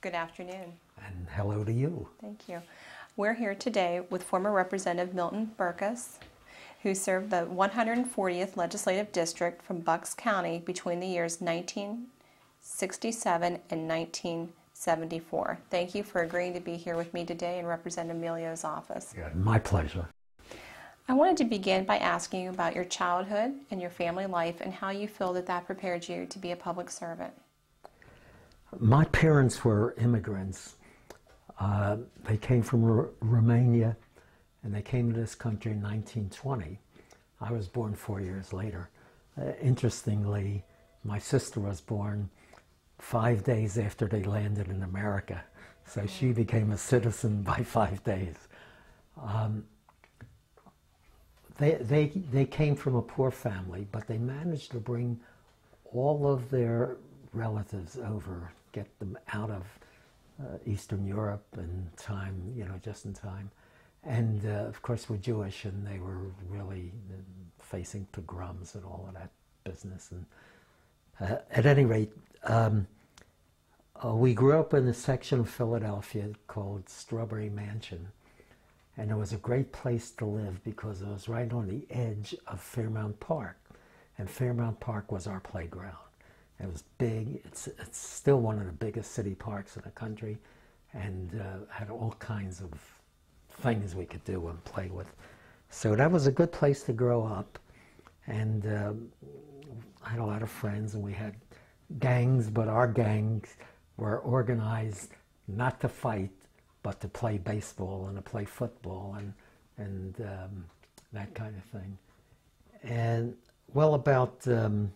Good afternoon. And hello to you. Thank you. We're here today with former Representative Milton Berkes, who served the 140th Legislative District from Bucks County between the years 1967 and 1974. Thank you for agreeing to be here with me today and represent Emilio's office. Yeah, my pleasure. I wanted to begin by asking you about your childhood and your family life and how you feel that that prepared you to be a public servant. My parents were immigrants. Uh, they came from R- Romania and they came to this country in 1920. I was born four years later. Uh, interestingly, my sister was born five days after they landed in America, so she became a citizen by five days. Um, they, they, they came from a poor family, but they managed to bring all of their relatives over, get them out of uh, Eastern Europe in time, you know, just in time. And uh, of course, we're Jewish, and they were really uh, facing pogroms and all of that business. And uh, at any rate, um, uh, we grew up in a section of Philadelphia called Strawberry Mansion and it was a great place to live because it was right on the edge of Fairmount Park. And Fairmount Park was our playground. It was big. It's, it's still one of the biggest city parks in the country and uh, had all kinds of things we could do and play with. So that was a good place to grow up. And um, I had a lot of friends and we had gangs, but our gangs were organized not to fight, but to play baseball and to play football and and um, that kind of thing. And well, about um,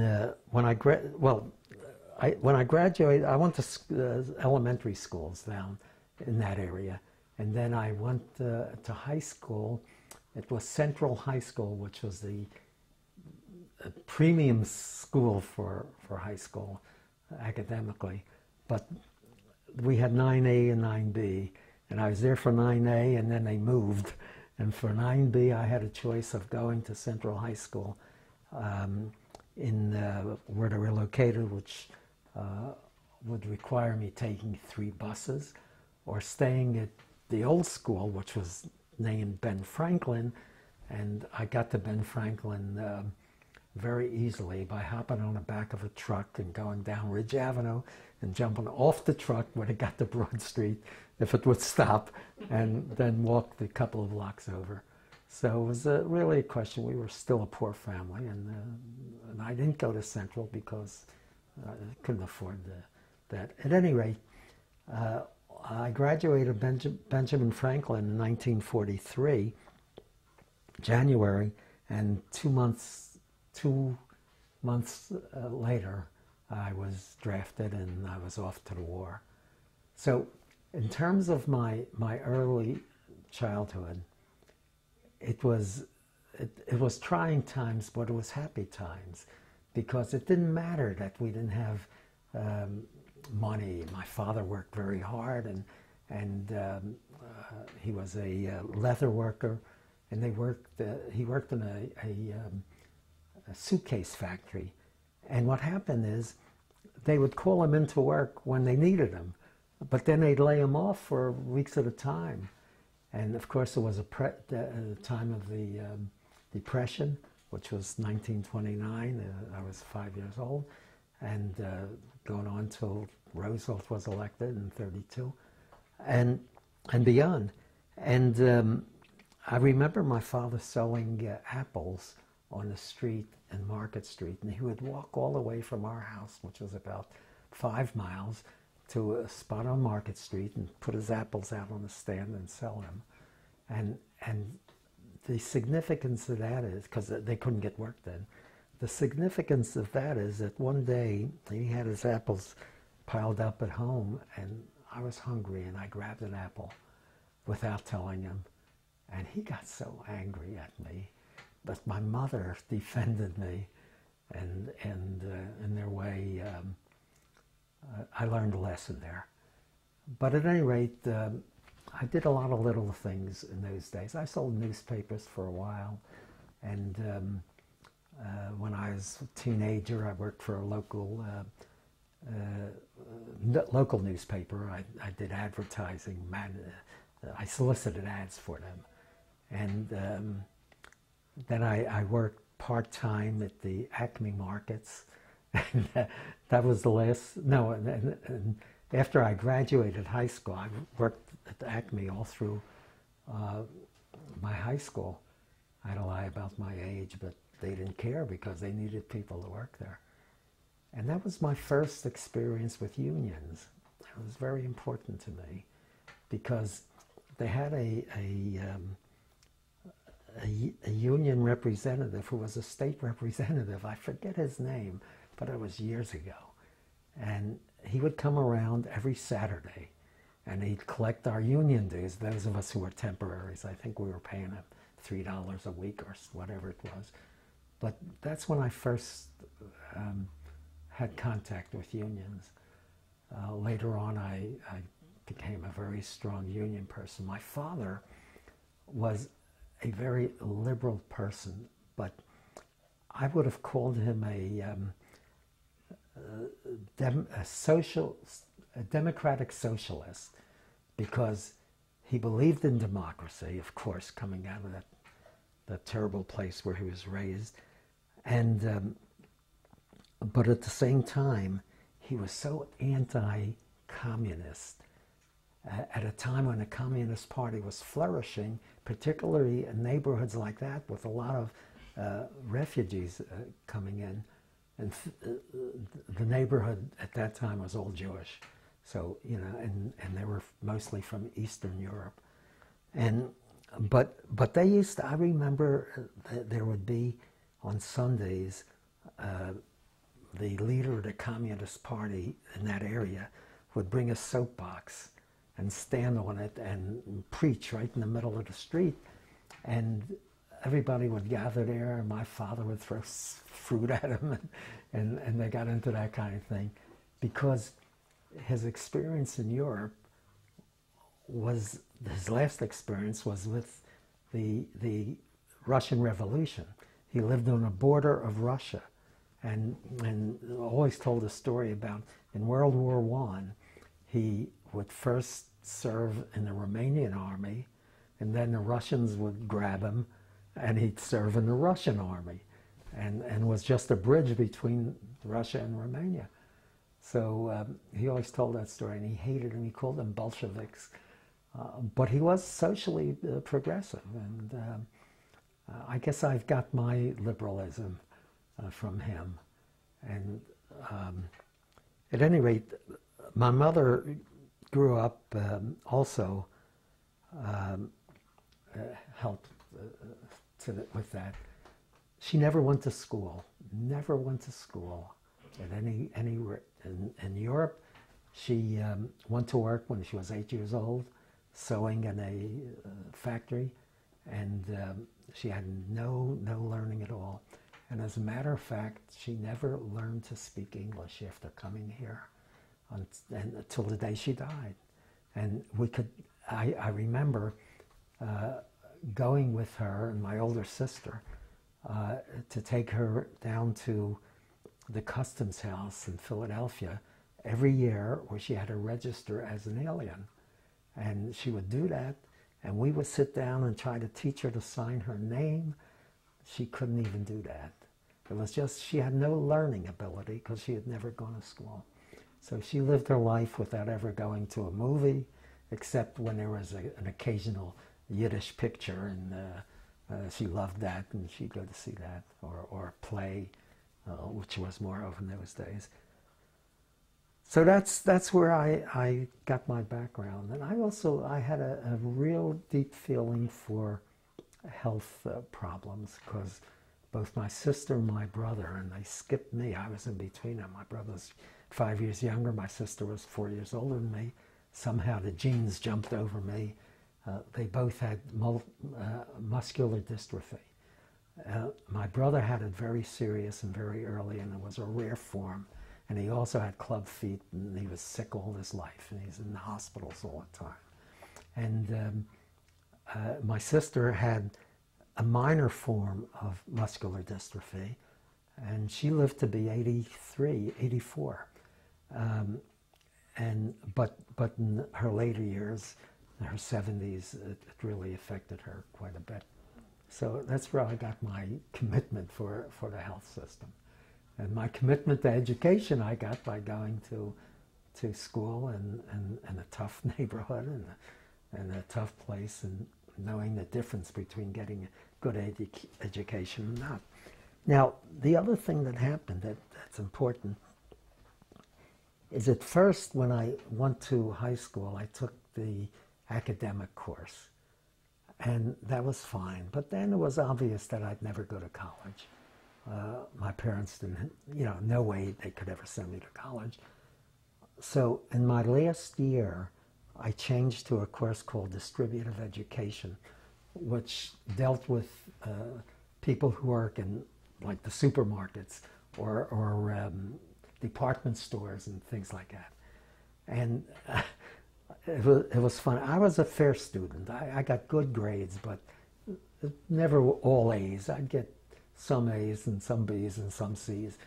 uh, when I gra- well, I, when I graduated, I went to uh, elementary schools down in that area, and then I went uh, to high school. It was Central High School, which was the premium school for for high school academically, but we had 9A and 9B, and I was there for 9A, and then they moved. And for 9B, I had a choice of going to Central High School um, in uh, where they were located, which uh, would require me taking three buses, or staying at the old school, which was named Ben Franklin, and I got to Ben Franklin. Um, very easily by hopping on the back of a truck and going down Ridge Avenue and jumping off the truck when it got to Broad Street, if it would stop, and then walk the couple of blocks over. So it was uh, really a question. We were still a poor family, and, uh, and I didn't go to Central because I couldn't afford the, that. At any rate, uh, I graduated Benj- Benjamin Franklin in 1943, January, and two months two months uh, later, I was drafted and I was off to the war. So, in terms of my, my early childhood, it was, it, it was trying times, but it was happy times because it didn't matter that we didn't have um, money. My father worked very hard and, and um, uh, he was a uh, leather worker and they worked, uh, he worked in a, a um, a suitcase factory. And what happened is they would call him into work when they needed him, but then they'd lay him off for weeks at a time. And of course, it was a the, time of the um, Depression, which was 1929. Uh, I was five years old, and uh, going on till Roosevelt was elected in 32, and and beyond. And um, I remember my father selling uh, apples on the street in Market Street, and he would walk all the way from our house, which was about five miles, to a spot on Market Street and put his apples out on the stand and sell them. And and the significance of that is because they couldn't get work then. The significance of that is that one day he had his apples piled up at home, and I was hungry, and I grabbed an apple without telling him, and he got so angry at me but my mother defended me, and and uh, in their way, um, I learned a lesson there. But at any rate, um, I did a lot of little things in those days. I sold newspapers for a while, and um, Uh, when I was a teenager, I worked for a local uh, uh, local newspaper. I, I did advertising. Man, uh, I solicited ads for them, and um, then I, I worked part time at the Acme markets. And that was the last. No, and, and, and, after I graduated high school, I worked at Acme all through uh, my high school. I don't lie about my age, but they didn't care because they needed people to work there. And that was my first experience with unions. It was very important to me because they had a, a, um, a, a, union representative who was a state representative. I forget his name, but it was years ago. And he would come around every Saturday and he'd collect our union dues, those of us who were temporaries. I think we were paying him $3 a week or whatever it was. But that's when I first um, had contact with unions. Uh, later on, I, I, became a very strong union person. My father was a very liberal person, but I would have called him a, um, a, dem, a social, a democratic socialist, because he believed in democracy, of course, coming out of that, that terrible place where he was raised, and um, but at the same time, he was so anti-communist at a time when the Communist Party was flourishing, particularly in neighborhoods like that with a lot of uh, refugees uh, coming in. And uh, the neighborhood at that time was all Jewish. So, you know, and, and they were mostly from Eastern Europe. And, but, but they used to, I remember that there would be on Sundays, uh, the leader of the Communist Party in that area would bring a soapbox and stand on it and preach right in the middle of the street. And everybody would gather there, and my father would throw fruit at him, and, and, and they got into that kind of thing. Because his experience in Europe was, his last experience was with the, the Russian Revolution. He lived on the border of Russia and, and always told a story about in World War One, he would first serve in the Romanian army, and then the Russians would grab him, and he'd serve in the Russian army, and, and was just a bridge between Russia and Romania. So um, he always told that story, and he hated them. He called them Bolsheviks, uh, but he was socially uh, progressive, and um, uh, I guess I've got my liberalism uh, from him. And um, at any rate, my mother grew up um, also um, uh, helped the, with that. She never went to school. Never went to school at any anywhere in, in Europe. She um, went to work when she was eight years old, sewing in a uh, factory, and um, she had no no learning at all. And as a matter of fact, she never learned to speak English after coming here until the day she died. And we could, I, I remember uh, going with her and my older sister uh, to take her down to the customs house in Philadelphia every year where she had to register as an alien. And she would do that, and we would sit down and try to teach her to sign her name. She couldn't even do that. It was just, she had no learning ability because she had never gone to school. So she lived her life without ever going to a movie, except when there was a, an occasional Yiddish picture, and uh, uh, she loved that, and she'd go to see that, or, or play, uh, which was more of in those days. So that's, that's where I, I got my background. And I also, I had a, a real deep feeling for health uh, problems because both my sister and my brother, and they skipped me. I was in between them. My brother's five years younger. My sister was four years older than me. Somehow the genes jumped over me. Uh, they both had mul uh, muscular dystrophy. Uh, my brother had it very serious and very early, and it was a rare form. And he also had club feet, and he was sick all his life, and he's in the hospitals all the time. And um, uh, my sister had a minor form of muscular dystrophy, and she lived to be 83, 84. Um, and but but in her later years, her 70s, it, it, really affected her quite a bit. So that's where I got my commitment for for the health system, and my commitment to education I got by going to to school and and, and a tough neighborhood and a, and a tough place and knowing the difference between getting a good edu education and not. Now, the other thing that happened that, that's important is at first when I went to high school, I took the academic course. And that was fine. But then it was obvious that I'd never go to college. Uh, my parents didn't, you know, no way they could ever send me to college. So in my last year, I changed to a course called Distributive Education, which dealt with uh, people who work in like the supermarkets or, or um, department stores and things like that. And it, was, it was fun. I was a fair student. I, I got good grades, but never all A's. I'd get some A's and some B's and some C's.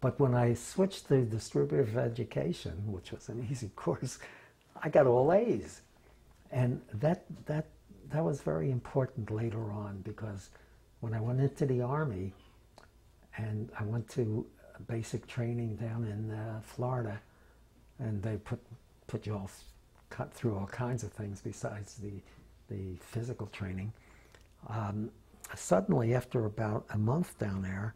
But when I switched to distributive education, which was an easy course, I got all A's. And that, that, that was very important later on because when I went into the Army and I went to basic training down in uh, Florida, and they put, put you all cut through all kinds of things besides the, the physical training. Um, suddenly, after about a month down there,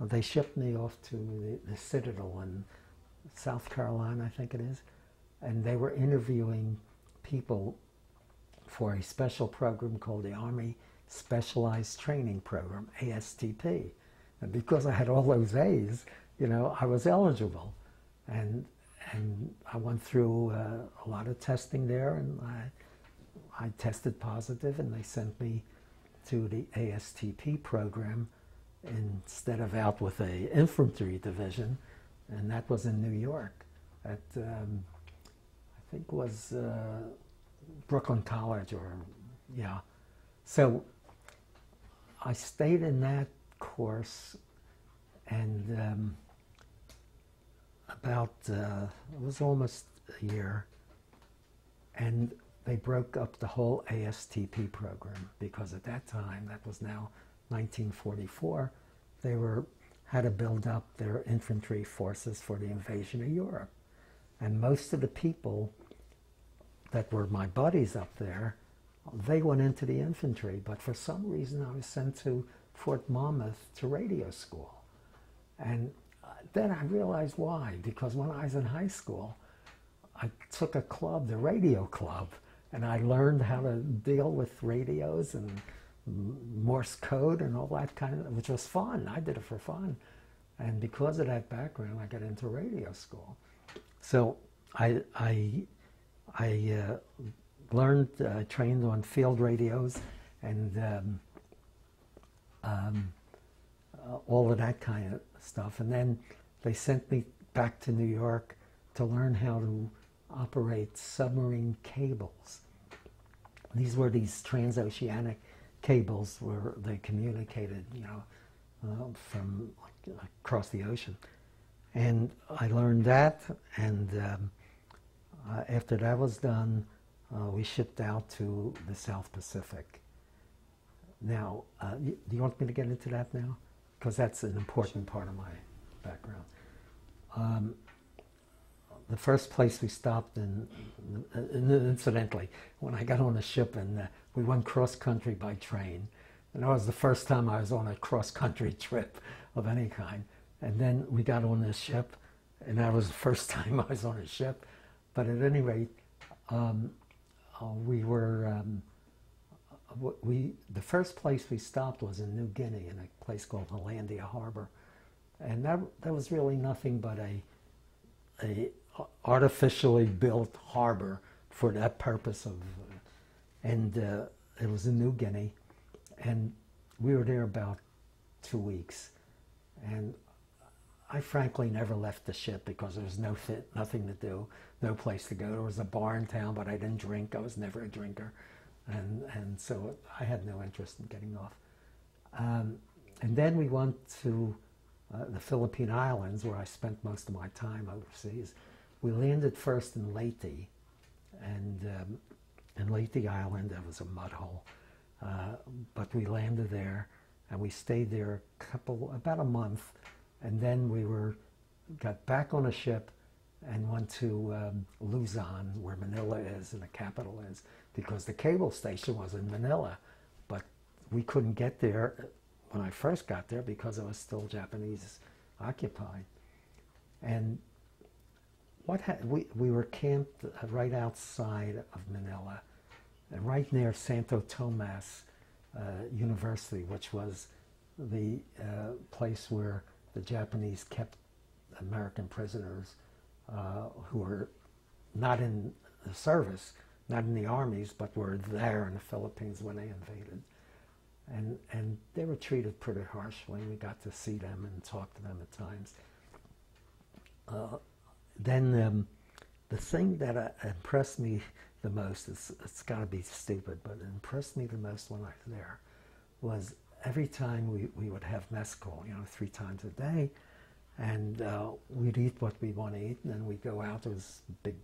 they shipped me off to the, the Citadel in South Carolina, I think it is and they were interviewing people for a special program called the Army Specialized Training Program, ASTP. And because I had all those A's, you know, I was eligible. And, and I went through uh, a lot of testing there, and I, I tested positive, and they sent me to the ASTP program instead of out with a infantry division, and that was in New York at um, I think was uh, Brooklyn College or, yeah. So I stayed in that course and um, about, uh, it was almost a year, and they broke up the whole ASTP program because at that time, that was now 1944, they were had to build up their infantry forces for the invasion of Europe. And most of the people that were my buddies up there, they went into the infantry, but for some reason I was sent to Fort Monmouth to radio school. And then I realized why, because when I was in high school, I took a club, the radio club, and I learned how to deal with radios and Morse code and all that kind of, which was fun. I did it for fun. And because of that background, I got into radio school. So I, I I uh, learned, uh, trained on field radios and um, um, uh, all of that kind of stuff. And then they sent me back to New York to learn how to operate submarine cables. These were these transoceanic cables where they communicated, you know, uh, from across the ocean. And I learned that, and um, uh, after that was done, uh, we shipped out to the South Pacific. Now, uh, do you want me to get into that now? Because that's an important part of my background. Um, the first place we stopped in, incidentally, when I got on the ship and uh, we went cross country by train. And that was the first time I was on a cross country trip of any kind. And then we got on this ship, and that was the first time I was on a ship. But at any rate, um, uh, we were, um, we, the first place we stopped was in New Guinea in a place called Hollandia Harbor. And that, that was really nothing but a, a artificially built harbor for that purpose of, and uh, it was in New Guinea. And we were there about two weeks. And I frankly never left the ship because there was no fit, nothing to do, no place to go. There was a bar in town, but I didn't drink. I was never a drinker, and and so I had no interest in getting off. Um, and then we went to uh, the Philippine Islands, where I spent most of my time overseas. We landed first in Leyte, and um, in Leyte Island, there was a mud hole. Uh, but we landed there, and we stayed there a couple, about a month, and then we were got back on a ship and went to um, Luzon, where Manila is and the capital is, because the cable station was in Manila. But we couldn't get there when I first got there because it was still Japanese occupied. And what we, we were camped right outside of Manila, and right near Santo Tomas uh, University, which was the uh, place where the Japanese kept American prisoners uh, who were not in the service, not in the armies, but were there in the Philippines when they invaded. And, and they were treated pretty harshly. We got to see them and talk to them at times. Uh, then um, the thing that uh, impressed me the most, it's, it's got to be stupid, but it impressed me the most when I was there, was every time we, we would have mess call, you know, three times a day, and uh, we'd eat what we want to eat, and then we'd go out. Was big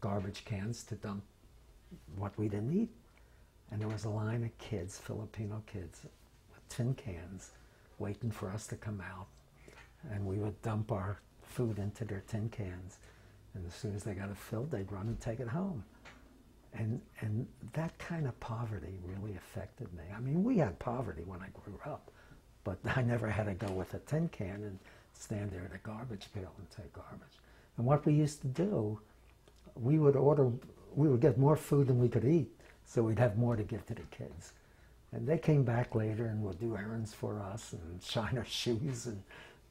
garbage cans to dump what we didn't eat, and there was a line of kids, Filipino kids, with tin cans, waiting for us to come out, and we would dump our food into their tin cans, and as soon as they got it filled, they'd run and take it home. And, and that kind of poverty really affected me. I mean, we had poverty when I grew up, but I never had to go with a tin can and stand there at a garbage pail and take garbage. And what we used to do, we would order, we would get more food than we could eat, so we'd have more to give to the kids. And they came back later and would do errands for us and shine our shoes and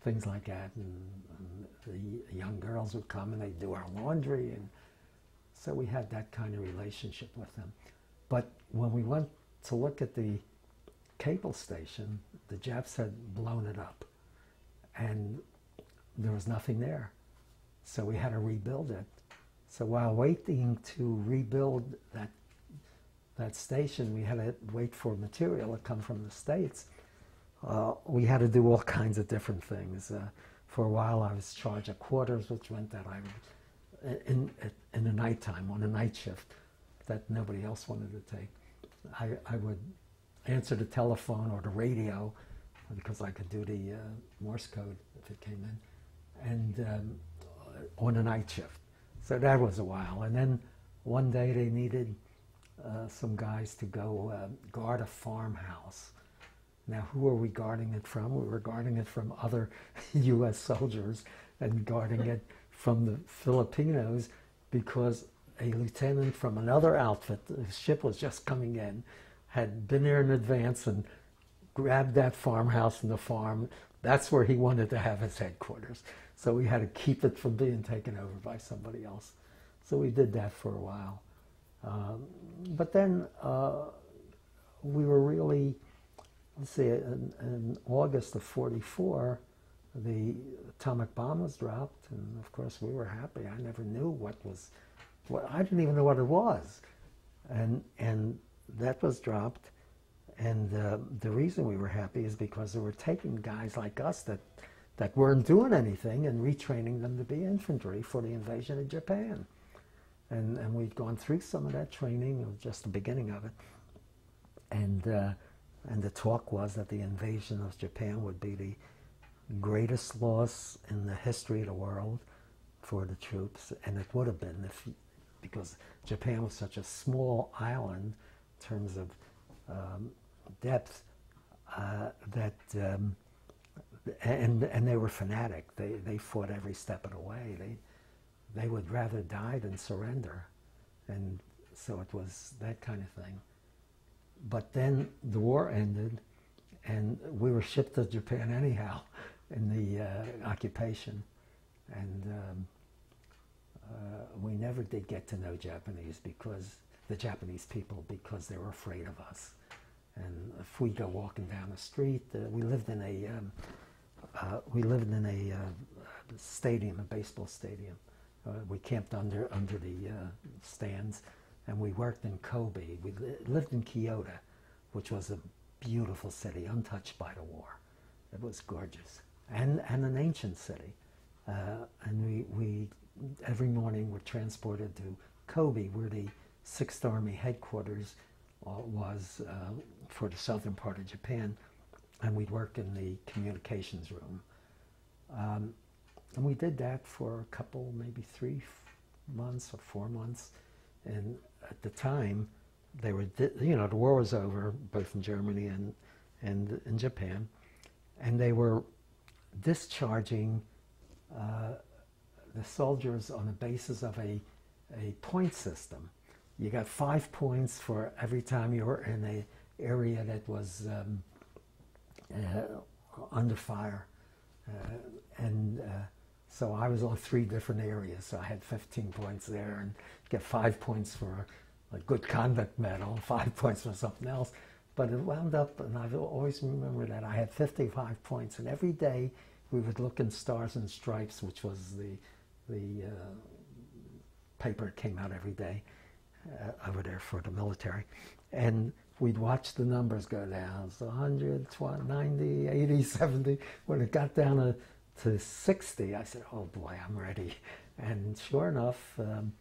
things like that. And, and the young girls would come and they'd do our laundry. And so we had that kind of relationship with them. But when we went to look at the cable station, the Japs had blown it up. And there was nothing there. So we had to rebuild it. So while waiting to rebuild that that station, we had to wait for material to come from the States. Uh, we had to do all kinds of different things. Uh, for a while, I was charged of quarters, which meant that I would, in, in the nighttime, on a night shift, that nobody else wanted to take, I, I would answer the telephone or the radio because I could do the uh, Morse code if it came in, and um, on a night shift. So that was a while. And then one day they needed uh, some guys to go uh, guard a farmhouse. Now, who are we guarding it from? We were guarding it from other U.S. soldiers and guarding it from the Filipinos because a lieutenant from another outfit, the ship was just coming in, had been there in advance and grabbed that farmhouse and the farm. That's where he wanted to have his headquarters. So we had to keep it from being taken over by somebody else. So we did that for a while. Um, but then uh, we were really, let's see, in, in, August of 44, the atomic bomb was dropped, and of course we were happy. I never knew what was, what, I didn't even know what it was. And, and that was dropped. And uh, the reason we were happy is because they were taking guys like us that, that weren't doing anything and retraining them to be infantry for the invasion of Japan. And, and we'd gone through some of that training, it was just the beginning of it. And, uh, and the talk was that the invasion of Japan would be the greatest loss in the history of the world for the troops, and it would have been if, because Japan was such a small island in terms of um, depth uh, that um, and and they were fanatic. They they fought every step of the way. They they would rather die than surrender, and so it was that kind of thing. But then the war ended, and we were shipped to Japan anyhow in the uh, occupation, and um, uh, we never did get to know Japanese because the Japanese people because they were afraid of us. And if we go walking down the street, uh, we lived in a um, uh, we lived in a uh, stadium, a baseball stadium. Uh, we camped under under the uh, stands, and we worked in Kobe. We li lived in Kyoto, which was a beautiful city, untouched by the war. It was gorgeous. and, and an ancient city. Uh, and we, we every morning were transported to Kobe, where the Sixth Army headquarters uh, was uh, for the southern part of Japan, and we'd work in the communications room. Um, and we did that for a couple, maybe three months or four months. And at the time, they were, you know, the war was over, both in Germany and, and in Japan, and they were discharging uh, the soldiers on the basis of a, a point system. You got five points for every time you were in a area that was um, uh, under fire. Uh, and uh, so I was on three different areas. So I had 15 points there and get five points for a good conduct medal, five points for something else. But it wound up, and I've always remember that I had 55 points. And every day we would look in Stars and Stripes, which was the, the uh, paper that came out every day uh, over there for the military. And we'd watch the numbers go down. So 100, 20, 90, 80, 70. When it got down to, to 60, I said, oh boy, I'm ready. And sure enough, um,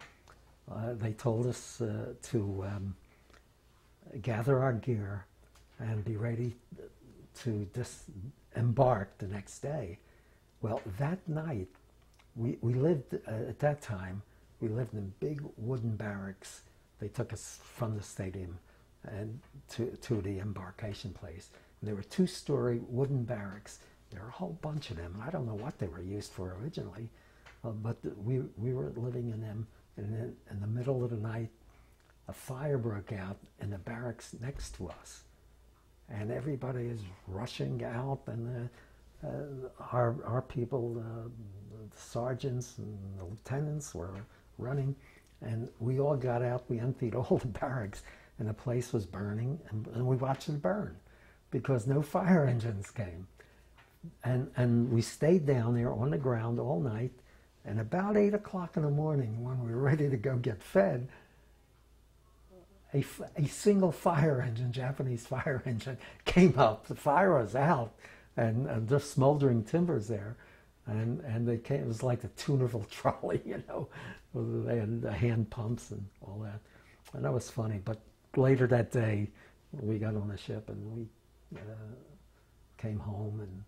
uh, they told us uh, to um, gather our gear and be ready to disembark the next day. Well, that night, we, we lived, uh, at that time, we lived in big wooden barracks. They took us from the stadium and to, to the embarkation place. And there were two-story wooden barracks. There were a whole bunch of them. I don't know what they were used for originally, uh, but we, we were living in them. And in, in the middle of the night, a fire broke out in the barracks next to us. And everybody is rushing out, and uh, uh, our, our people, uh, the sergeants and the lieutenants were running. And we all got out, we emptied all the barracks, and the place was burning, and, and we watched it burn because no fire engines came. And, and we stayed down there on the ground all night, and about 8 o'clock in the morning, when we were ready to go get fed, a, a single fire engine, Japanese fire engine, came up. The fire was out, and, and just smoldering timbers there. And, and they came, it was like the Toonerville trolley, you know. They had the hand pumps and all that. And that was funny. But later that day, we got on the ship and we uh, came home, and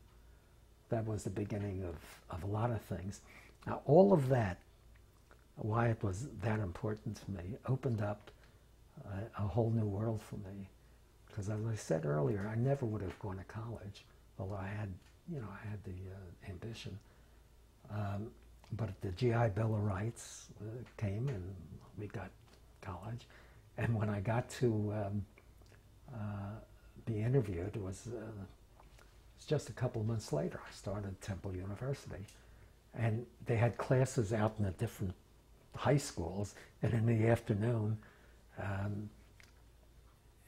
that was the beginning of, of a lot of things. Now, all of that, why it was that important to me, opened up a, a whole new world for me. Because as I said earlier, I never would have gone to college, although I had, you know, I had the uh, ambition. Um, but the GI Bill of Rights uh, came and we got college. And when I got to um, uh, be interviewed, it was, just a couple months later. I started Temple University. And they had classes out in the different high schools, and in the afternoon, um,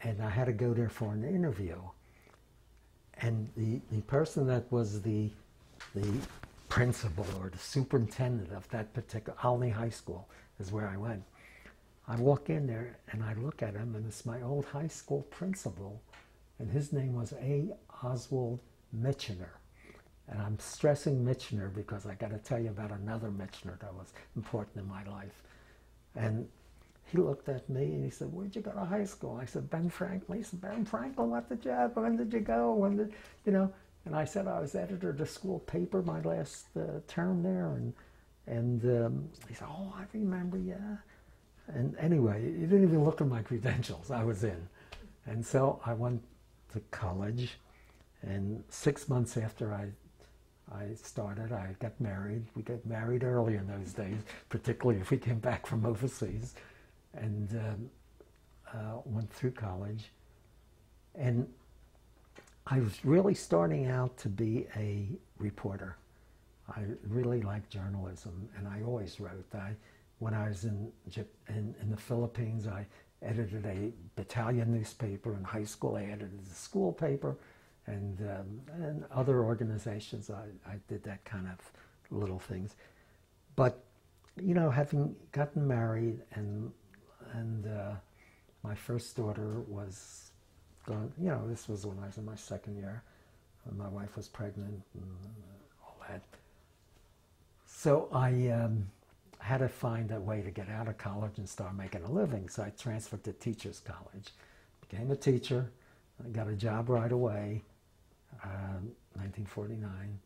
and I had to go there for an interview. And the, the person that was the, the principal or the superintendent of that particular, Olney High School is where I went. I walk in there and I look at him, and it's my old high school principal, and his name was A. Oswald Michener. And I'm stressing Michener because I got to tell you about another Michener that was important in my life. And he looked at me and he said, "Where'd you go to high school?" I said, "Ben Franklin." He said, "Ben Franklin, what did you have? When did you go? When did you know?" And I said, "I was editor of the school paper my last uh, term there." And and um, he said, "Oh, I remember, yeah." And anyway, he didn't even look at my credentials. I was in. And so I went to college. And six months after I, I started, I got married. We got married early in those days, particularly if we came back from overseas. And um, uh, went through college. And I was really starting out to be a reporter. I really liked journalism, and I always wrote. I, when I was in, in, in the Philippines, I edited a battalion newspaper. In high school, I edited the school paper. And, um, and other organizations, I, I did that kind of little things. But, you know, having gotten married and, and uh, my first daughter was going, you know, this was when I was in my second year. My wife was pregnant. And, uh, ahead. So I um, had to find a way to get out of college and start making a living. So I transferred to Teachers College, became a teacher, I got a job right away, uh, 1949.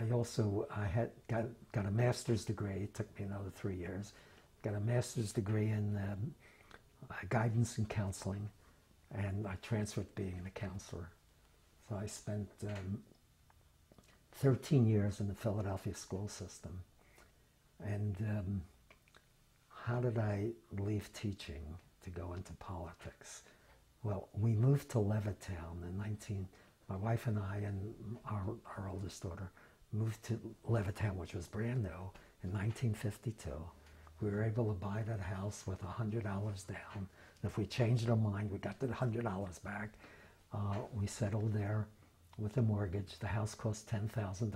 I also I had got got a master's degree. It took me another three years. Got a master's degree in um, uh, guidance and counseling, and I transferred to being a counselor. So I spent um, 13 years in the Philadelphia school system. And um, how did I leave teaching to go into politics? Well, we moved to Levittown in 19, my wife and I and our, our oldest daughter moved to Levittown, which was brand new, in 1952. We were able to buy that house with $100 down. And if we changed our mind, we got the $100 back. Uh, we settled there with a mortgage. The house cost $10,000,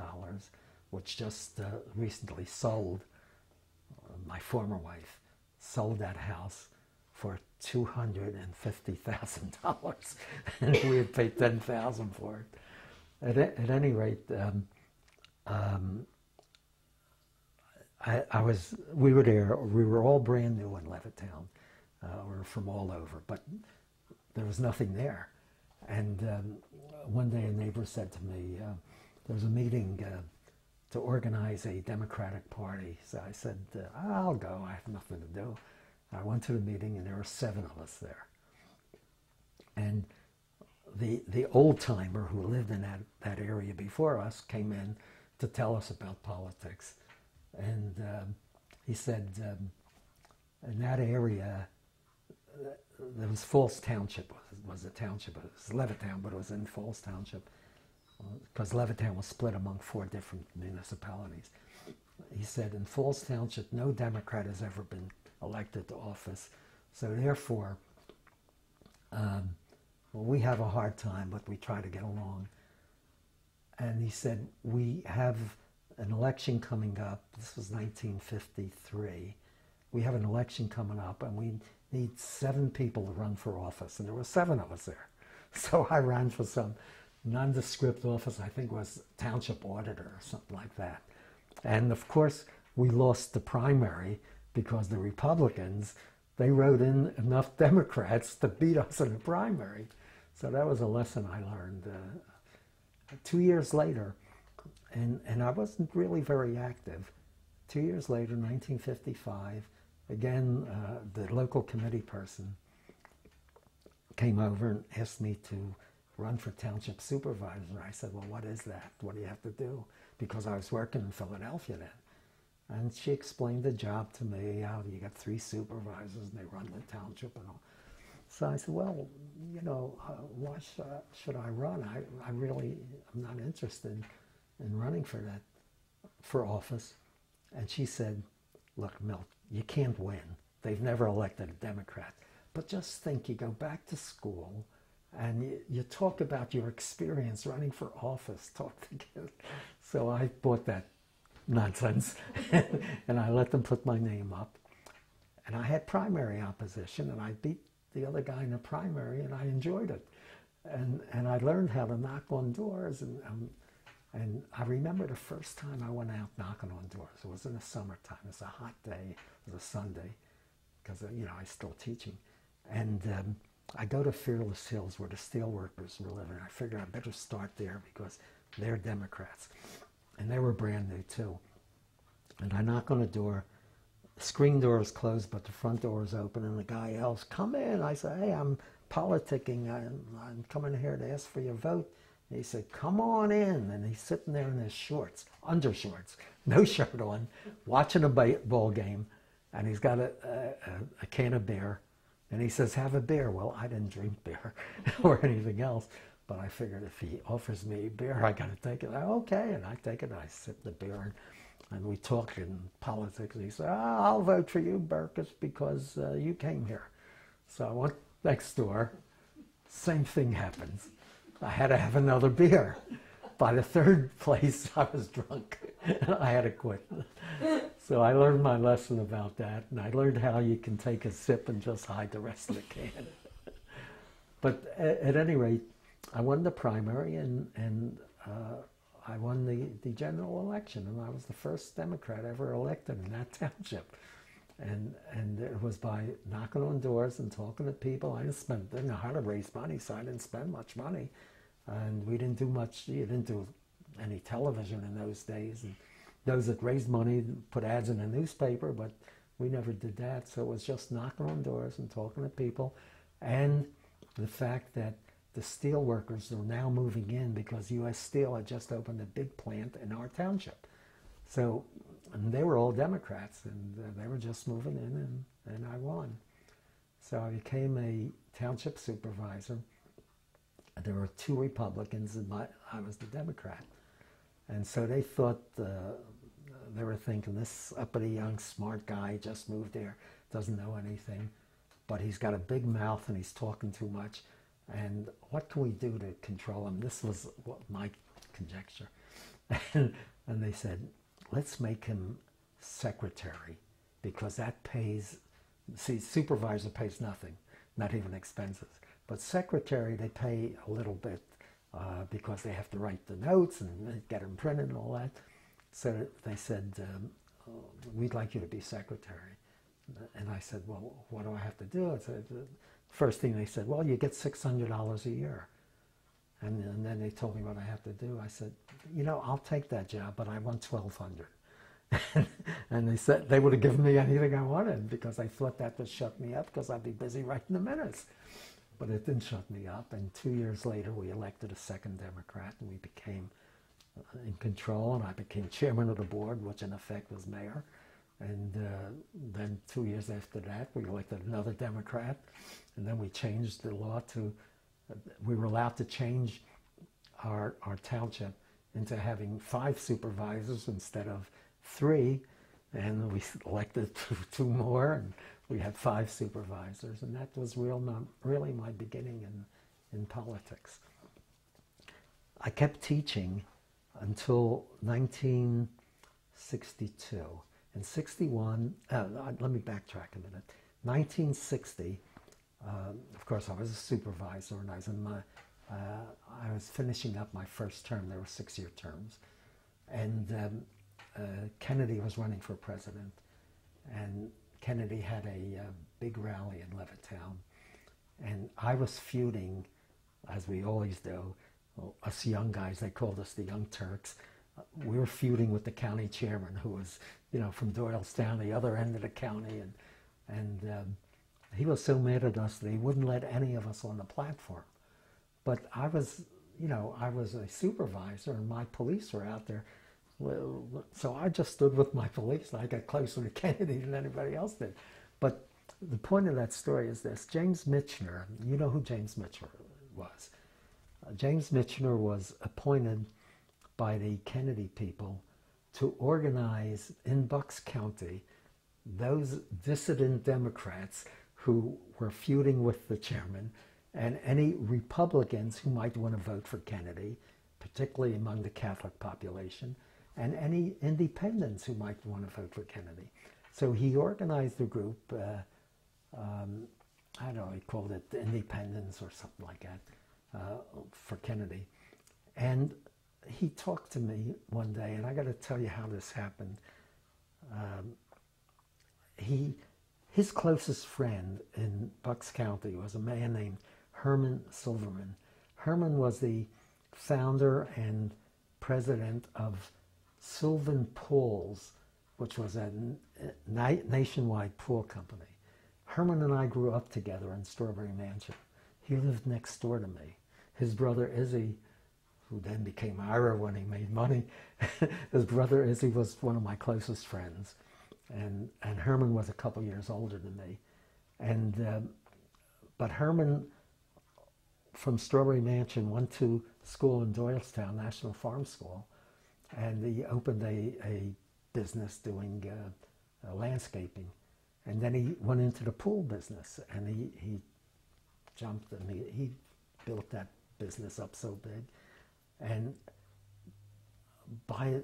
which just uh, recently sold. Uh, my former wife sold that house for $250,000 and we had paid 10000 for it. At, at any rate, um, um, I, I, was, we were there, we were all brand new in Levittown. Uh, we were from all over, but there was nothing there. And um, one day a neighbor said to me, uh, there was a meeting uh, to organize a Democratic Party. So I said, I'll go, I have nothing to do. I went to the meeting and there were seven of us there. And the, the old timer who lived in that, that area before us came in to tell us about politics. And um, he said, um, in that area, there was Falls Township was, was a township. It was Levittown, but it was in Falls Township because uh, Levittown was split among four different municipalities. He said in Falls Township, no Democrat has ever been elected to office, so therefore, um, well, we have a hard time, but we try to get along. And he said we have an election coming up. This was 1953. We have an election coming up, and we need seven people to run for office, and there were seven of us there. So I ran for some nondescript office, I think was township auditor or something like that. And of course, we lost the primary because the Republicans, they wrote in enough Democrats to beat us in the primary. So that was a lesson I learned. Uh, two years later, and, and I wasn't really very active. Two years later, 1955, again, uh, the local committee person came over and asked me to run for township supervisor. I said, well, what is that? What do you have to do? Because I was working in Philadelphia then. And she explained the job to me, how you got three supervisors and they run the township and all. So I said, well, you know, uh, why should I, should I run? I, I really am not interested in running for that, for office. And she said, look, Milt, you can't win. They've never elected a Democrat. But just think, you go back to school and you, you talk about your experience running for office. Talk together. So I bought that nonsense and I let them put my name up. And I had primary opposition and I beat the other guy in the primary and I enjoyed it. And, and I learned how to knock on doors and, um, and I remember the first time I went out knocking on doors. It was in the summertime. It was a hot day. It was a Sunday because, uh, you know, I was still teaching. And um, I go to Fairless Hills where the steelworkers were living. I figured I better start there because they're Democrats. And they were brand new too. And I knock on the door. The screen door is closed, but the front door is open. And the guy yells, come in. I say, hey, I'm politicking. I'm, I'm coming here to ask for your vote. He said, come on in. And he's sitting there in his shorts, undershorts, no shirt on, watching a ball game. And he's got a, a, a can of beer. And he says, have a beer. Well, I didn't drink beer or anything else. But I figured if he offers me beer, I got to take it. I, okay. And I take it and I sip the beer. And, and we talk in politics. And he said, oh, I'll vote for you, Berkes, because uh, you came here. So I went next door. Same thing happens. I had to have another beer. By the third place, I was drunk. I had to quit. So I learned my lesson about that, and I learned how you can take a sip and just hide the rest of the can. But at, at any rate, I won the primary, and, and uh, I won the, the general election, and I was the first Democrat ever elected in that township. And and it was by knocking on doors and talking to people. I didn't spend didn't know how to raise money, so I didn't spend much money, and we didn't do much. You didn't do any television in those days. And those that raised money put ads in the newspaper, but we never did that. So it was just knocking on doors and talking to people, and the fact that the steel workers are now moving in because U.S. Steel had just opened a big plant in our township. So they were all Democrats, and uh, they were just moving in, and, and I won. So I became a township supervisor. There were two Republicans, and my, I was the Democrat. And so they thought, uh, they were thinking, this uppity young smart guy just moved there, doesn't know anything, but he's got a big mouth and he's talking too much. And what can we do to control him? This was my conjecture. and, and they said, let's make him secretary because that pays, see, supervisor pays nothing, not even expenses. But secretary, they pay a little bit uh, because they have to write the notes and get them printed and all that. So they said, um, we'd like you to be secretary. And I said, well, what do I have to do? I said, first thing they said, well, you get $600 a year. And, and then they told me what I have to do. I said, you know, I'll take that job, but I want 1200 And they said they would have given me anything I wanted because I thought that would shut me up because I'd be busy writing the minutes. But it didn't shut me up. And two years later, we elected a second Democrat and we became uh, in control. And I became chairman of the board, which in effect was mayor. And uh, then two years after that, we elected another Democrat. And then we changed the law to we were allowed to change our, our township into having five supervisors instead of three. And we elected two more, and we had five supervisors. And that was real, really my beginning in, in politics. I kept teaching until 1962. In 61, uh, let me backtrack a minute. 1960, um, of course, I was a supervisor, and I was in my, uh, I was finishing up my first term. There were six-year terms, and um, uh, Kennedy was running for president, and Kennedy had a uh, big rally in Levittown, and I was feuding, as we always do, us young guys. They called us the Young Turks. We were feuding with the county chairman, who was, you know, from Doylestown, the other end of the county, and and um, he was so mad at us that he wouldn't let any of us on the platform. But I was, you know, I was a supervisor and my police were out there. So I just stood with my police. I got closer to Kennedy than anybody else did. But the point of that story is this James Michener, you know who James Michener was. Uh, James Michener was appointed by the Kennedy people to organize in Bucks County those dissident Democrats who were feuding with the chairman and any Republicans who might want to vote for Kennedy, particularly among the Catholic population, and any independents who might want to vote for Kennedy. So he organized a group, uh, um, I don't know, he called it Independence or something like that, uh, for Kennedy. And he talked to me one day, and I got to tell you how this happened. Um, he his closest friend in Bucks County was a man named Herman Silverman. Herman was the founder and president of Sylvan Pools, which was a nationwide pool company. Herman and I grew up together in Strawberry Mansion. He lived next door to me. His brother Izzy, who then became Ira when he made money, his brother Izzy was one of my closest friends. And and Herman was a couple years older than me, and um, but Herman from Strawberry Mansion went to school in Doylestown National Farm School, and he opened a, a business doing uh, uh, landscaping, and then he went into the pool business, and he he jumped and he, he built that business up so big, and by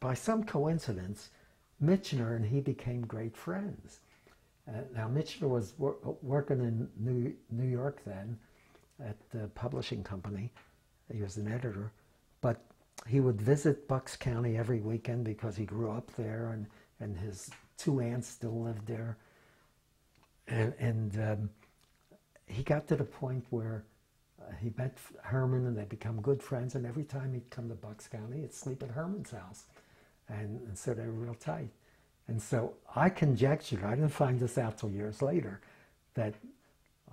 by some coincidence Michener and he became great friends. Uh, now Michener was wor working in New, New York then at the publishing company. He was an editor, but he would visit Bucks County every weekend because he grew up there, and, and his two aunts still lived there. And, and um, he got to the point where uh, he met Herman and they become good friends. And every time he'd come to Bucks County, he'd sleep at Herman's house. And, and so they were real tight. And so I conjectured, I didn't find this out till years later, that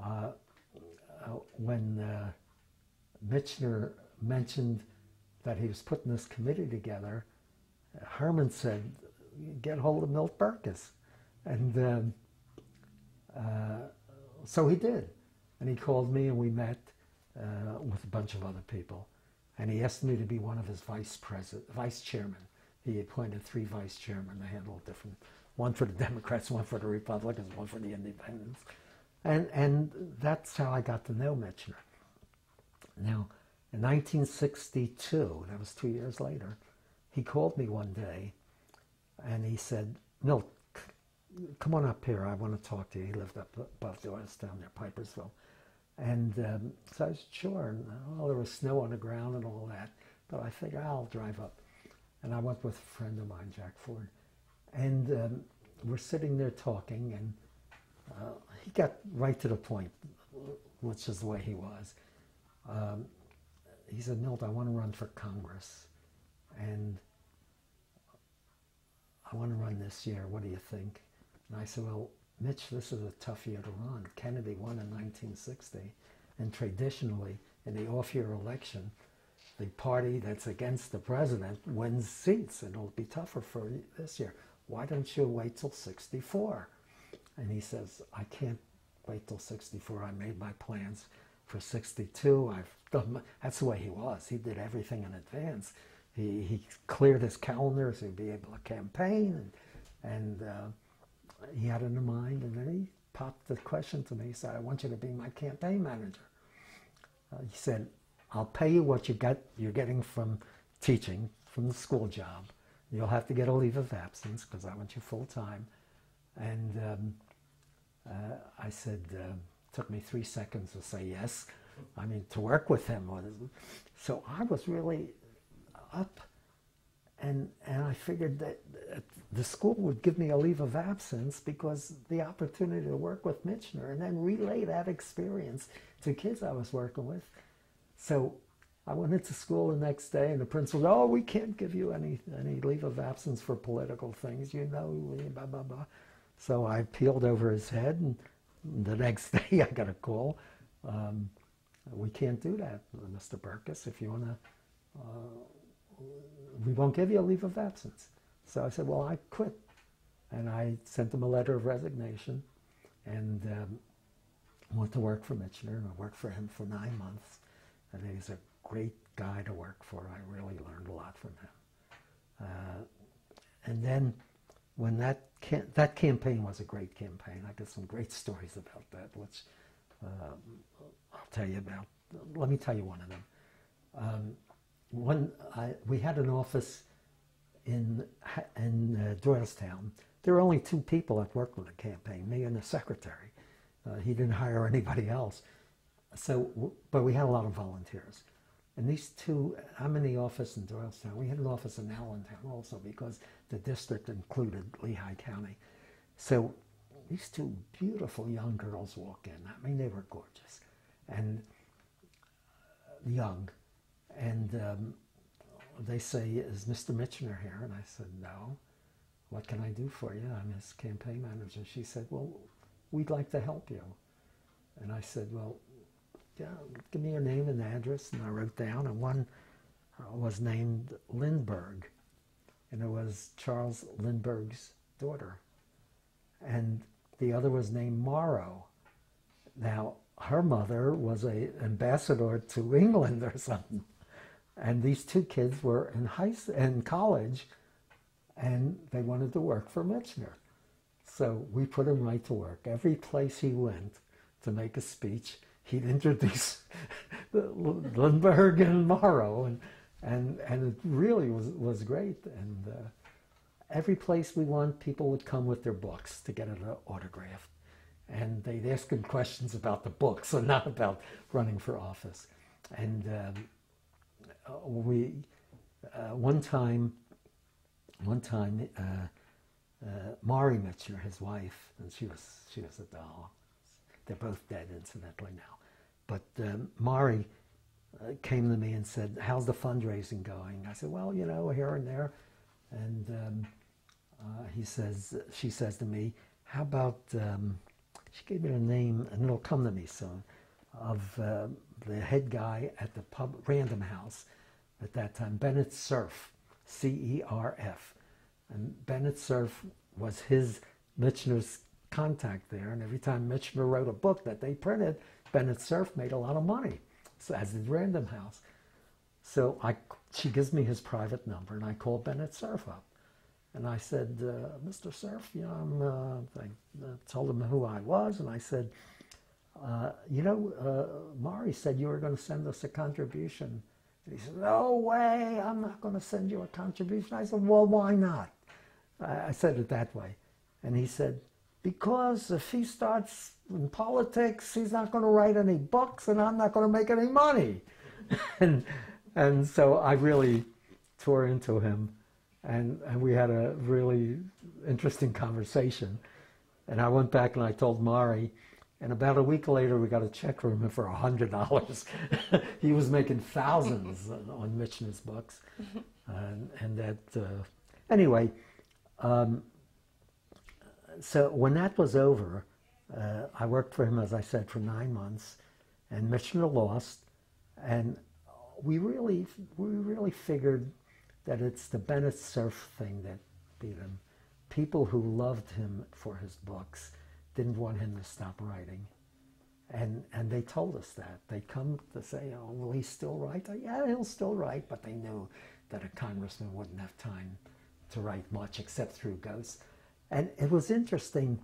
uh, uh, when uh, Michener mentioned that he was putting this committee together, Herman said, get hold of Milt Berkes. And um, uh, so he did. And he called me and we met uh, with a bunch of other people. And he asked me to be one of his vice president, vice chairman. He appointed three vice chairmen to handle different, one for the Democrats, one for the Republicans, one for the Independents. And, and that's how I got to know Michener. Now, in 1962, that was two years later, he called me one day and he said, Milt, come on up here. I want to talk to you. He lived up above Doylestown near Pipersville. And um, so I was sure. And, oh, there was snow on the ground and all that. But I figured I'll drive up. And I went with a friend of mine, Jack Ford. And um, we're sitting there talking, and uh, he got right to the point, which is the way he was. Um, he said, Milt, I want to run for Congress. And I want to run this year. What do you think? And I said, well, Mitch, this is a tough year to run. Kennedy won in 1960. And traditionally, in the off-year election, the party that's against the president wins seats, and it'll be tougher for this year. Why don't you wait till 64? And he says, I can't wait till 64. I made my plans for 62. I've done my, that's the way he was. He did everything in advance. He, he cleared his calendar so he'd be able to campaign, and, and uh, he had it in mind. And then he popped the question to me. He said, I want you to be my campaign manager. Uh, he said, I'll pay you what you get, you're getting from teaching, from the school job. You'll have to get a leave of absence because I want you full time. And um, uh, I said, uh, took me three seconds to say yes. I mean, to work with him. Was, so I was really up. And, and I figured that the school would give me a leave of absence because the opportunity to work with Michener and then relay that experience to kids I was working with. So I went into school the next day, and the principal, oh, we can't give you any any leave of absence for political things, you know, blah blah blah. So I peeled over his head, and the next day I got a call. Um, we can't do that, Mr. Berkes. If you want to, uh, we won't give you a leave of absence. So I said, well, I quit, and I sent him a letter of resignation, and um, went to work for Michener, and I worked for him for nine months and he's a great guy to work for. I really learned a lot from him. Uh, and then when that that campaign was a great campaign, I got some great stories about that, which um, I'll tell you about. Let me tell you one of them. Um, one, I, we had an office in in uh, Doylestown. There were only two people that worked with the campaign, me and the secretary. Uh, he didn't hire anybody else so, but we had a lot of volunteers. And these two, I'm in the office in Doylestown. We had an office in Allentown also because the district included Lehigh County. So these two beautiful young girls walk in. I mean, they were gorgeous and uh, young. And um, they say, is Mr. Michener here? And I said, no. What can I do for you? I'm his campaign manager. She said, well, we'd like to help you. And I said, well, yeah, give me your name and address. And I wrote down, and one uh, was named Lindbergh, and it was Charles Lindbergh's daughter. And the other was named Morrow. Now, her mother was a ambassador to England or something. And these two kids were in high in college, and they wanted to work for Michener. So we put him right to work. Every place he went to make a speech, he'd introduce Lindbergh and Morrow, and and and it really was was great. And uh, every place we went, people would come with their books to get an autograph, and they'd ask him questions about the books and not about running for office. And um, we uh, one time, one time, uh, uh, Mari Michener, his wife, and she was she was a doll. They're both dead, incidentally now. But um, Mari uh, came to me and said, "How's the fundraising going?" I said, "Well, you know, here and there." And um, uh, he says, she says to me, "How about?" Um, she gave me a name, and it'll come to me soon, of uh, the head guy at the pub Random House at that time, Bennett Cerf, C-E-R-F, and Bennett Cerf was his Michener's contact there, and every time Michener wrote a book that they printed, Bennett Cerf made a lot of money, so, as did Random House. So I, she gives me his private number, and I call Bennett Cerf up. And I said, uh, Mr. Cerf, you know, I'm, uh, I uh, told him who I was, and I said, uh, you know, uh, Mari said you were going to send us a contribution. And he said, no way, I'm not going to send you a contribution. I said, well, why not? I, said it that way. And he said, because if he starts in politics, he's not going to write any books and I'm not going to make any money. and, and so I really tore into him and, and we had a really interesting conversation. And I went back and I told Mari, and about a week later, we got a check from him for a hundred dollars. he was making thousands on Michener's books, and, and that. Uh, anyway, um, so when that was over, uh, I worked for him, as I said, for nine months, and Michener lost, and we really, we really figured that it's the Bennett Cerf thing that beat him. People who loved him for his books didn't want him to stop writing. And, and they told us that. They'd come to say, oh, will he still write? Yeah, he'll still write, but they knew that a congressman wouldn't have time to write much except through ghosts. And it was interesting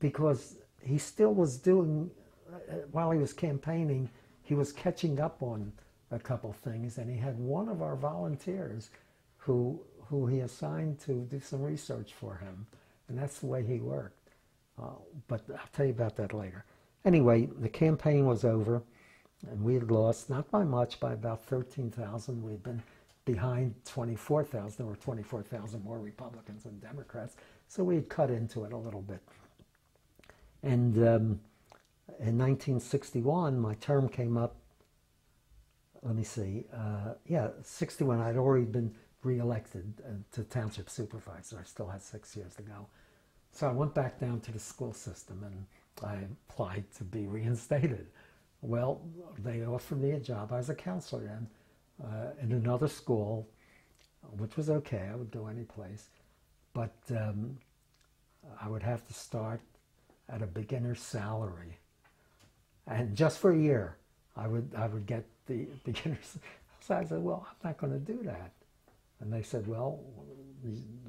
because he still was doing, uh, while he was campaigning, he was catching up on a couple things, and he had one of our volunteers who who he assigned to do some research for him, and that's the way he worked. Uh, but I'll tell you about that later. Anyway, the campaign was over, and we had lost not by much, by about thirteen thousand. We'd been behind twenty-four thousand. There were twenty-four thousand more Republicans than Democrats, so we had cut into it a little bit. And um, in 1961, my term came up let me see, uh, yeah, 61, I'd already been reelected uh, to township supervisor. I still had six years to go. So I went back down to the school system and I applied to be reinstated. Well, they offered me a job. as a counselor then uh, in another school, which was okay. I would go any place. But um, I would have to start at a beginner's salary. And just for a year, I would, I would get the beginners. So I said, well, I'm not going to do that. And they said, well,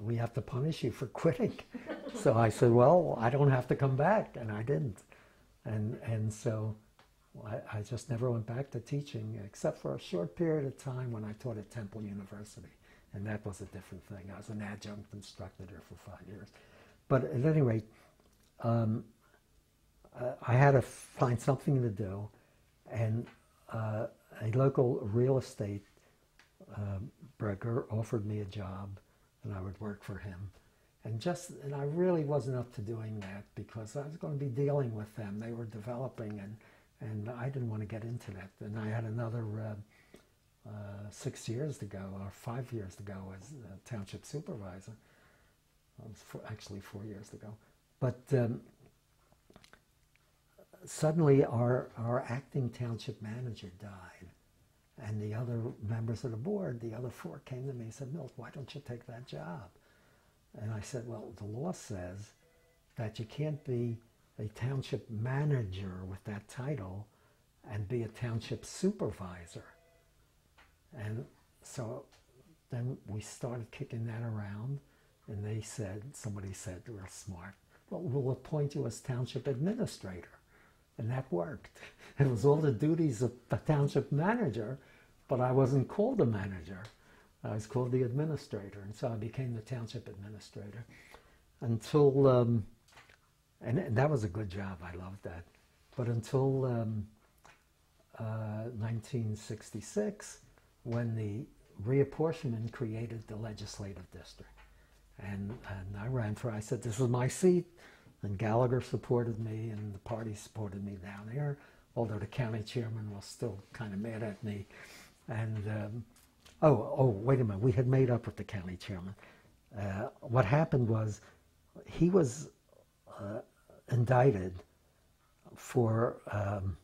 we have to punish you for quitting. so I said, well, I don't have to come back. And I didn't. And, and so I, I just never went back to teaching except for a short period of time when I taught at Temple University. And that was a different thing. I was an adjunct instructor there for five years. But at any rate, um, I had to find something to do. And uh, a local real estate uh, broker offered me a job and I would work for him. And just, and I really wasn't up to doing that because I was going to be dealing with them. They were developing and, and I didn't want to get into that. And I had another uh, uh, six years to go, or five years to go as township supervisor. Was four, actually four years to go. But um, suddenly our, our acting township manager died. And the other members of the board, the other four, came to me and said, Milt, why don't you take that job? And I said, well, the law says that you can't be a township manager with that title and be a township supervisor. And so then we started kicking that around, and they said, somebody said, real smart, well, we'll appoint you as township administrator. And that worked. It was all the duties of the township manager, but I wasn't called a manager. I was called the administrator, and so I became the township administrator until, um, and, and, that was a good job. I loved that. But until um, uh, 1966, when the reapportionment created the legislative district. And, and I ran for, I said, this is my seat. And Gallagher supported me, and the party supported me down there, although the county chairman was still kind of mad at me. And, um, oh, oh, wait a minute, we had made up with the county chairman. Uh, what happened was he was uh, indicted for, um,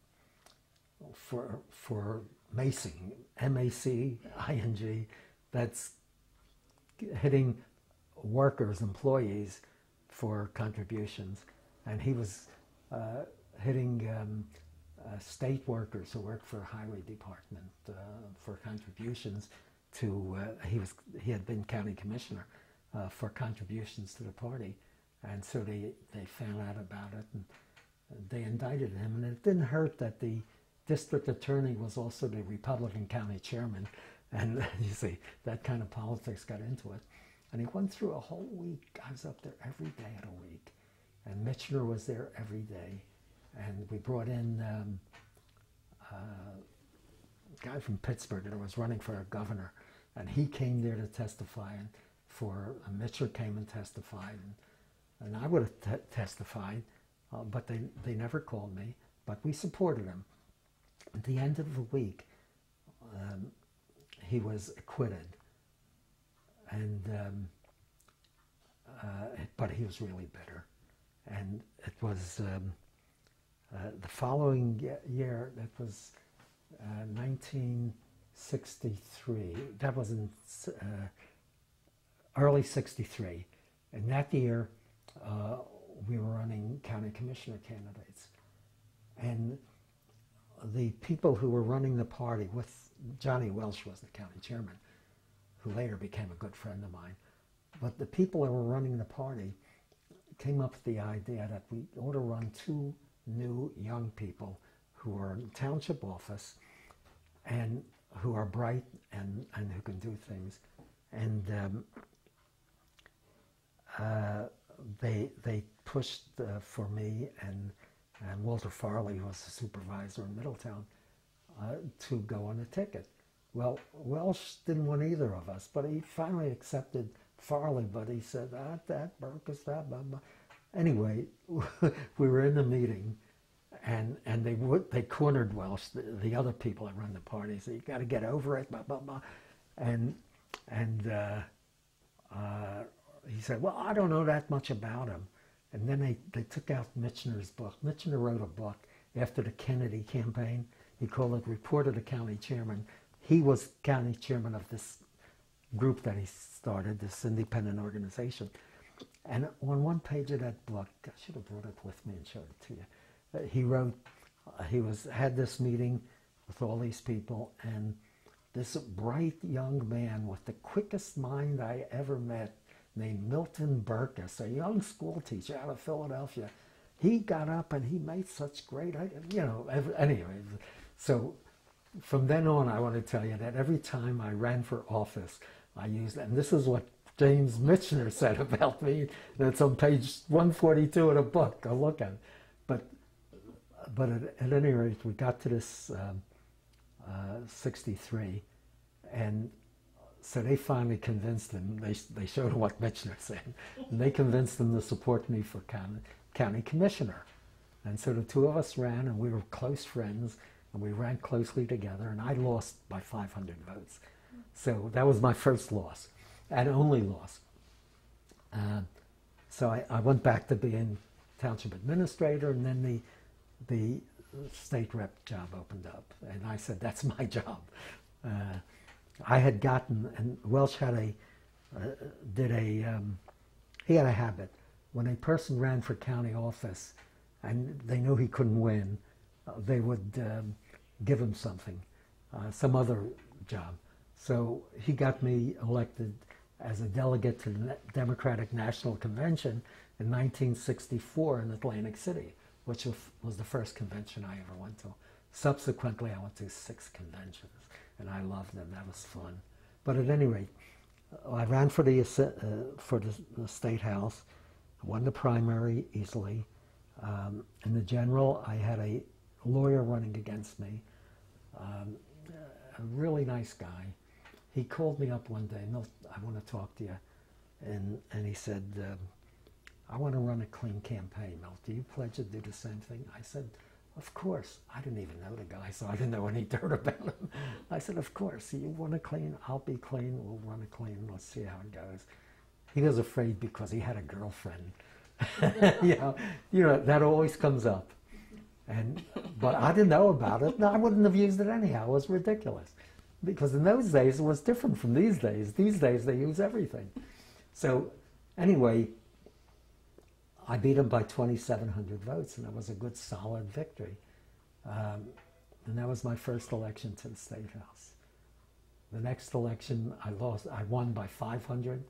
for, for macing, M-A-C-I-N-G, that's hitting workers, employees for contributions. And he was uh, hitting um, uh, state workers who worked for highway department uh, for contributions to, uh, he, was, he had been county commissioner uh, for contributions to the party. And so they, they found out about it and they indicted him. And it didn't hurt that the district attorney was also the Republican county chairman. And you see, that kind of politics got into it. And he went through a whole week. I was up there every day of the week. And Michener was there every day. And we brought in um, uh, a guy from Pittsburgh that was running for a governor. And he came there to testify. And for uh, Michener came and testified. And, and I would have testified, uh, but they, they never called me. But we supported him. At the end of the week, um, he was acquitted and um, uh, but he was really bitter, and it was um, uh, the following year. That was uh, 1963. That was in uh, early '63, and that year uh, we were running county commissioner candidates, and the people who were running the party with Johnny Welsh was the county chairman who later became a good friend of mine. But the people that were running the party came up with the idea that we ought to run two new young people who are in township office and who are bright and, and who can do things. And um, uh, they, they pushed uh, for me and, and Walter Farley, who was the supervisor in Middletown, uh, to go on the ticket. Well, Welsh didn't want either of us, but he finally accepted Farley, but he said, ah, that, Berkes, that, blah, blah. Anyway, we were in the meeting, and, and they would, they cornered Welsh, the, the other people that run the party, said, you got to get over it, blah, blah, blah. And, and uh, uh, he said, well, I don't know that much about him. And then they, they took out Michener's book. Michener wrote a book after the Kennedy campaign. He called it Report of the County Chairman he was county chairman of this group that he started, this independent organization. And on one page of that book, I should have brought it with me and showed it to you. Uh, he wrote, uh, he was had this meeting with all these people, and this bright young man with the quickest mind I ever met, named Milton Berkes, a young school teacher out of Philadelphia, he got up and he made such great, you know, anyway. So from then on, I want to tell you that every time I ran for office, I used, and this is what James Michener said about me. That's on page 142 of the book. Go look at it. But, but at, at any rate, we got to this um, uh, 63, and so they finally convinced him. They, they showed him what Michener said, and they convinced him to support me for county, county commissioner. And so the two of us ran, and we were close friends and we ran closely together, and I lost by 500 votes. So that was my first loss, and only loss. Uh, so I, I, went back to being township administrator, and then the the state rep job opened up, and I said that's my job. Uh, I had gotten, and Welsh had a uh, did a um, he had a habit when a person ran for county office, and they knew he couldn't win they would um, give him something, uh, some other job. So he got me elected as a delegate to the Democratic National Convention in 1964 in Atlantic City, which was the first convention I ever went to. Subsequently, I went to six conventions, and I loved them. That was fun. But at any rate, I ran for the uh, for the, the, state house, won the primary easily. Um, in the general, I had a lawyer running against me. Um, a really nice guy. He called me up one day, Milt, I want to talk to you. And, and he said, um, I want to run a clean campaign, Milt. Do you pledge to do the same thing? I said, of course. I didn't even know the guy, so I didn't know any dirt about him. I said, of course. You want to clean? I'll be clean. We'll run a clean. Let's see how it goes. He was afraid because he had a girlfriend. you know, you know that always comes up. And but I didn't know about it. No, I wouldn't have used it anyhow. It was ridiculous, because in those days it was different from these days. These days they use everything. So anyway, I beat him by 2,700 votes, and that was a good, solid victory. Um, and that was my first election to the state house. The next election, I lost. I won by 500.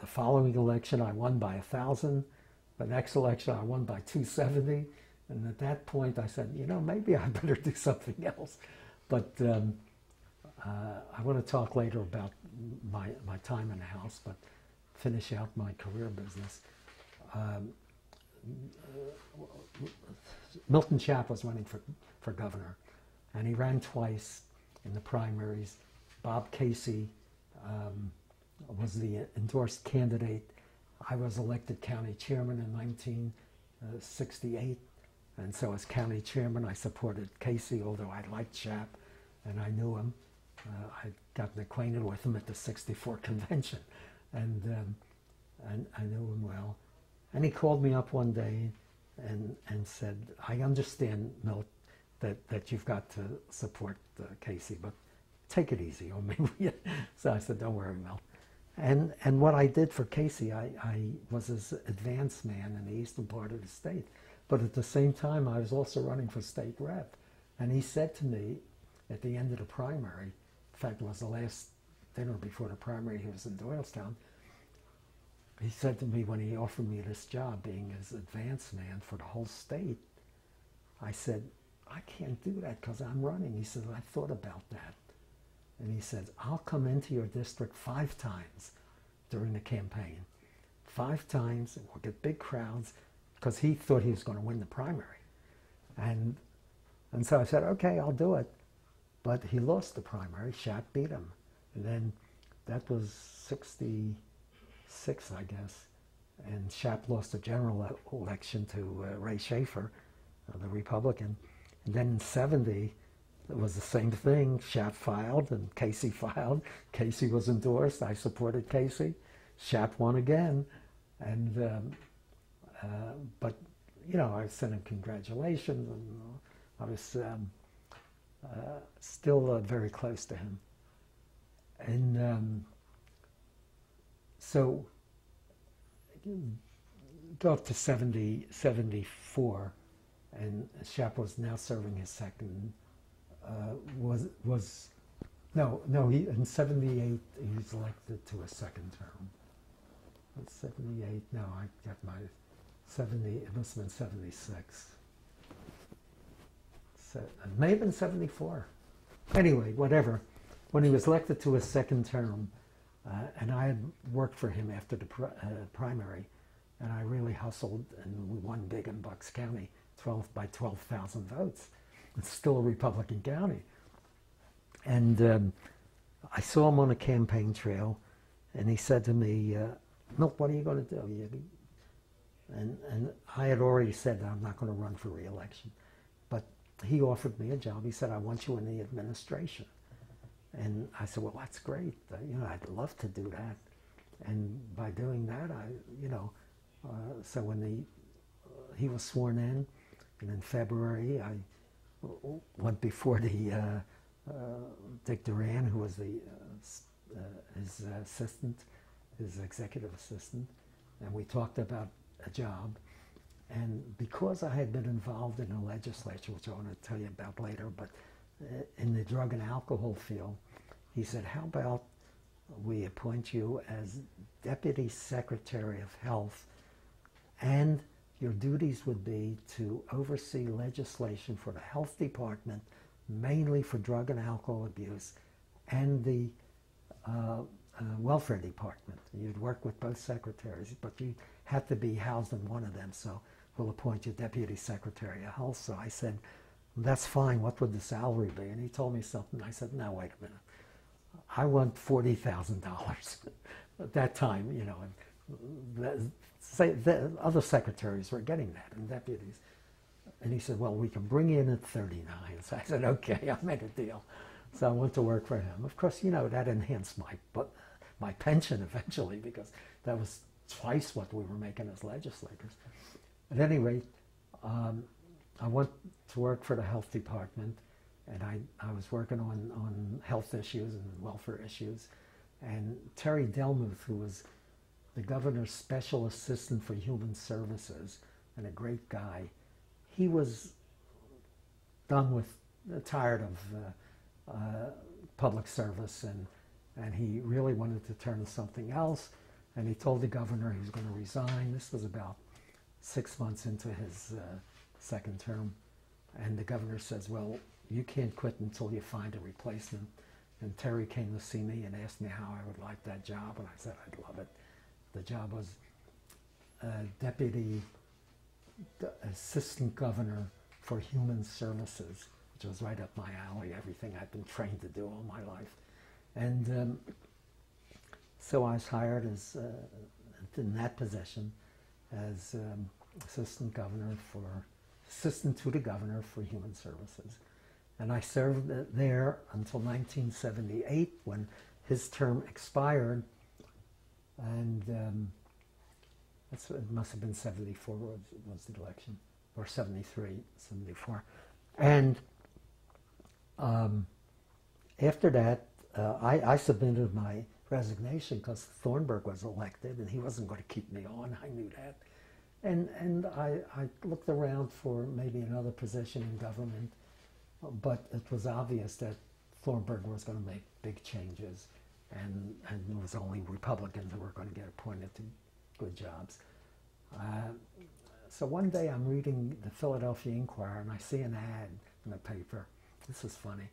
The following election, I won by 1,000. The next election, I won by 270. And at that point, I said, you know, maybe I better do something else. But um, uh, I want to talk later about my, my time in the House, but finish out my career business. Um, Milton Shapp was running for, for governor, and he ran twice in the primaries. Bob Casey um, was the endorsed candidate. I was elected county chairman in 1968, and so as county chairman, I supported Casey, although I liked Shapp and I knew him. Uh, I'd gotten acquainted with him at the 64 convention, and, um, and I knew him well. And he called me up one day and, and said, I understand, Milt, that, that you've got to support uh, Casey, but take it easy on me. so I said, don't worry, Milt. And, and what I did for Casey, I, I was his advance man in the eastern part of the state. But at the same time, I was also running for state rep. And he said to me at the end of the primary, in fact, it was the last dinner before the primary, he was in Doylestown, he said to me when he offered me this job, being his advance man for the whole state, I said, I can't do that because I'm running. He said, I thought about that. And he said, I'll come into your district five times during the campaign. Five times, and we'll get big crowds because he thought he was going to win the primary. And, and so I said, okay, I'll do it. But he lost the primary. Shapp beat him. And then that was 66, I guess. And Shapp lost the general election to uh, Ray Shafer, uh, the Republican. And then in 70, it was the same thing. Shapp filed and Casey filed. Casey was endorsed. I supported Casey. Shapp won again. And, um, uh, but, you know, I sent him congratulations. And I was um, uh, still uh, very close to him. And um, so up to 70, 74, and Shapp was now serving his second, uh, was, was, no, no, he, in 78, he was elected to a second term. 78, no, I got my 70, it must have been 76. So, it may have been 74. Anyway, whatever. When he was elected to a second term, uh, and I had worked for him after the pr uh, primary, and I really hustled, and we won big in Bucks County, 12 by 12,000 votes. It's still a Republican county. And um, I saw him on a campaign trail, and he said to me, uh, Milt, what are you going to do? And, and I had already said that I'm not going to run for reelection. But he offered me a job. He said, I want you in the administration. And I said, well, that's great. Uh, you know, I'd love to do that. And by doing that, I, you know, uh, so when the, uh, he was sworn in, and in February, I went before the uh, uh, Dick Duran, who was the uh, his assistant, his executive assistant, and we talked about a job. And because I had been involved in the legislature, which I want to tell you about later, but in the drug and alcohol field, he said, how about we appoint you as Deputy Secretary of Health and your duties would be to oversee legislation for the health department, mainly for drug and alcohol abuse, and the uh, uh, welfare department. You'd work with both secretaries, but you had to be housed in one of them, so we'll appoint you Deputy Secretary of Health. So I said, that's fine. What would the salary be? And he told me something. I said, no, wait a minute. I want $40,000 at that time, you know. And the, say, the other secretaries were getting that and deputies. And he said, well, we can bring in at 39. So I said, okay, I made a deal. So I went to work for him. Of course, you know, that enhanced my, my pension eventually because that was twice what we were making as legislators. At any rate, um, I went to work for the health department and I, I was working on, on health issues and welfare issues. And Terry Dellmuth, who was the governor's special assistant for human services and a great guy, he was done with, uh, tired of uh, uh, public service and, and he really wanted to turn to something else. And he told the governor he was going to resign. This was about six months into his uh, second term. And the governor says, well, you can't quit until you find a replacement. And Terry came to see me and asked me how I would like that job, and I said I'd love it. The job was uh, deputy assistant governor for human services, which was right up my alley, everything I've been trained to do all my life. And um, so I was hired as uh, in that position as um, assistant governor for assistant to the governor for human services. And I served there until 1978 when his term expired. And um, it must have been 74 was, was, the election, or 73, 74. And um, after that, uh, I, I, submitted my resignation because Thornburgh was elected and he wasn't going to keep me on. I knew that. And, and I, I looked around for maybe another position in government but it was obvious that Thornburgh was going to make big changes, and, and it was only Republicans who were going to get appointed to good jobs. Uh, so one day I'm reading the Philadelphia Inquirer and I see an ad in the paper. This is funny.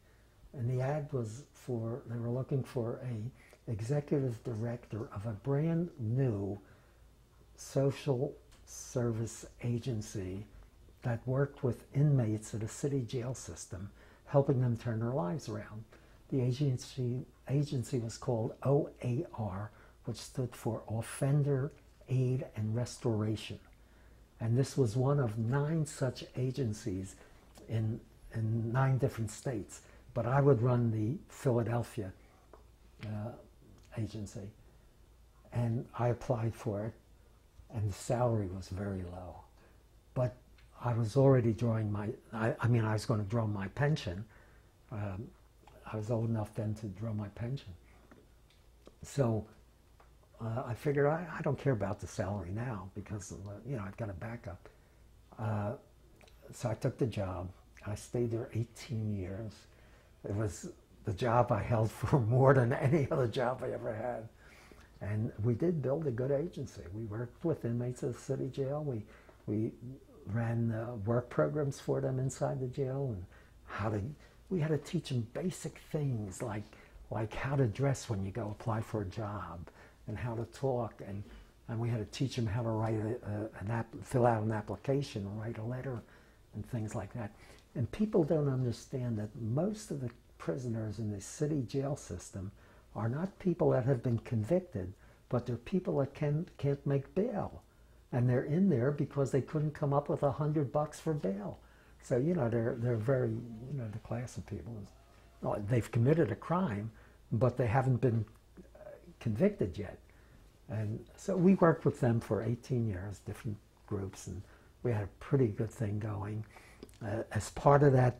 And the ad was for, they were looking for a executive director of a brand new social service agency that worked with inmates at a city jail system, helping them turn their lives around. The agency, agency was called OAR, which stood for Offender Aid and Restoration. And this was one of nine such agencies in, in nine different states. But I would run the Philadelphia uh, agency. And I applied for it, and the salary was very low. But I was already drawing my, I, I mean, I was going to draw my pension. Um, I was old enough then to draw my pension. So uh, I figured I, I, don't care about the salary now because, you know, I've got a backup. Uh, so I took the job. I stayed there 18 years. It was the job I held for more than any other job I ever had. And we did build a good agency. We worked with inmates of the city jail. We, we ran uh, work programs for them inside the jail and how to we had to teach them basic things like like how to dress when you go apply for a job and how to talk and and we had to teach them how to write a, a, an app, fill out an application write a letter and things like that. And people don't understand that most of the prisoners in the city jail system are not people that have been convicted, but they're people that can, can't make bail and they're in there because they couldn't come up with a hundred bucks for bail. So you know they're they're very you know the class of people is well, they've committed a crime, but they haven't been uh, convicted yet. And so we worked with them for 18 years, different groups, and we had a pretty good thing going. Uh, as part of that,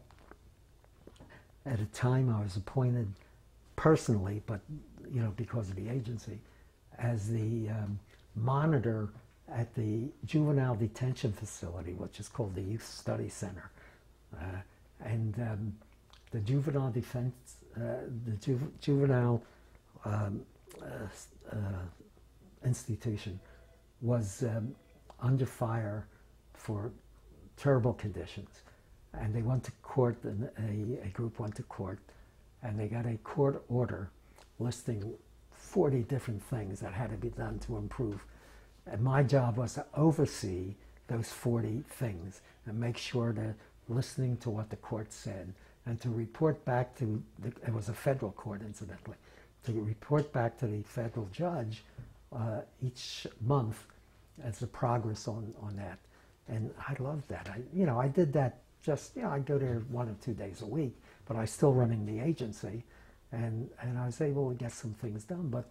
at a time I was appointed personally, but you know because of the agency, as the um, monitor at the juvenile detention facility, which is called the Youth Study Center. Uh, and um, the juvenile defense, uh, the ju juvenile um, uh, uh institution was um, under fire for terrible conditions. And they went to court, and a, a group went to court, and they got a court order listing 40 different things that had to be done to improve and my job was to oversee those 40 things and make sure that listening to what the court said and to report back to, the, it was a federal court incidentally, to report back to the federal judge uh, each month as the progress on, on that. And I loved that. I, you know, I did that just, you know, I'd go there one or two days a week, but I was still running the agency and, and I was able to get some things done. But,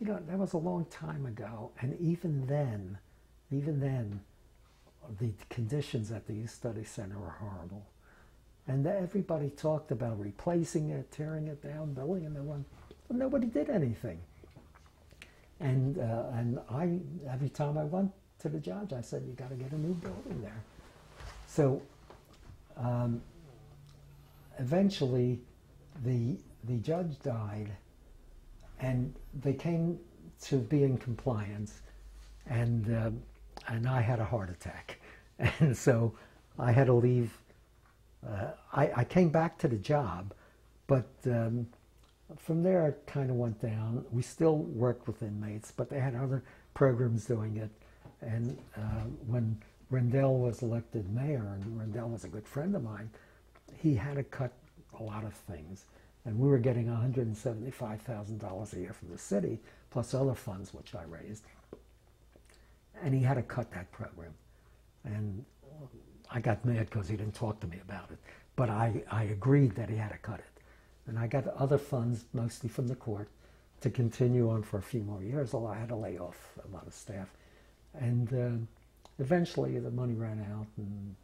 you know, that was a long time ago. And even then, even then, the conditions at the Youth Study Center were horrible. And everybody talked about replacing it, tearing it down, building a new one. But nobody did anything. And, uh, and I, every time I went to the judge, I said, you got to get a new building there. So um, eventually, the, the judge died, and they came to be in compliance, and, uh, and I had a heart attack. And so I had to leave. Uh, I, I came back to the job, but um, from there it kind of went down. We still worked with inmates, but they had other programs doing it. And uh, when Rendell was elected mayor, and Rendell was a good friend of mine, he had to cut a lot of things. And we were getting $175,000 a year from the city, plus other funds which I raised. And he had to cut that program. And I got mad because he didn't talk to me about it. But I, I agreed that he had to cut it. And I got other funds, mostly from the court, to continue on for a few more years, although I had to lay off a lot of staff. And uh, eventually the money ran out and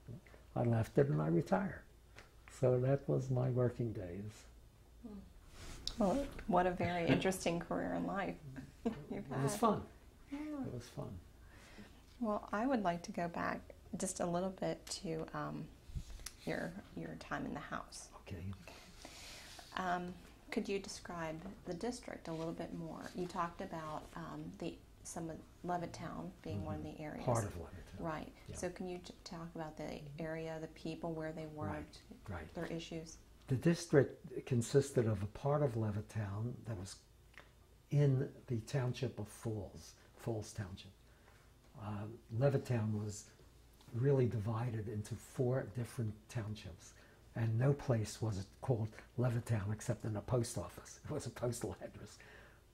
I left it and I retired. So that was my working days. Well, what a very interesting career in life you've. It was fun. Yeah. It was fun. Well, I would like to go back just a little bit to um, your your time in the house. Okay. Um, could you describe the district a little bit more? You talked about um, the some of Levittown being one of the areas. Part of Levittown. Right. Yeah. So can you t- talk about the area, the people, where they worked, Right. their issues? The district consisted of a part of Levittown that was in the township of Falls, Falls Township. Um, Levittown was really divided into four different townships, and no place was it called Levittown except in a post office. It was a postal address.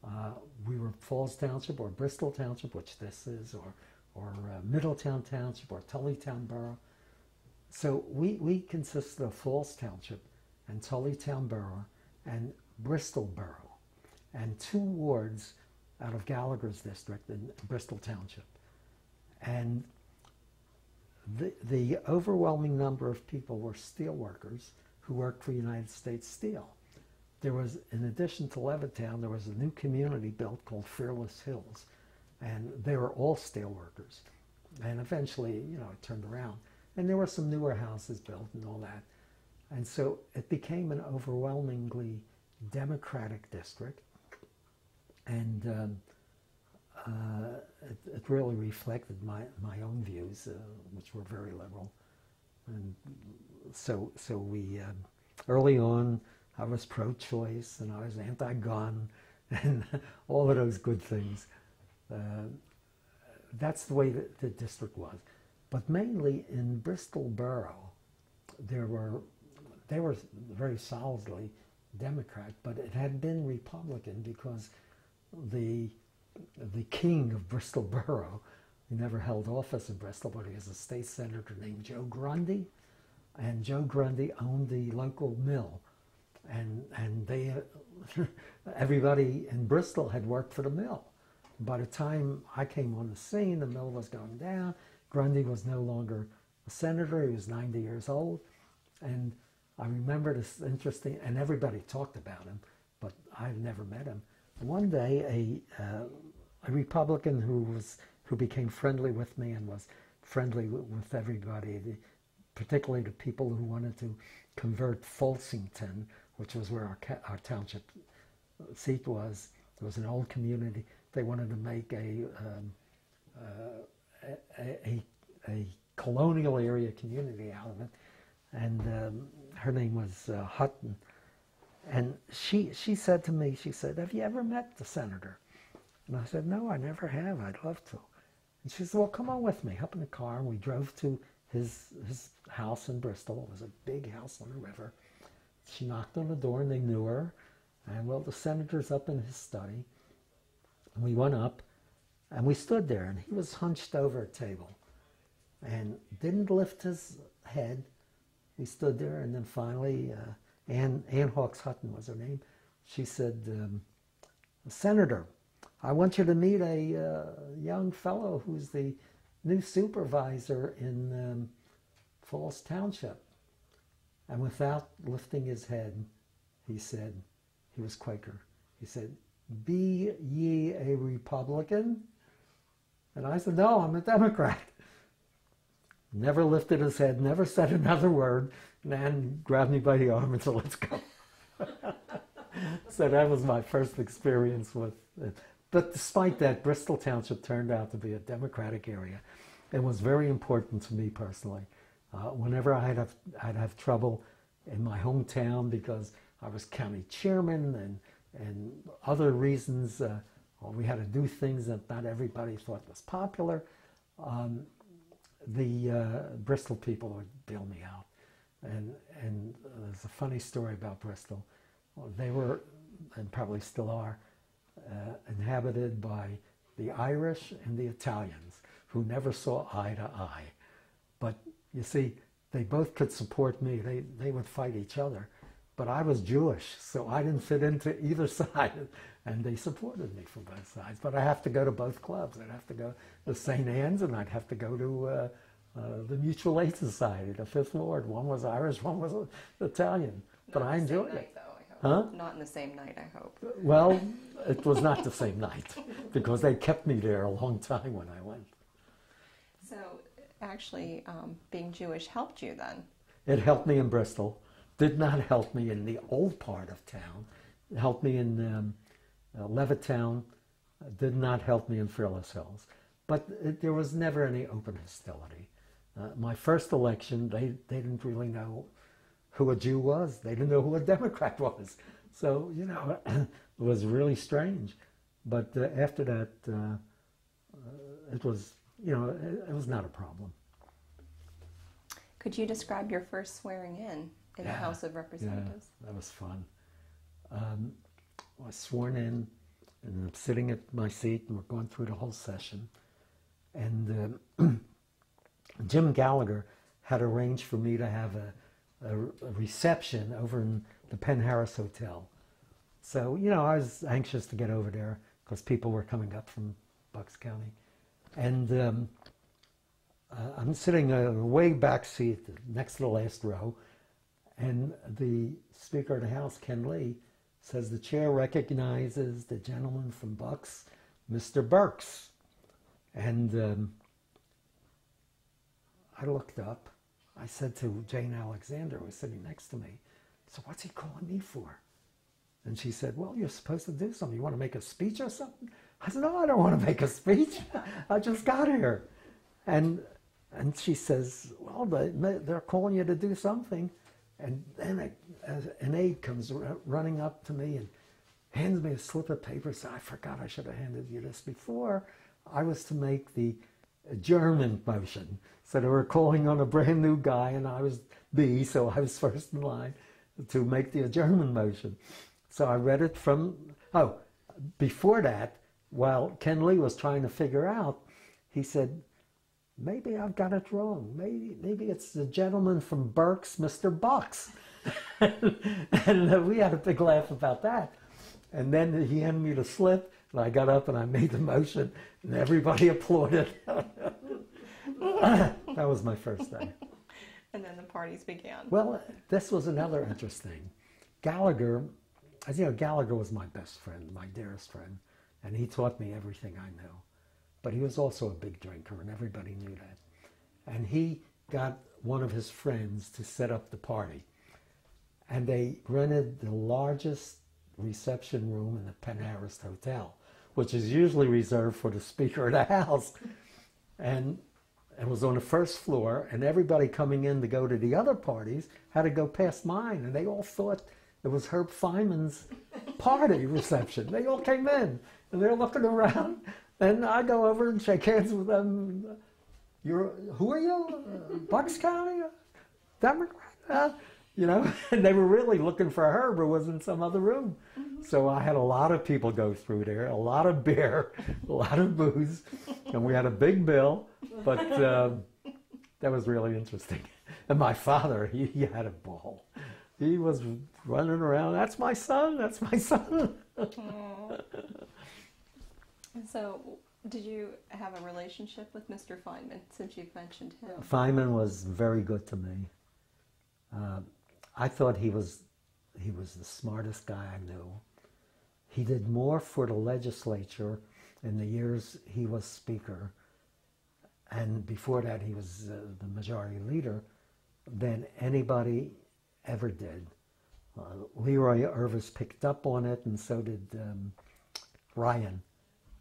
Uh, we were Falls Township or Bristol Township, which this is, or or uh, Middletown Township or Tullytown Borough. So we, we consisted of Falls Township and Tullytown Borough and Bristol Borough and two wards out of Gallagher's district in Bristol Township. And the, the overwhelming number of people were steel workers who worked for United States Steel. There was, in addition to Levittown, there was a new community built called Fairless Hills, and they were all steel workers. And eventually, you know, it turned around. And there were some newer houses built and all that. And so it became an overwhelmingly democratic district. And um, uh, it, it really reflected my, my own views, uh, which were very liberal. And so, so we, um, early on, I was pro-choice and I was anti-gun and all of those good things. Uh, that's the way that the district was. But mainly in Bristol Borough, there were, they were very solidly Democrat, but it had been Republican because the, the king of Bristol Borough, he never held office in Bristol, but he was a state senator named Joe Grundy. And Joe Grundy owned the local mill. And, and they, everybody in Bristol had worked for the mill. By the time I came on the scene, the mill was going down. Grundy was no longer a senator. He was 90 years old. And I remember this interesting, and everybody talked about him, but I've never met him. One day, a, uh, a Republican who, was, who became friendly with me and was friendly with, everybody, particularly the people who wanted to convert Fallsington, which was where our, our township seat was. It was an old community. They wanted to make a, um, uh, a, a, a, colonial area community out of it. And um, her name was uh, Hutton. And she, she said to me, she said, have you ever met the senator? And I said, no, I never have. I'd love to. And she said, well, come on with me. Hop in the car. And we drove to his his house in Bristol. It was a big house on the river. She knocked on the door and they knew her. And well, the senator's up in his study. And we went up and we stood there and he was hunched over a table and didn't lift his head. We stood there and then finally, uh, Ann, Ann Hawkes Hutton was her name. She said, um, Senator, I want you to meet a uh, young fellow who's the new supervisor in um, Falls Township. And without lifting his head, he said, he was Quaker, he said, Be ye a Republican? And I said, No, I'm a Democrat. Never lifted his head, never said another word. And grabbed me by the arm and said, Let's go. so that was my first experience with it. But despite that, Bristol Township turned out to be a Democratic area. and was very important to me personally. Uh, whenever I'd have, I'd have trouble in my hometown because I was county chairman and, and other reasons, uh, we had to do things that not everybody thought was popular, um, the uh, Bristol people would bail me out. And, and there's a funny story about Bristol. They were, and probably still are, uh, inhabited by the Irish and the Italians who never saw eye to eye. You see, they both could support me. They, they would fight each other. But I was Jewish, so I didn't fit into either side. And they supported me from both sides. But I have to go to both clubs. I'd have to go to St. Anne's and I'd have to go to uh, uh, the Mutual Aid Society, the Fifth Ward. One was Irish, one was Italian. But I enjoyed it. Huh? Not in the same night, I hope. Well, it was not the same night because they kept me there a long time when I went. So, actually, um, being Jewish helped you then? It helped me in Bristol. Did not help me in the old part of town. It helped me in um, uh, Levittown. Did not help me in Fairless Hills. But it, there was never any open hostility. Uh, my first election, they, they didn't really know who a Jew was. They didn't know who a Democrat was. So, you know, it was really strange. But uh, after that, uh, uh, it was, you know, it, it, was not a problem. Could you describe your first swearing in in yeah, the House of Representatives? Yeah, that was fun. Um, I was sworn in, and I'm sitting at my seat, and we're going through the whole session. And um, Jim Gallagher had arranged for me to have a a, a reception over in the Penn Harris Hotel. So, you know, I was anxious to get over there because people were coming up from Bucks County. And um, uh, I'm sitting in a way back seat next to the last row, and the Speaker of the House, Ken Lee, says the chair recognizes the gentleman from Bucks, Mr. Berkes. And um, I looked up I said to Jane Alexander, who was sitting next to me, so what's he calling me for? And she said, well, you're supposed to do something. You want to make a speech or something? I said, no, I don't want to make a speech. I just got here. And, and she says, well, they're calling you to do something. And then a, an aide comes running up to me and hands me a slip of paper. Said, I forgot I should have handed you this before. I was to make the German motion. So they were calling on a brand new guy, and I was B, so I was first in line to make the German motion. So I read it from, oh, before that, while Ken Lee was trying to figure out, he said, maybe I've got it wrong. Maybe, maybe it's the gentleman from Berks, Mr. Bucks. and we had a big laugh about that. And then he handed me the slip, and I got up and I made the motion, and everybody applauded. that was my first day. And then the parties began. Well, this was another interesting. Gallagher, as you know, Gallagher was my best friend, my dearest friend, and he taught me everything I knew. But he was also a big drinker, and everybody knew that. And he got one of his friends to set up the party. And they rented the largest reception room in the Penn Hotel, which is usually reserved for the Speaker of the House. And it was on the first floor, and everybody coming in to go to the other parties had to go past mine, and they all thought it was Herb Fineman's party reception. They all came in, and they're looking around, and I go over and shake hands with them. you're who are you? Uh, Bucks County, uh, Democrat? Uh, you know, and they were really looking for Herb who was in some other room. So I had a lot of people go through there, a lot of beer, a lot of booze, and we had a big bill. But um, that was really interesting. And my father, he, he had a ball. He was running around. That's my son. That's my son. So, did you have a relationship with Mr. Fineman since you've mentioned him? Fineman was very good to me. Uh, I thought he was he was the smartest guy I knew. He did more for the legislature in the years he was speaker, and before that he was uh, the majority leader, than anybody ever did. Uh, Leroy Irvis picked up on it, and so did um, Ryan,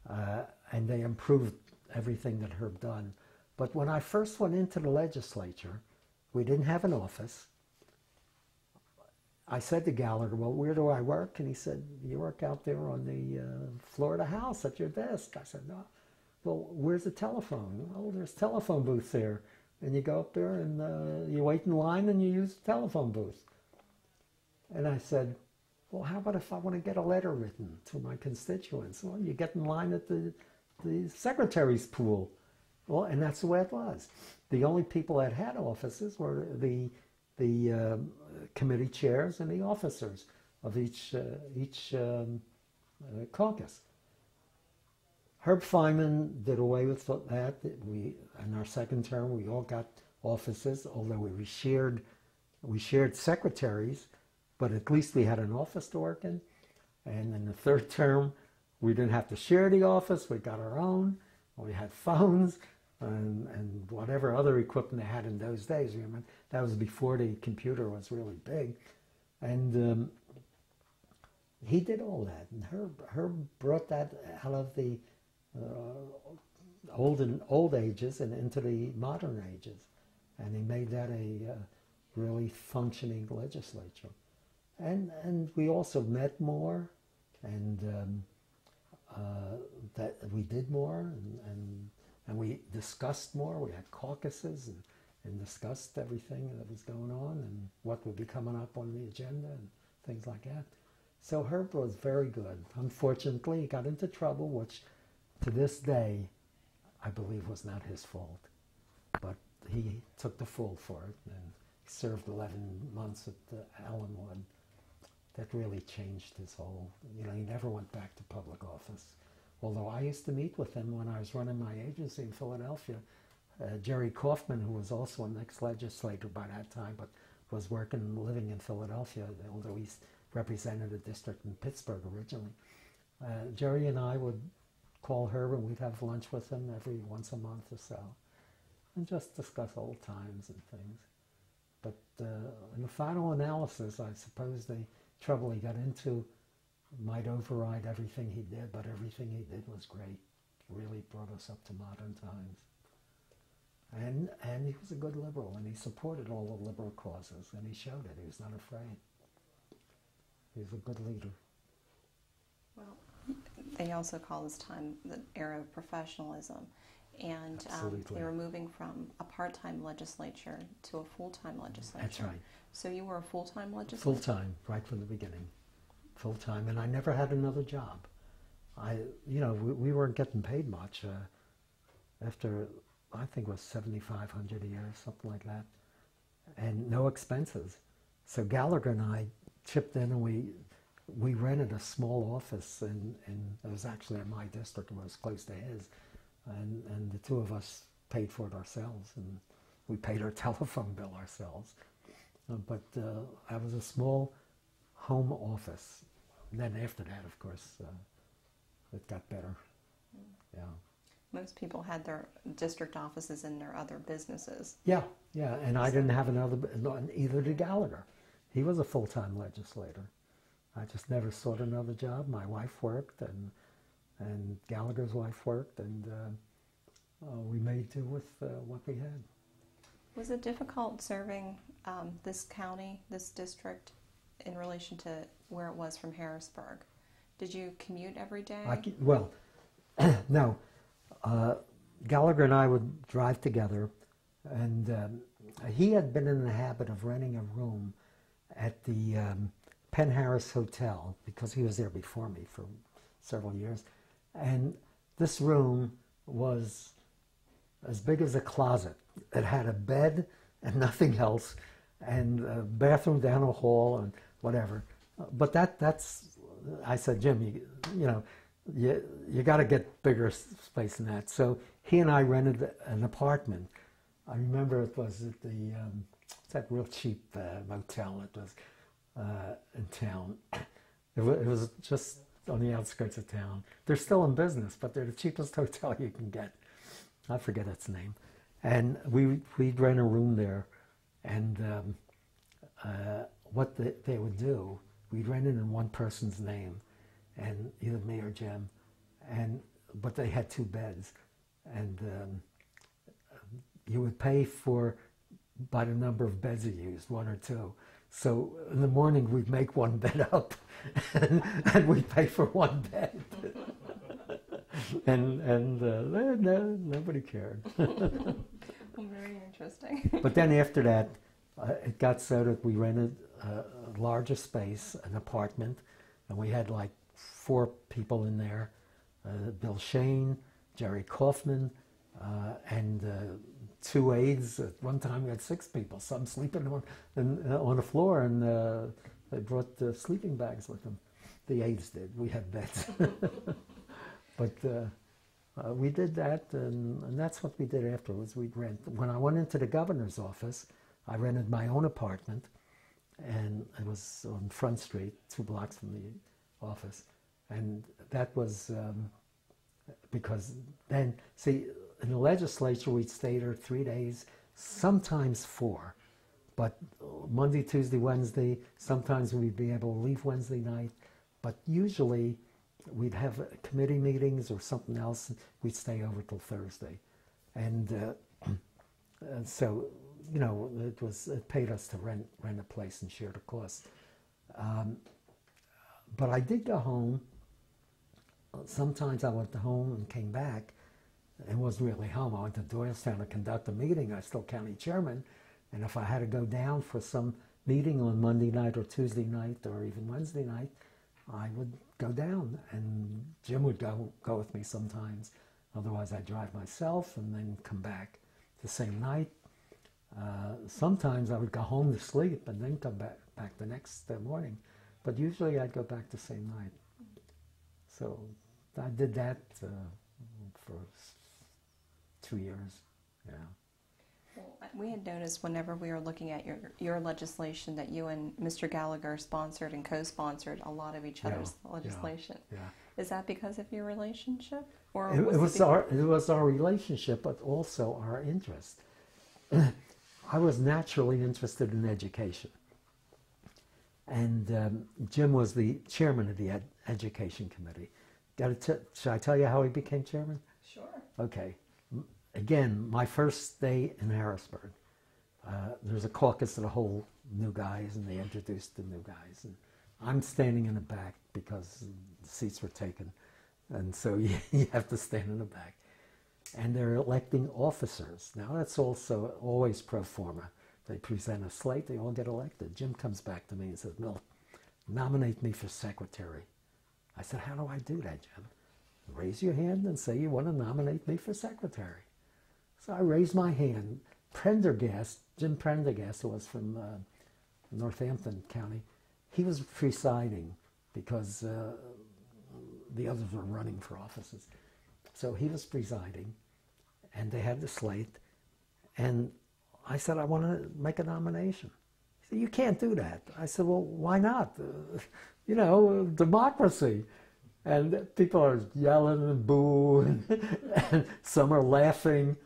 uh, and they improved everything that Herb done. But when I first went into the legislature, we didn't have an office. I said to Gallagher, well, where do I work? And he said, you work out there on the uh, floor of the house at your desk. I said, no. Well, where's the telephone? Oh, there's telephone booths there. And you go up there and uh, you wait in line and you use the telephone booth. And I said, well, how about if I want to get a letter written to my constituents? Well, you get in line at the, the secretary's pool. Well, and that's the way it was. The only people that had offices were the the um, committee chairs and the officers of each uh, each um, uh, caucus. Herb Fineman did away with that. We in our second term we all got offices, although we shared we shared secretaries, but at least we had an office to work in. And in the third term, we didn't have to share the office. We got our own. We had phones and, and whatever other equipment they had in those days. Remember, that was before the computer was really big. And um, he did all that. And Herb brought that out of the uh, old old ages and into the modern ages. And he made that a uh, really functioning legislature. And, and we also met more and um, uh, that we did more and, and and we discussed more. We had caucuses and, and discussed everything that was going on and what would be coming up on the agenda and things like that. So Herb was very good. Unfortunately, he got into trouble, which to this day, I believe was not his fault. But he took the fall for it and served 11 months at the Allenwood. That really changed his whole, you know, he never went back to public office. Although I used to meet with him when I was running my agency in Philadelphia. Uh, Jerry Kaufman, who was also an ex-legislator by that time, but was working and living in Philadelphia, although he represented a district in Pittsburgh originally. Uh, Jerry and I would call her and we'd have lunch with him every once a month or so and just discuss old times and things. But uh, in the final analysis, I suppose the trouble he got into might override everything he did, but everything he did was great. Really brought us up to modern times. And, and he was a good liberal, and he supported all the liberal causes, and he showed it. He was not afraid. He was a good leader. Well, they also call this time the era of professionalism. And um, they were moving from a part-time legislature to a full-time legislature. That's right. So you were a full-time legislator? Full-time, right from the beginning full time, and I never had another job. I, you know, we, we weren't getting paid much. Uh, after I think it was seventy five hundred a year, something like that, and no expenses. So Gallagher and I chipped in, and we we rented a small office, and and it was actually in my district, and it was close to his, and and the two of us paid for it ourselves, and we paid our telephone bill ourselves. Uh, but uh, I was a small home office. And then after that, of course, uh, it got better. Yeah. Most people had their district offices in their other businesses. Yeah, yeah, and I didn't have another, either did Gallagher. He was a full-time legislator. I just never sought another job. My wife worked, and and Gallagher's wife worked, and uh, uh, we made do with uh, what we had. Was it difficult serving um, this county, this district, in relation to where it was from Harrisburg? Did you commute every day? I, well, no. Uh, Gallagher and I would drive together, and um, he had been in the habit of renting a room at the um, Penn Harris Hotel because he was there before me for several years. And this room was as big as a closet. It had a bed and nothing else, and a bathroom down a hall and whatever. But that that's I said, Jim, you, you know, you you got to get bigger space than that. So he and I rented an apartment. I remember it was at the um, that real cheap uh, motel. It was uh, in town. It was, it was just on the outskirts of town. They're still in business, but they're the cheapest hotel you can get. I forget its name. And we we'd rent a room there, and um, uh, what the, they would do, we'd rent it in one person's name, and either me or Jim, and but they had two beds, and um, you would pay for by the number of beds you used, one or two. So in the morning we'd make one bed up, and, and we'd pay for one bed. and and uh, no, nobody cared. Very interesting. but then after that, uh, it got so that we rented a larger space, an apartment, and we had like four people in there: uh, Bill Shane, Jerry Kaufman, uh, and uh, two aides. At one time, we had six people. Some sleeping on uh, on the floor, and they brought sleeping bags with them. The aides did. We had beds. But uh, uh, we did that, and, and, that's what we did afterwards. We'd rent. When I went into the governor's office, I rented my own apartment, and it was on Front Street, two blocks from the office. And that was um, because then, see, in the legislature, we'd stay there three days, sometimes four. But Monday, Tuesday, Wednesday, sometimes we'd be able to leave Wednesday night. But usually, we'd have committee meetings or something else. We'd stay over till Thursday, and, uh, and so you know it was it paid us to rent rent a place and share the cost. Um, but I did go home. Sometimes I went home and came back. It wasn't really home. I went to Doylestown to conduct a meeting. I was still county chairman, and if I had to go down for some meeting on Monday night or Tuesday night or even Wednesday night, I would go down, and Jim would go go with me sometimes. Otherwise, I'd drive myself and then come back the same night. Uh, sometimes I would go home to sleep and then come back back the next morning, but usually I'd go back the same night. So I did that uh, for two years. Yeah. We had noticed whenever we were looking at your your legislation that you and Mr. Gallagher sponsored and co-sponsored a lot of each other's yeah, legislation. Yeah, yeah, Is that because of your relationship, or it, was, it was our it was our relationship, but also our interest. I was naturally interested in education, and um, Jim was the chairman of the ed- education committee. Got should I tell you how he became chairman? Sure. Okay again, my first day in Harrisburg, uh, there's a caucus of the whole new guys, and they introduced the new guys. And I'm standing in the back because the seats were taken, and so you, you have to stand in the back. And they're electing officers. Now that's also always pro forma. They present a slate, they all get elected. Jim comes back to me and says, Milt, nominate me for secretary. I said, how do I do that, Jim? Raise your hand and say you want to nominate me for secretary. So I raised my hand. Prendergast, Jim Prendergast, was from uh, Northampton County, he was presiding because uh, the others were running for offices. So he was presiding, and they had the slate. And I said, I want to make a nomination. He said, You can't do that. I said, Well, why not? Uh, you know, democracy. And people are yelling and booing, and some are laughing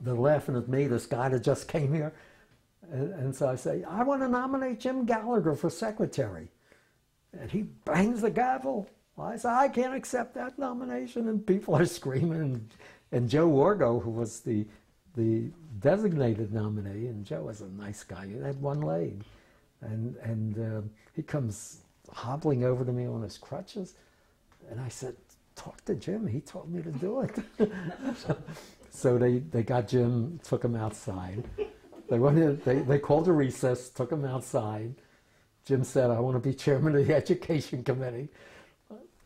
they're laughing at me, this guy that just came here. And, and so I say, I want to nominate Jim Gallagher for secretary. And he bangs the gavel. I say, I can't accept that nomination. And people are screaming. And, and Joe Wargo, who was the, the designated nominee, and Joe was a nice guy, he had one leg. And, and uh, he comes hobbling over to me on his crutches. And I said, talk to Jim. He told me to do it. so, they, they got Jim, took him outside. They went in, they, they called a recess, took him outside. Jim said, I want to be chairman of the education committee.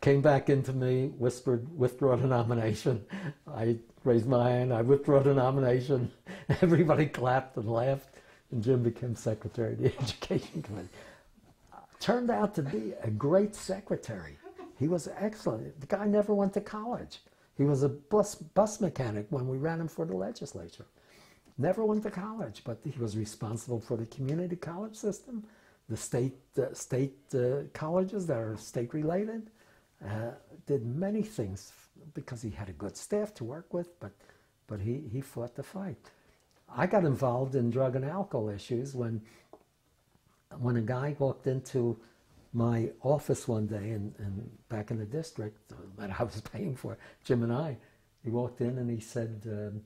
Came back into me, whispered, withdraw the nomination. I raised my hand, I withdraw the nomination. Everybody clapped and laughed, and Jim became secretary of the education committee. Turned out to be a great secretary. He was excellent. The guy never went to college. He was a bus, bus mechanic when we ran him for the legislature. Never went to college, but he was responsible for the community college system, the state, uh, state uh, colleges that are state related. Uh, did many things because he had a good staff to work with, but, but he, he fought the fight. I got involved in drug and alcohol issues when, when a guy walked into my office one day and, and back in the district that I was paying for, Jim and I, he walked in and he said um,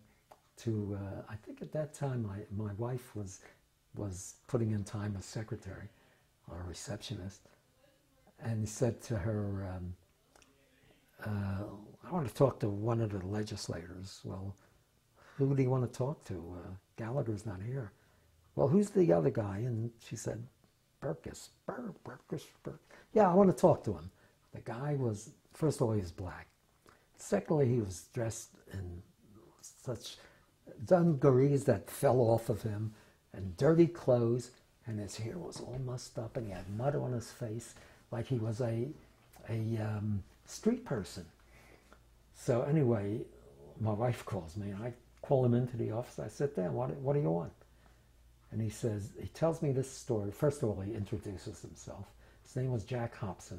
to, uh, I think at that time my, my wife was, was putting in time as secretary or receptionist, and he said to her, um, uh, I want to talk to one of the legislators. Well, who do you want to talk to? Uh, Gallagher's not here. Well, who's the other guy? And she said, Berkus. Bur Berkus, Berkus. Yeah, I want to talk to him. The guy was, first of all, he was black. Secondly, he was dressed in such dungarees that fell off of him and dirty clothes, and his hair was all mussed up, and he had mud on his face like he was a, a um, street person. So anyway, my wife calls me, and I call him into the office. I sit down. What, what do you want? And he says, he tells me this story. First of all, he introduces himself. His name was Jack Hobson,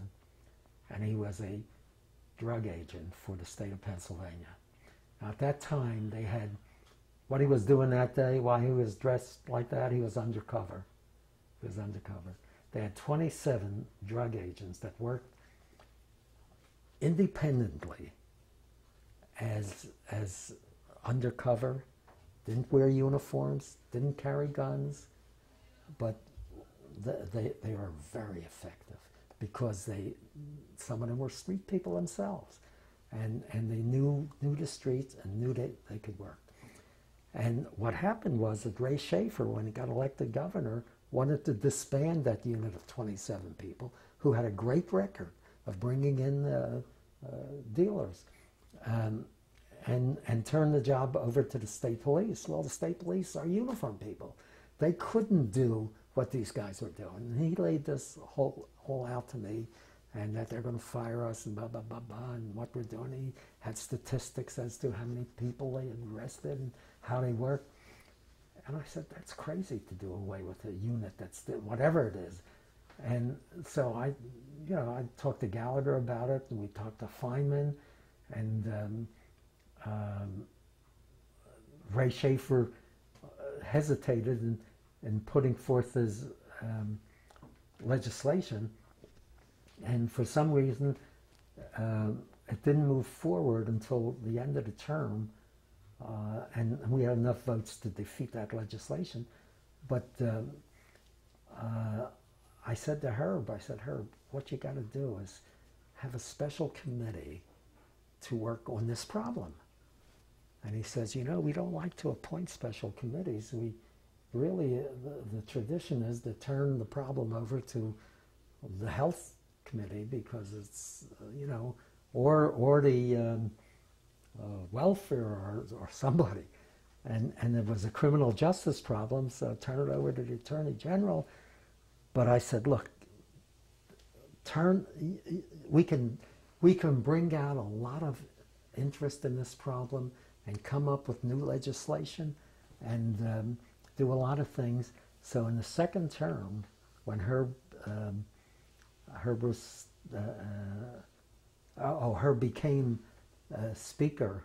and he was a drug agent for the state of Pennsylvania. Now, at that time, they had what he was doing that day why he was dressed like that, he was undercover. He was undercover. They had 27 drug agents that worked independently as, as undercover, didn't wear uniforms, didn't carry guns, but they, they are very effective because they, some of them were street people themselves. And, and they knew, knew the streets and knew that they could work. And what happened was that Ray Shafer, when he got elected governor, wanted to disband that unit of 27 people who had a great record of bringing in uh, uh, dealers um, and, and turn the job over to the state police. Well, the state police are uniform people. They couldn't do what these guys were doing. And he laid this whole, whole out to me and that they're going to fire us and blah, blah, blah, blah, and what we're doing. He had statistics as to how many people they arrested and how they work. And I said, that's crazy to do away with a unit that's, whatever it is. And so I, you know, I talked to Gallagher about it, and we talked to Fineman, and um, um, Ray Shafer uh, hesitated in, in putting forth his um, legislation, and for some reason, uh, it didn't move forward until the end of the term, uh, and we had enough votes to defeat that legislation. But um, uh, I said to Herb, I said, Herb, what you got to do is have a special committee to work on this problem. And he says, you know, we don't like to appoint special committees. We really, uh, the, the tradition is to turn the problem over to the health committee because it's, uh, you know, or, or the um, uh, welfare or, or somebody. And, and there was a criminal justice problem, so turn it over to the Attorney General. But I said, look, turn, we can, we can bring out a lot of interest in this problem and come up with new legislation and um, do a lot of things. So in the second term, when Herb, um, Herb was, uh, uh, oh, Herb became uh, Speaker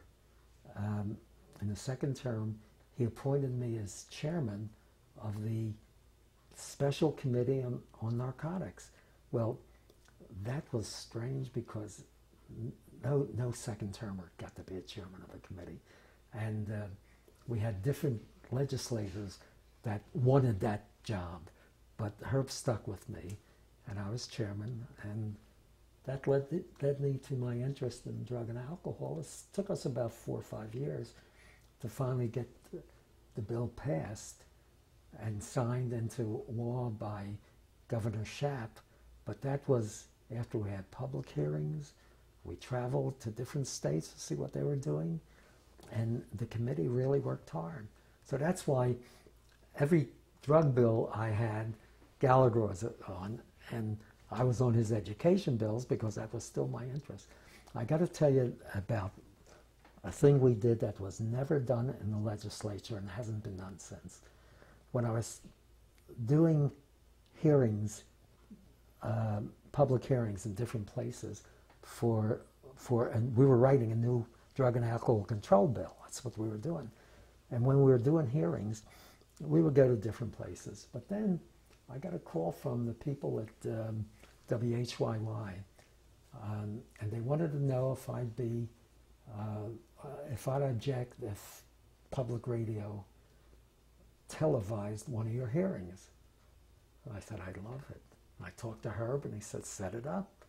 um, in the second term, he appointed me as chairman of the Special Committee on, on Narcotics. Well, that was strange because no, no second termer got to be a chairman of a committee. And uh, we had different legislators that wanted that job. But Herb stuck with me, and I was chairman, and that led, led me to my interest in drug and alcohol. It took us about four or five years to finally get the, bill passed and signed into law by Governor Shapp. But that was after we had public hearings. We traveled to different states to see what they were doing. And the committee really worked hard. So that's why every drug bill I had, Gallagher was on, and I was on his education bills because that was still my interest. I got to tell you about a thing we did that was never done in the legislature and hasn't been done since. When I was doing hearings, uh, public hearings in different places for, for, and we were writing a new drug and alcohol control bill. That's what we were doing. And when we were doing hearings, we would go to different places. But then I got a call from the people at um, WHYY, um, and they wanted to know if I'd be, uh, if I'd object if public radio televised one of your hearings. And I said, I'd love it. And I talked to Herb, and he said, set it up.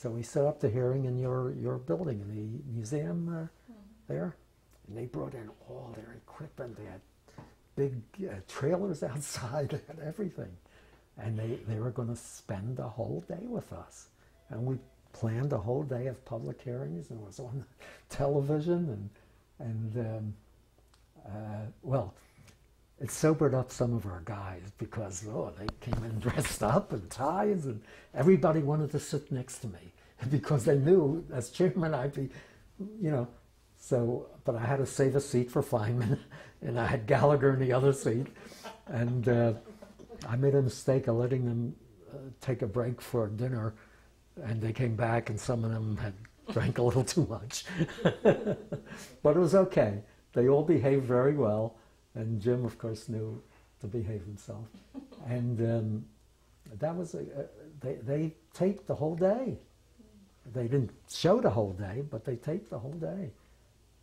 So we set up the hearing in your, your building, in the museum uh, mm. there. And they brought in all their equipment. They had big uh, trailers outside, had everything. And they, they were going to spend the whole day with us. And we planned a whole day of public hearings and was on television. And, and um, uh, well, it sobered up some of our guys because, oh, they came in dressed up in ties and everybody wanted to sit next to me because they knew as chairman I'd be, you know, so, but I had to save a seat for Fineman, and I had Gallagher in the other seat, and uh, I made a mistake of letting them uh, take a break for dinner, and they came back, and some of them had drank a little too much, but it was okay. They all behaved very well, and Jim, of course, knew to behave himself, and um, that was a, a, they they taped the whole day. They didn't show the whole day, but they taped the whole day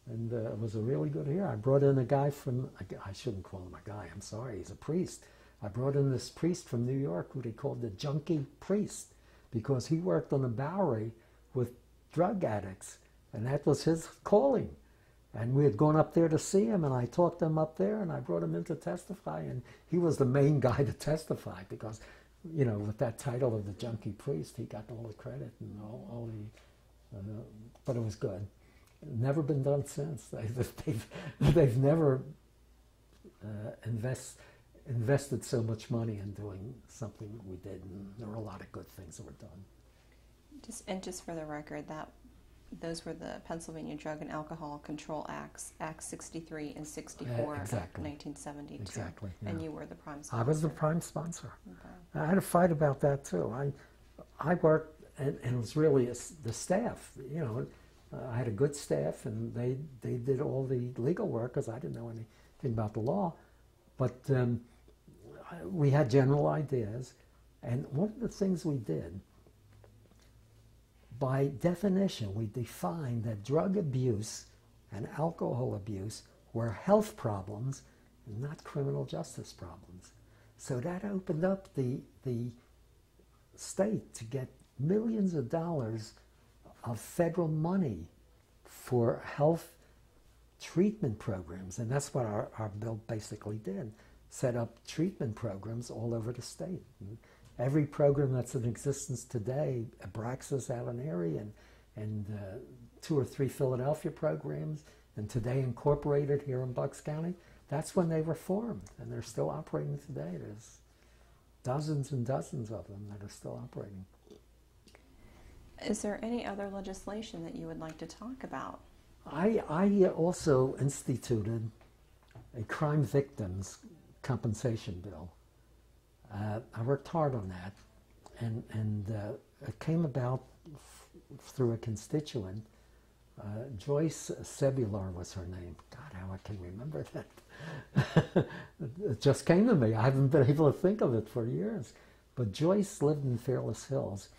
and uh, it was a really good year. I brought in a guy from, I shouldn't call him a guy, I'm sorry, he's a priest. I brought in this priest from New York who they called the junkie priest because he worked on the Bowery with drug addicts, and that was his calling. And we had gone up there to see him, and I talked him up there, and I brought him in to testify, and he was the main guy to testify because, you know, with that title of the junkie priest, he got all the credit and all, all the, uh, but it was good never been done since. They've, they've never uh, invest, invested so much money in doing something we did, and there were a lot of good things that were done. Just and just for the record, that those were the Pennsylvania Drug and Alcohol Control Acts, Act 63 and 64 uh, exactly. 1972. Exactly. Yeah. And you were the prime sponsor. I was the prime sponsor. Okay. I had a fight about that too. I, I worked, and, and it was really a, the staff. You know, uh, I had a good staff, and they they did all the legal work because I didn't know anything about the law. But um, we had general ideas, and one of the things we did, by definition, we defined that drug abuse and alcohol abuse were health problems, not criminal justice problems. So that opened up the the state to get millions of dollars of federal money for health treatment programs. And that's what our, our bill basically did set up treatment programs all over the state. Every program that's in existence today, Abraxas out in Erie and, and uh, two or three Philadelphia programs, and today incorporated here in Bucks County, that's when they were formed. And they're still operating today. There's dozens and dozens of them that are still operating. Is there any other legislation that you would like to talk about? I, I also instituted a crime victims compensation bill. Uh, I worked hard on that, and, and uh, it came about through a constituent. Uh, Joyce Cebular was her name. God, how I can remember that. it just came to me. I haven't been able to think of it for years. But Joyce lived in Fairless Hills,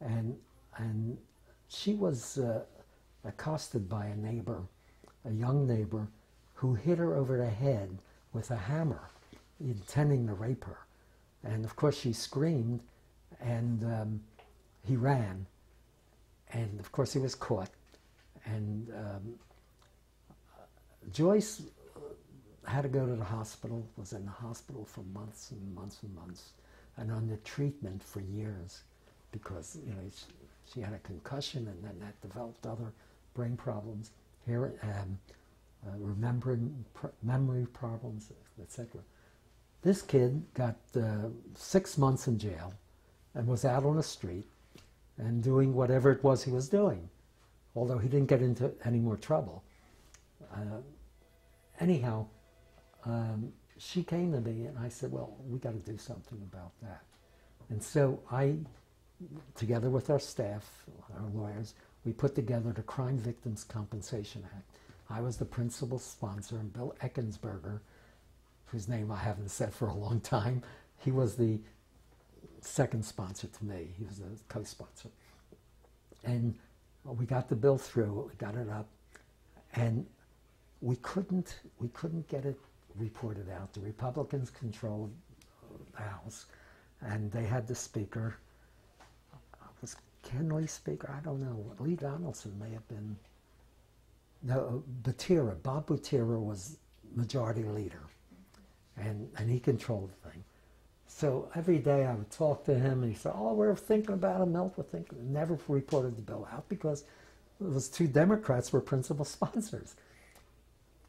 and and she was uh, accosted by a neighbor, a young neighbor, who hit her over the head with a hammer, intending to rape her. And of course, she screamed, and um, he ran. and of course he was caught. And um, Joyce had to go to the hospital, was in the hospital for months and months and months, and under treatment for years because you know she, she had a concussion and then that developed other brain problems, here, um, uh, remembering pr- memory problems, etc. This kid got uh, six months in jail and was out on the street and doing whatever it was he was doing, although he didn't get into any more trouble. Uh, anyhow, um, she came to me and I said, well, we got to do something about that. And so I, together with our staff, our lawyers, we put together the Crime Victims Compensation Act. I was the principal sponsor, and Bill Eckensberger, whose name I haven't said for a long time, he was the second sponsor to me. He was the co-sponsor. And we got the bill through, we got it up, and we couldn't, we couldn't get it reported out. The Republicans controlled the House, and they had the speaker. Was Ken Lee speaker? I don't know. Lee Donaldson may have been. No, Butera. Bob Butera was majority leader, and and he controlled the thing. So every day I would talk to him, and he said, "Oh, we're thinking about a Milt. We're thinking." Never reported the bill out because those two Democrats were principal sponsors.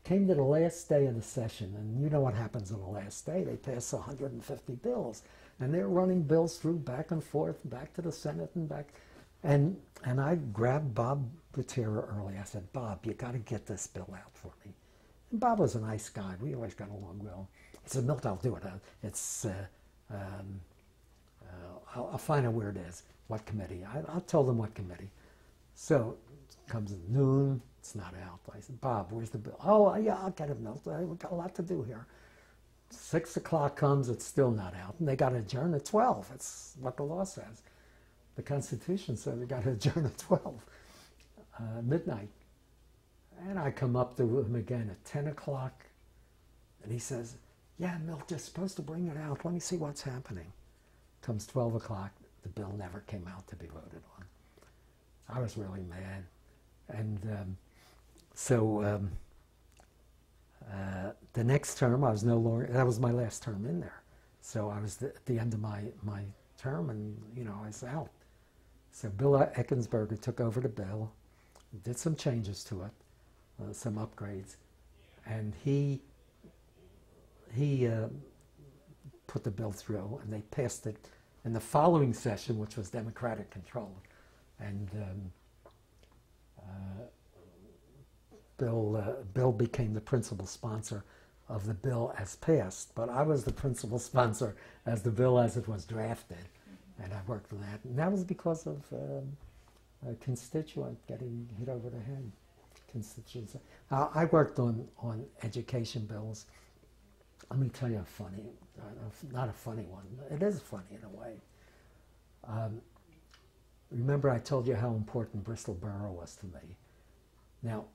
Came to the last day of the session, and you know what happens on the last day? They pass 150 bills, and they're running bills through back and forth, back to the Senate and back. And and I grabbed Bob Butera early. I said, Bob, you got to get this bill out for me. And Bob was a nice guy. We always got along well. He said, Milt, I'll do it. It's uh, um, uh, I'll, I'll, find out where it is, what committee. I, will tell them what committee. So it comes noon, it's not out. I said, Bob, where's the bill? Oh, yeah, I'll get it, Milt. We've got a lot to do here. Six o'clock comes, it's still not out. And they got to adjourn at 12. That's what the law says. The Constitution says they got to adjourn at 12, uh, midnight. And I come up to him again at 10 o'clock, and he says, yeah, Milt, they're supposed to bring it out. Let me see what's happening. Comes 12 o'clock, the bill never came out to be voted on. I was really mad. And um, so um, uh, the next term, I was no longer, that was my last term in there. So I was at the end of my, my term and, you know, I was out. So Bill Eckensberger took over the bill, did some changes to it, uh, some upgrades, and he he uh, put the bill through, and they passed it in the following session, which was Democratic control. And um, uh, Bill, uh, Bill became the principal sponsor of the bill as passed, but I was the principal sponsor as the bill as it was drafted, and I worked on that. And that was because of um, a constituent getting hit over the head. Constituents. Uh, I worked on, on education bills let me tell you a funny, not a funny one. It is funny in a way. Um, remember, I told you how important Bristol Borough was to me. Now,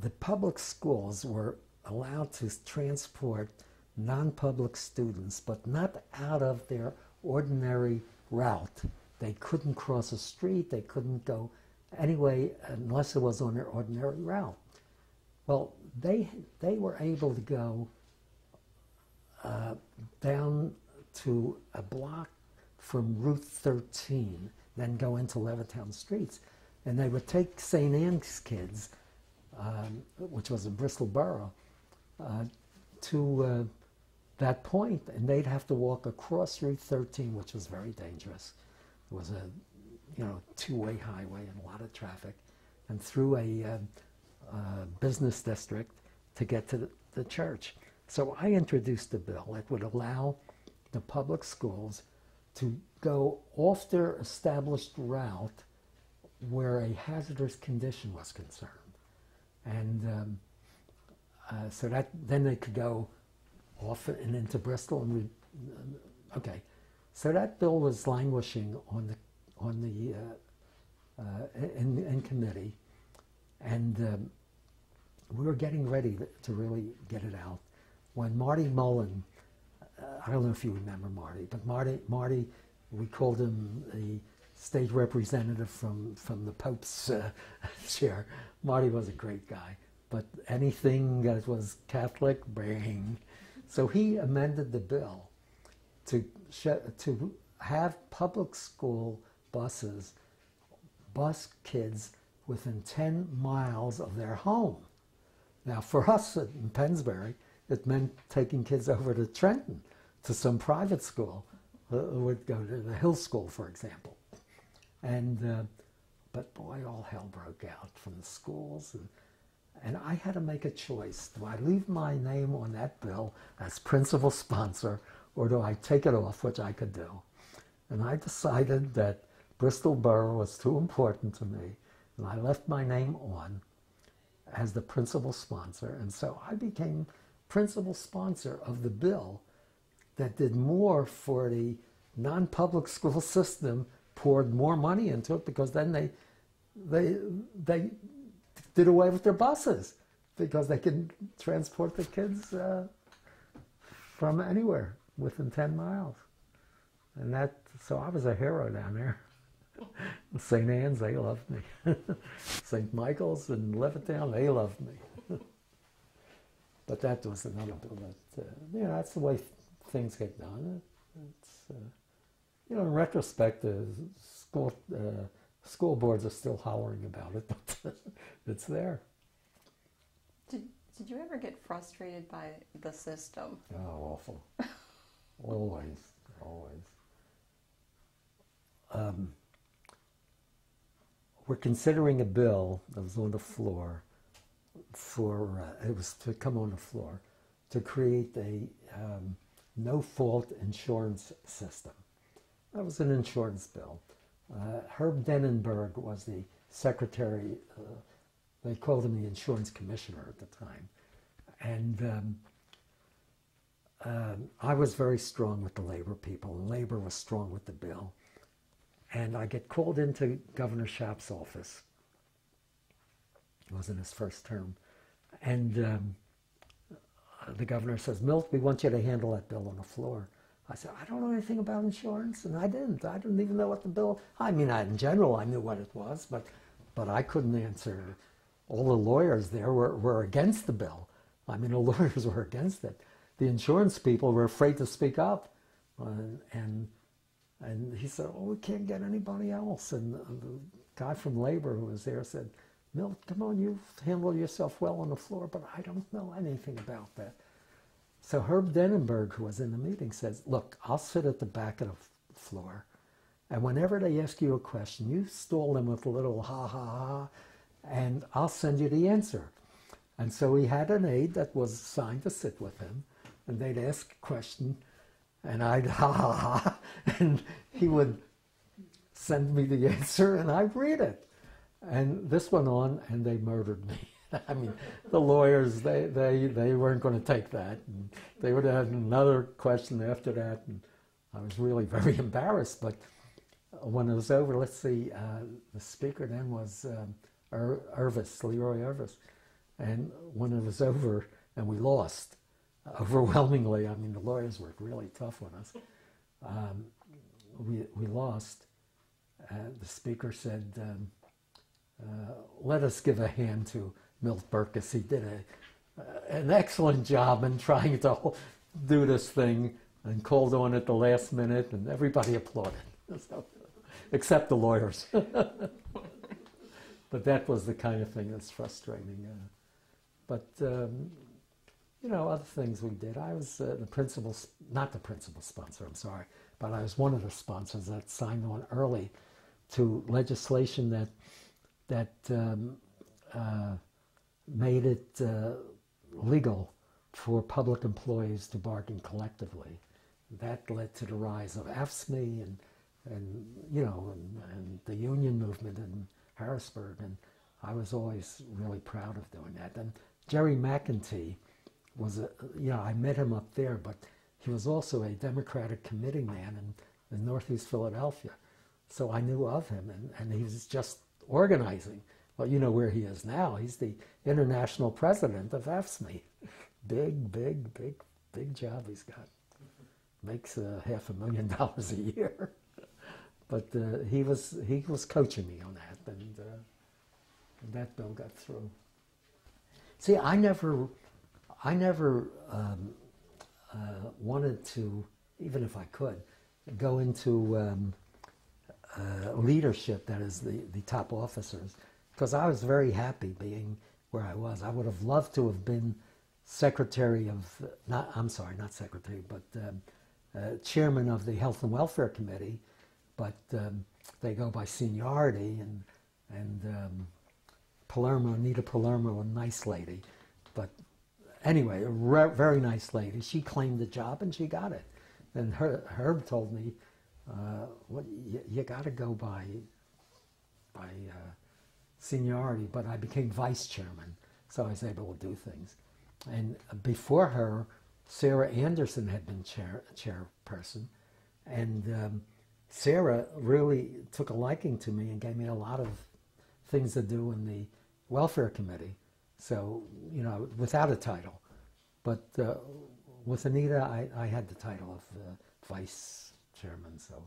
the public schools were allowed to transport non-public students, but not out of their ordinary route. They couldn't cross a street. They couldn't go anyway unless it was on their ordinary route. Well, they they were able to go uh, down to a block from Route 13, then go into Levittown streets. And they would take St. Anne's kids, um, which was in Bristol Borough, uh, to uh, that point, and they'd have to walk across Route 13, which was very dangerous. It was a, you know, two-way highway and a lot of traffic, and through a uh, uh, business district to get to the, the church. So I introduced a bill that would allow the public schools to go off their established route where a hazardous condition was concerned. And um, uh, so that then they could go off and into Bristol and uh, okay. So that bill was languishing on the on the uh, uh in, in committee, and um, we were getting ready to really get it out when Marty Mullen, uh, I don't know if you remember Marty, but Marty, Marty, we called him the state representative from, from the Pope's uh, chair. Marty was a great guy, but anything that was Catholic, bang. So he amended the bill to, to have public school buses bus kids within 10 miles of their home. Now, for us in Pennsbury, it meant taking kids over to Trenton to some private school. Uh, would go to the Hill School, for example. And, uh, but boy, all hell broke out from the schools. And, and I had to make a choice. Do I leave my name on that bill as principal sponsor, or do I take it off, which I could do? And I decided that Bristol Borough was too important to me, and I left my name on as the principal sponsor. And so I became principal sponsor of the bill that did more for the non-public school system, poured more money into it because then they they they did away with their buses because they could transport the kids uh, from anywhere within 10 miles. And that, so I was a hero down there. St. Anne's, they loved me. St. Michael's and Levittown, they loved me. But that was another bill that, uh, you know, that's the way things get done. It's, uh, you know, in retrospect, the school, uh, school boards are still hollering about it, but it's there. Did, did you ever get frustrated by the system? Oh, awful. always, always. Um, we're considering a bill that was on the floor for, uh, it was to come on the floor, to create a um, no-fault insurance system. That was an insurance bill. Uh, Herb Denenberg was the secretary, uh, they called him the insurance commissioner at the time. And um, um, I was very strong with the labor people, and labor was strong with the bill. And I get called into Governor Shapp's office. It was in his first term. And um, the governor says, Milt, we want you to handle that bill on the floor. I said, I don't know anything about insurance, and I didn't. I didn't even know what the bill, I mean, I, in general, I knew what it was, but, but I couldn't answer. All the lawyers there were, were against the bill. I mean, the lawyers were against it. The insurance people were afraid to speak up. Uh, and and he said, "Oh, we can't get anybody else." And the guy from labor who was there said, "Milt, come on, you handle yourself well on the floor, but I don't know anything about that." So Herb Denenberg, who was in the meeting, says, "Look, I'll sit at the back of the floor, and whenever they ask you a question, you stall them with a little ha ha ha, and I'll send you the answer." And so he had an aide that was assigned to sit with him, and they'd ask a question and I'd ha ha ha, and he would send me the answer, and I'd read it. And this went on, and they murdered me. I mean, the lawyers, they, they, they weren't going to take that. And they would have had another question after that, and I was really very embarrassed. But when it was over, let's see, uh, the speaker then was um, Ir- Irvis, Leroy Irvis. And when it was over and we lost, overwhelmingly, I mean, the lawyers worked really tough on us. Um, we, we lost. Uh, the speaker said, um, let us give a hand to Milt Berkes. He did a, uh, an excellent job in trying to do this thing and called on at the last minute, and everybody applauded, so, except the lawyers. but that was the kind of thing that's frustrating. Uh, but um, you know, other things we did. I was uh, the principal, not the principal sponsor, I'm sorry, but I was one of the sponsors that signed on early to legislation that, that um, uh, made it uh, legal for public employees to bargain collectively. That led to the rise of AFSCME and, and you know, and, and the union movement in Harrisburg. And I was always really proud of doing that. And Jerry McEntee, was a, you know, I met him up there, but he was also a Democratic committee man in, in Northeast Philadelphia. So I knew of him, and, and he was just organizing. Well, you know where he is now. He's the international president of AFSCME. Big, big, big, big job he's got. Makes uh, half a million dollars a year. but uh, he was he was coaching me on that, and, uh, that bill got through. See, I never, I never um, uh, wanted to, even if I could, go into um, uh, leadership. That is the the top officers, because I was very happy being where I was. I would have loved to have been secretary of not. I'm sorry, not secretary, but um, uh, chairman of the Health and Welfare Committee. But um, they go by seniority, and and um, Palermo, Anita Palermo, a nice lady, but anyway, a very nice lady. She claimed the job and she got it. And her, Herb told me, uh, "What you, you got to go by by uh, seniority." But I became vice chairman, so I was able to do things. And before her, Sarah Anderson had been chair, chairperson, and um, Sarah really took a liking to me and gave me a lot of things to do in the welfare committee. So, you know, without a title. But uh, with Anita, I, I had the title of vice chairman, so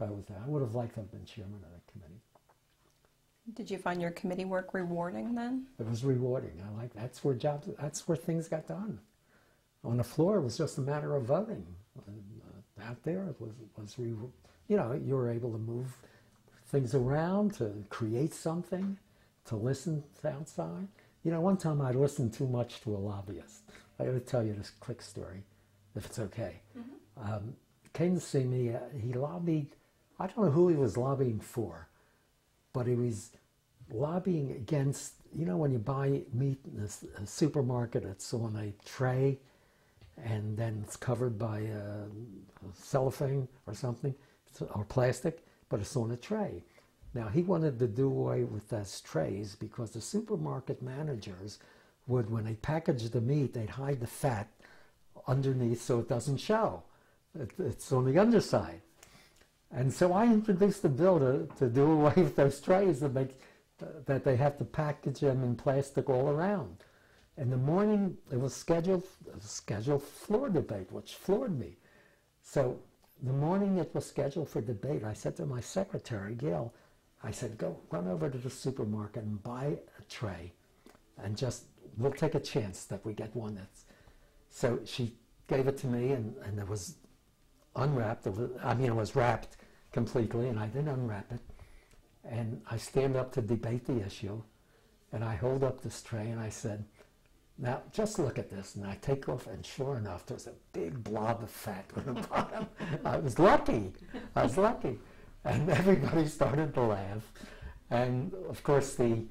I was there. I would have liked to have been chairman of the committee. Did you find your committee work rewarding then? It was rewarding. I like that's where jobs. That's where things got done. On the floor, it was just a matter of voting. Uh, out there, it was was re, you know you were able to move things around to create something, to listen to outside. You know, one time I listened too much to a lobbyist. I got to tell you this quick story, if it's okay. Mm-hmm. Um, came to see me. Uh, he lobbied. I don't know who he was lobbying for, but he was lobbying against. You know, when you buy meat in a, supermarket, it's on a tray, and then it's covered by a, a cellophane or something, or plastic, but it's on a tray. Now, he wanted to do away with those trays because the supermarket managers would, when they package the meat, they'd hide the fat underneath so it doesn't show. It, it's on the underside. And so I introduced a bill to, to do away with those trays that make that they have to package them in plastic all around. In the morning, it was scheduled a scheduled floor debate, which floored me. So the morning it was scheduled for debate, I said to my secretary, Gail, I said, go run over to the supermarket and buy a tray and just, we'll take a chance that we get one that's. So she gave it to me and, and it was unwrapped. Was, I mean, it was wrapped completely and I didn't unwrap it. And I stand up to debate the issue and I hold up this tray and I said, now, just look at this. And I take off, and sure enough, there's a big blob of fat on the bottom. I was lucky. I was lucky. And everybody started to laugh. And of course, the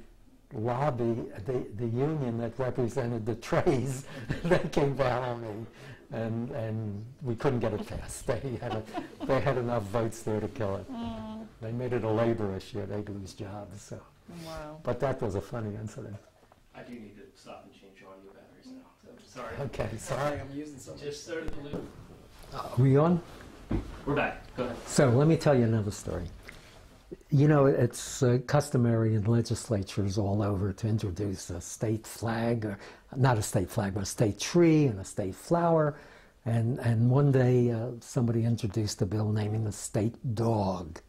lobby, the, the union that represented the trays, they came down on me. And, and we couldn't get it passed. They had, a, they had enough votes there to kill it. Mm. They made it a labor issue. They'd lose jobs. So. Wow. But that was a funny incident. I do need to stop and change audio batteries now. So sorry. Okay, sorry. I'm using some. Just started the loop. Are we on? We're back. Go ahead. So let me tell you another story. You know, it's uh, customary in legislatures all over to introduce a state flag, or not a state flag, but a state tree and a state flower. And, and one day uh, somebody introduced a bill naming the state dog.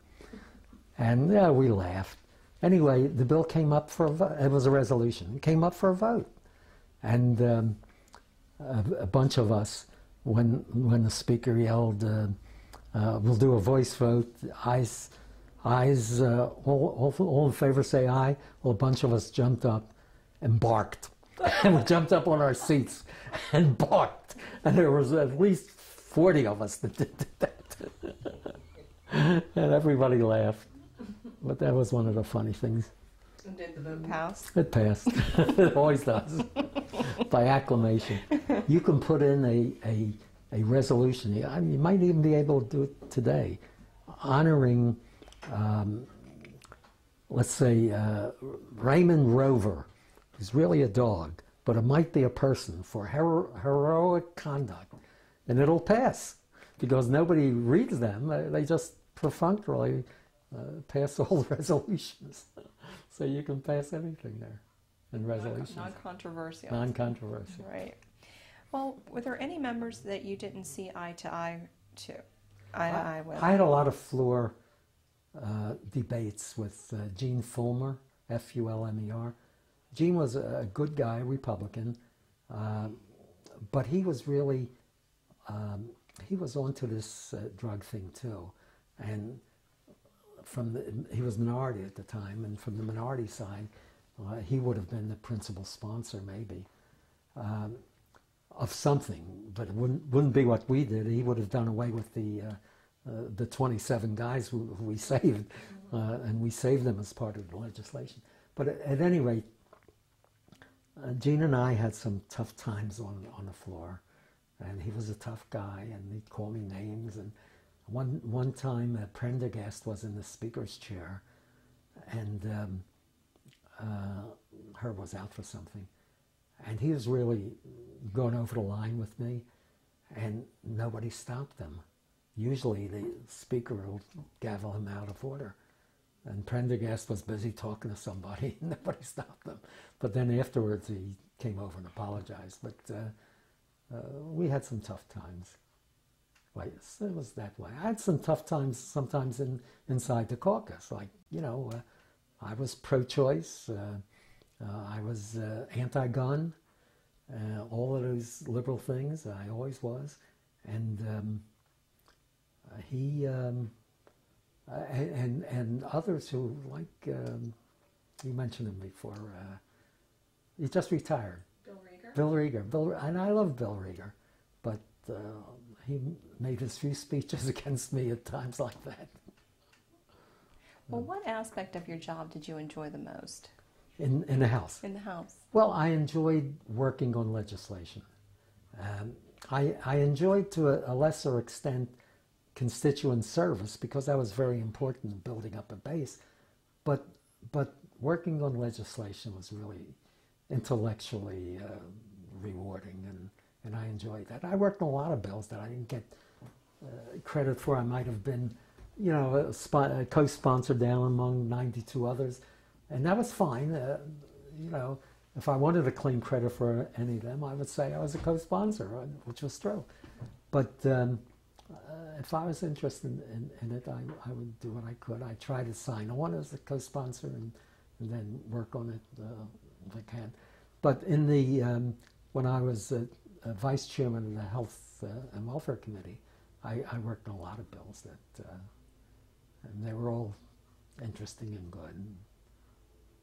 And yeah, we laughed. Anyway, the bill came up for a vote. It was a resolution. It came up for a vote. And um, a, a, bunch of us, when, when the speaker yelled, uh, uh, we'll do a voice vote. Ayes, ayes uh, all, all, all, in favor say aye. Well, a bunch of us jumped up and barked. and we jumped up on our seats and barked. And there was at least 40 of us that did that. and everybody laughed. But that was one of the funny things. And did the vote pass? It passed. it always does. By acclamation. You can put in a, a a resolution. I mean, you might even be able to do it today, honoring, um, let's say, uh, Raymond Rover, who's really a dog, but it might be a person for hero- heroic conduct, and it'll pass because nobody reads them. They just perfunctorily uh, pass all the resolutions. so you can pass anything there in resolutions. Non-controversial. Non-controversial. Right. Well, were there any members that you didn't see eye to eye to? Eye to eye with? I had a lot of floor uh, debates with uh, Gene Fulmer, F U L M E R. Gene was a good guy, Republican, uh, but he was really um, he was onto this uh, drug thing too, and from the, he was minority at the time, and from the minority side, uh, he would have been the principal sponsor maybe um, of something, but it wouldn't wouldn't be what we did. He would have done away with the uh, uh, the 27 guys who, who we saved, uh, and we saved them as part of the legislation. But at, at any rate, uh, Gene and I had some tough times on on the floor, and he was a tough guy, and he'd call me names. And one one time, uh, Prendergast was in the speaker's chair, and um, uh, Herb was out for something, and he was really going over the line with me, and nobody stopped him. Usually, the speaker will gavel him out of order. And Prendergast was busy talking to somebody, and nobody stopped him. But then afterwards, he came over and apologized. But uh, uh, we had some tough times. Like, it was that way. I had some tough times sometimes in, inside the caucus. Like, you know, uh, I was pro choice, uh, uh, I was uh, anti gun, all of those liberal things. I always was. And um, he. Um, uh, and and others who like um, you mentioned him before. Uh, he just retired. Bill Rieger. Bill Rieger. Bill, and I love Bill Rieger, but uh, he made his few speeches against me at times like that. Well, what aspect of your job did you enjoy the most In in the House. in the House? Well, I enjoyed working on legislation. Um, I I enjoyed to a, a lesser extent constituent service because that was very important in building up a base. But but working on legislation was really intellectually uh, rewarding, and, and I enjoyed that. I worked on a lot of bills that I didn't get uh, credit for. I might have been, you know, a, spo- a co-sponsor down among 92 others, and that was fine. Uh, you know, if I wanted to claim credit for any of them, I would say I was a co-sponsor, uh, which was true. But um, uh, if I was interested in, in, it, I, I would do what I could. I try to sign on as a co-sponsor and, and then work on it uh, if I can. But in the um, when I was a, a vice chairman of the Health uh, and Welfare Committee, I, I, worked on a lot of bills that, uh, and they were all interesting and good and,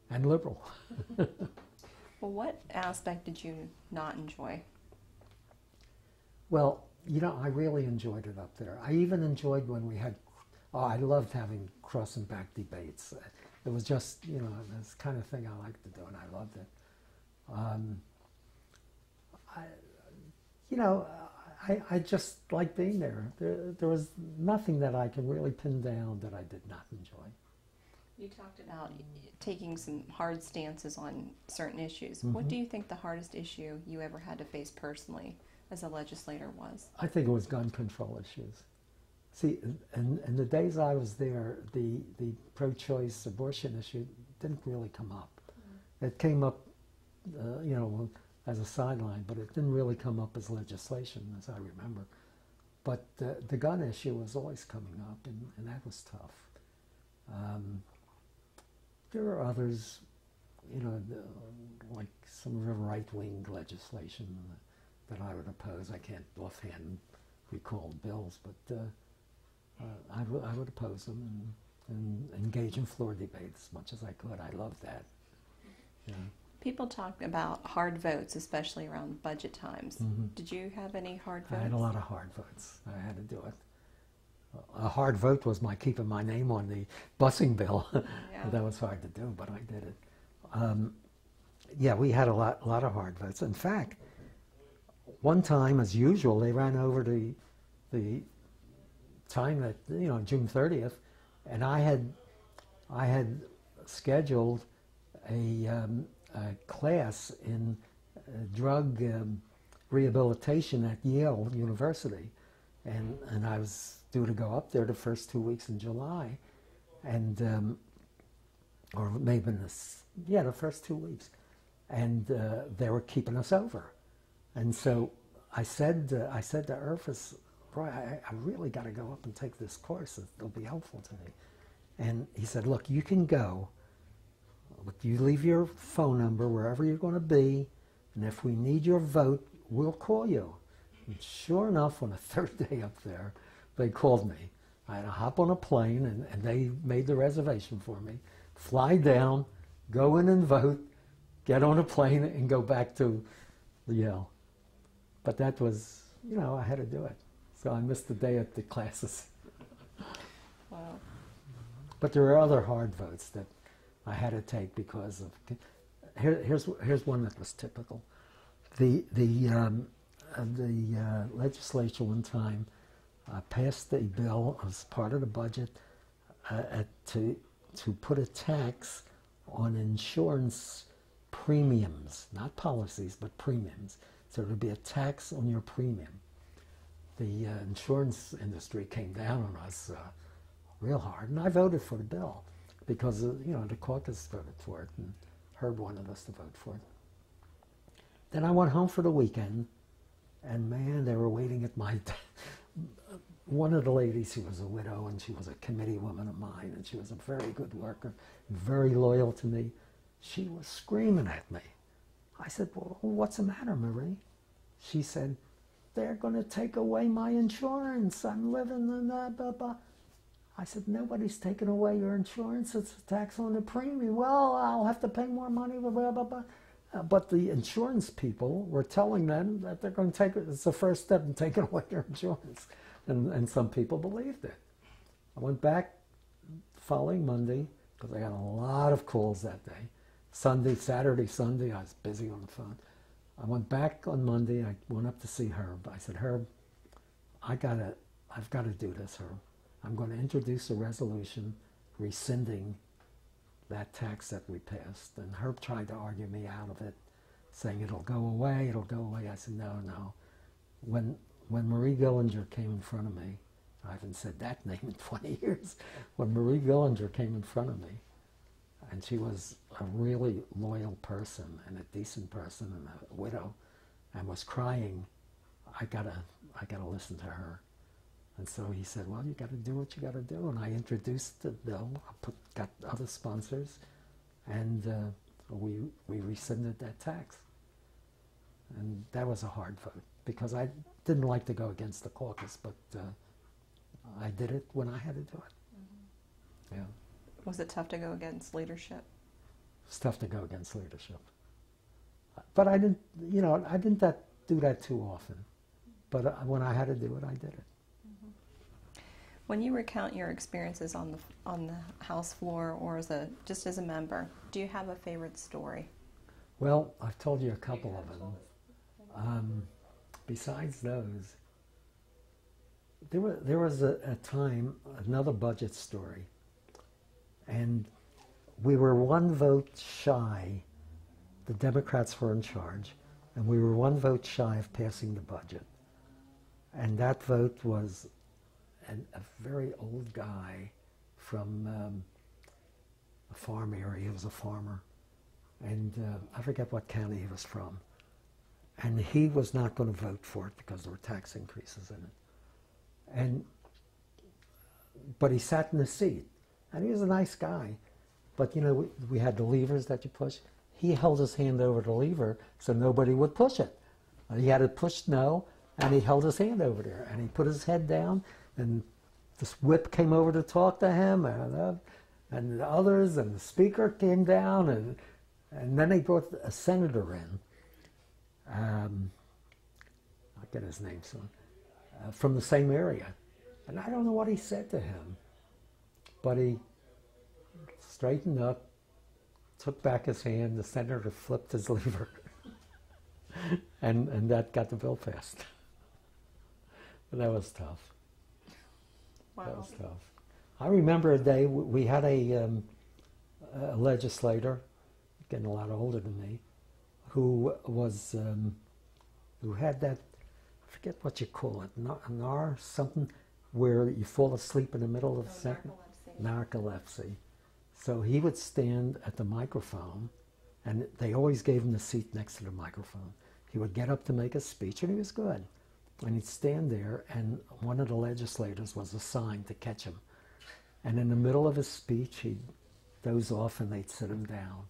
and liberal. well, what aspect did you not enjoy? Well, you know, I really enjoyed it up there. I even enjoyed when we had, oh, I loved having cross and back debates. It was just, you know, this kind of thing I liked to do, and I loved it. Um, I, you know, I, I just like being there. there. There was nothing that I can really pin down that I did not enjoy. You talked about taking some hard stances on certain issues. Mm-hmm. What do you think the hardest issue you ever had to face personally as a legislator was? I think it was gun control issues. See, in, in the days I was there, the, the pro-choice abortion issue didn't really come up. Mm. It came up, uh, you know, as a sideline, but it didn't really come up as legislation, as I remember. But uh, the gun issue was always coming up, and, and that was tough. Um, there are others, you know, the, like some of the right-wing legislation that I would oppose. I can't offhand recall bills, but uh, uh, I, would oppose them and, and engage in floor debates as much as I could. I love that. Yeah. People talk about hard votes, especially around budget times. Mhm. Did you have any hard votes? I had a lot of hard votes. I had to do it. A hard vote was my keeping my name on the busing bill. Yeah. that was hard to do, but I did it. Um, yeah, we had a lot, a lot of hard votes. In fact, one time, as usual, they ran over the the time that you know June 30th, and I had I had scheduled a, um, a class in uh, drug um, rehabilitation at Yale University, and and I was due to go up there the first two weeks in July, and um, or maybe in this yeah the first two weeks, and uh, they were keeping us over, and so I said uh, I said to Irvis, Roy, I, I really got to go up and take this course. It'll be helpful to me. And he said, look, you can go, you leave your phone number wherever you're going to be, and if we need your vote, we'll call you. And sure enough, on the third day up there, they called me. I had to hop on a plane, and, and they made the reservation for me. Fly down, go in and vote, get on a plane, and go back to Yale. But that was, you know, I had to do it. So I missed the day at the classes. Wow. But there were other hard votes that I had to take because of. Here, here's here's one that was typical. The the um, uh, the uh, legislature one time uh, passed a bill as part of the budget uh, to to put a tax on insurance premiums, not policies, but premiums. So there would be a tax on your premium. The uh, insurance industry came down on us uh, real hard, and I voted for the bill because uh, you know the caucus voted for it, and Herb wanted us to vote for it. Then I went home for the weekend, and man, they were waiting at my. one of the ladies, she was a widow, and she was a committee woman of mine, and she was a very good worker, very loyal to me. She was screaming at me. I said, "Well, what's the matter, Marie?" She said, "They're going to take away my insurance. I'm living in that." Blah, blah. I said, nobody's taking away your insurance. It's a tax on the premium. Well, I'll have to pay more money. Blah, blah, blah. Uh, but the insurance people were telling them that they're going to take it. It's the first step in taking away your insurance. And, and some people believed it. I went back following Monday because I got a lot of calls that day. Sunday, Saturday, Sunday, I was busy on the phone. I went back on Monday. I went up to see Herb. I said, Herb, I gotta, I've got to do this, Herb. I'm going to introduce a resolution rescinding that tax that we passed. And Herb tried to argue me out of it, saying it'll go away, it'll go away. I said, no, no. When, when Marie Gillinger came in front of me, I haven't said that name in 20 years, when Marie Gillinger came in front of me, and she was a really loyal person and a decent person and a widow, and was crying, I gotta, I gotta listen to her. And so he said, well, you got to do what you got to do. And I introduced the bill, I put, got other sponsors, and uh, we, we rescinded that tax. And that was a hard vote because I didn't like to go against the caucus, but uh, I did it when I had to do it. Mm-hmm. Yeah. Was it tough to go against leadership? It's tough to go against leadership. But I didn't, you know, I didn't that, do that too often. But uh, when I had to do it, I did it. When you recount your experiences on the on the house floor or as a just as a member, do you have a favorite story? Well, I've told you a couple of them. Um, besides those, there was there was a, a time another budget story, and we were one vote shy. The Democrats were in charge, and we were one vote shy of passing the budget. And that vote was an, a very old guy from um, a farm area. He was a farmer. And uh, I forget what county he was from. And he was not going to vote for it because there were tax increases in it. And, but he sat in the seat. And he was a nice guy. But, you know, we, we had the levers that you push. He held his hand over the lever so nobody would push it. he had it pushed no, and he held his hand over there. And he put his head down, and this whip came over to talk to him, and, uh, and others, and the speaker came down, and and then they brought a senator in. Um, I'll get his name soon. Uh, from the same area, and I don't know what he said to him, but he straightened up, took back his hand. The senator flipped his lever, and and that got the bill passed. but that was tough. Wow. That was tough. I remember a day we had a, um, a legislator, getting a lot older than me, who was um, who had that I forget what you call it, nar something where you fall asleep in the middle of oh, second narcolepsy. So he would stand at the microphone, and they always gave him the seat next to the microphone. He would get up to make a speech, and he was good. And he'd stand there, and one of the legislators was assigned to catch him. And in the middle of his speech, he'd doze off and they'd sit him down.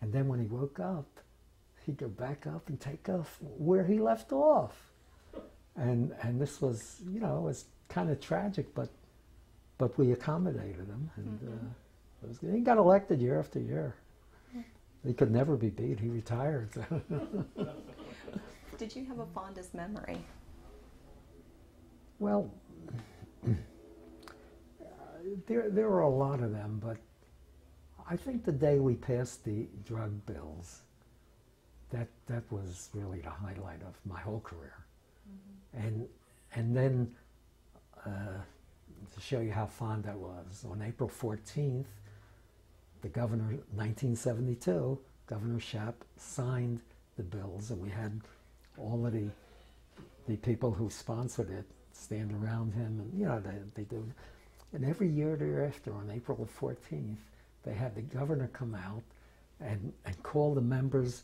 And then when he woke up, he'd go back up and take off where he left off. And, and this was, you know, it was kind of tragic, but, but we accommodated him. And Mhm. uh, it was, he got elected year after year. He could never be beat. He retired. Did you have a fondest memory? Well, there, there were a lot of them, but I think the day we passed the drug bills, that, that was really the highlight of my whole career. And, and then, uh, to show you how fond I was, on April 14th, the governor, 1972, Governor Shapp signed the bills, and we had all of the, the people who sponsored it stand around him, and you know they, they do. And every year thereafter, on April the 14th, they had the governor come out and, and call the members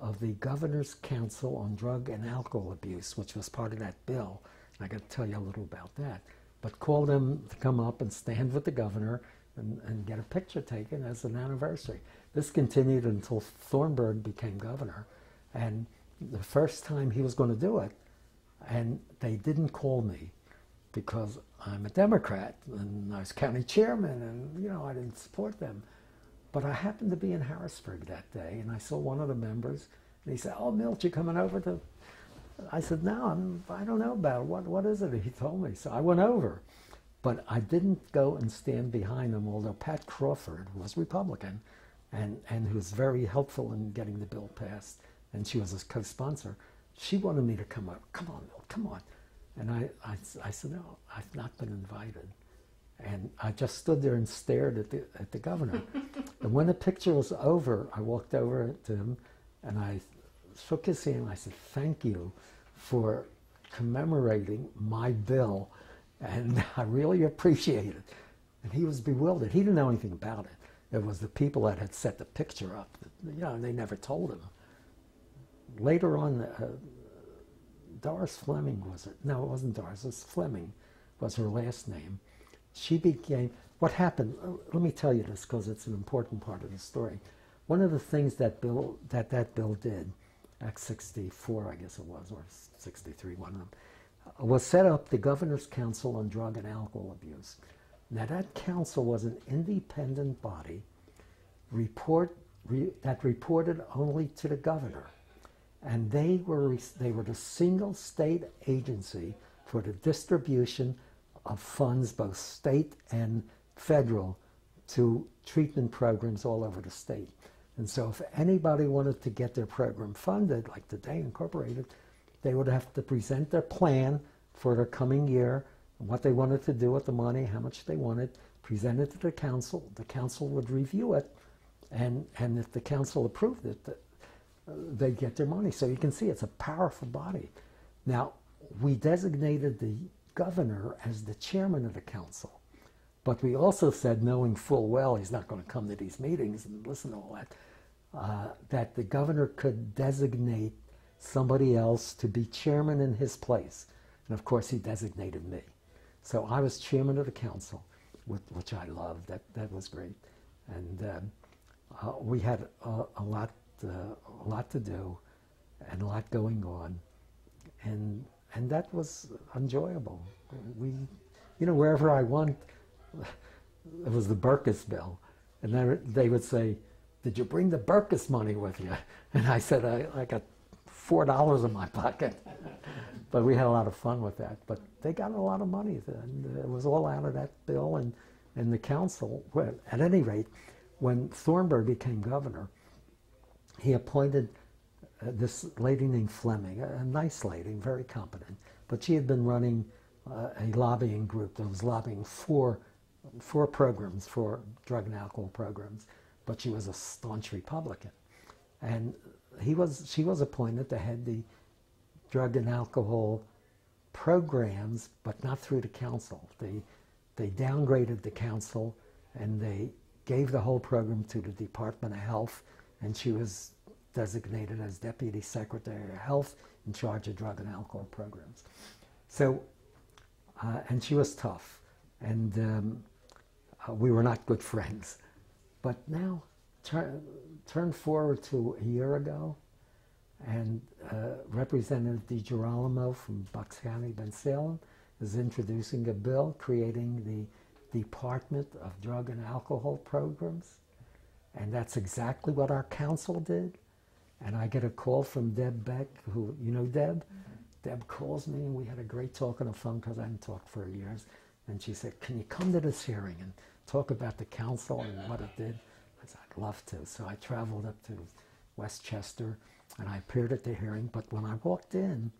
of the Governor's Council on Drug and Alcohol Abuse, which was part of that bill. I got to tell you a little about that. But call them to come up and stand with the governor and, and get a picture taken as an anniversary. This continued until Thornburgh became governor. And the first time he was going to do it, and they didn't call me because I'm a Democrat and I was county chairman and, you know, I didn't support them. But I happened to be in Harrisburg that day and I saw one of the members and he said, oh, Milt, you coming over to... I said, no, I'm, I don't know about it. What, what is it? He told me. So I went over. But I didn't go and stand behind him, although Pat Crawford was Republican and, and who was very helpful in getting the bill passed, and she was his co-sponsor. She wanted me to come up. Come on, Milt, come on. And I, I, I said, no, I've not been invited. And I just stood there and stared at the, at the governor. and when the picture was over, I walked over to him and I shook his. I said, thank you for commemorating my bill. And I really appreciate it. And he was bewildered. He didn't know anything about it. It was the people that had set the picture up. You know, and they never told him. Later on, uh, Doris Fleming was it? No, it wasn't Doris. It was Fleming was her last name. She became, what happened, uh, let me tell you this because it's an important part of the story. One of the things that bill, that, that bill did, Act 64 I guess it was, or 63, one of them, was set up the Governor's Council on Drug and Alcohol Abuse. Now that council was an independent body report, re, that reported only to the governor and they were they were the single state agency for the distribution of funds, both state and federal, to treatment programs all over the state. And so, if anybody wanted to get their program funded, like Today Incorporated, they would have to present their plan for their coming year, what they wanted to do with the money, how much they wanted, present it to the council. The council would review it, and and if the council approved it, they get their money. So you can see it's a powerful body. Now, we designated the governor as the chairman of the council, but we also said, knowing full well he's not going to come to these meetings and listen to all that, uh, that the governor could designate somebody else to be chairman in his place. And of course, he designated me. So I was chairman of the council, which I loved. That, that was great. And um, uh, we had a, a lot uh, a lot to do and a lot going on, and and that was enjoyable. We, you know, wherever I went, it was the Berkes bill, and they would say, "Did you bring the Berkes money with you?" And I said, "I, I got four dollars in my pocket." but we had a lot of fun with that. But they got a lot of money, and it was all out of that bill. And and the council, well, at any rate, when Thornburgh became governor he appointed uh, this lady named Fleming, a, a, nice lady, very competent, but she had been running uh, a lobbying group that was lobbying for, for programs, for drug and alcohol programs, but she was a staunch Republican. And he was, she was appointed to head the drug and alcohol programs, but not through the council. They, they downgraded the council and they gave the whole program to the Department of Health and she was designated as Deputy Secretary of Health in charge of drug and alcohol programs. So, uh, and she was tough. And um, uh, we were not good friends. But now, turn, turn forward to a year ago, and uh, Representative DiGirolamo from Bucks County, Bensalem, is introducing a bill creating the Department of Drug and Alcohol Programs. And that's exactly what our council did. And I get a call from Deb Beck, who, you know Deb? Deb calls me, and we had a great talk on the phone because I hadn't talked for years. And she said, Can you come to this hearing and talk about the council and what it did? I said, I'd love to. So I traveled up to West Chester and I appeared at the hearing. But when I walked in,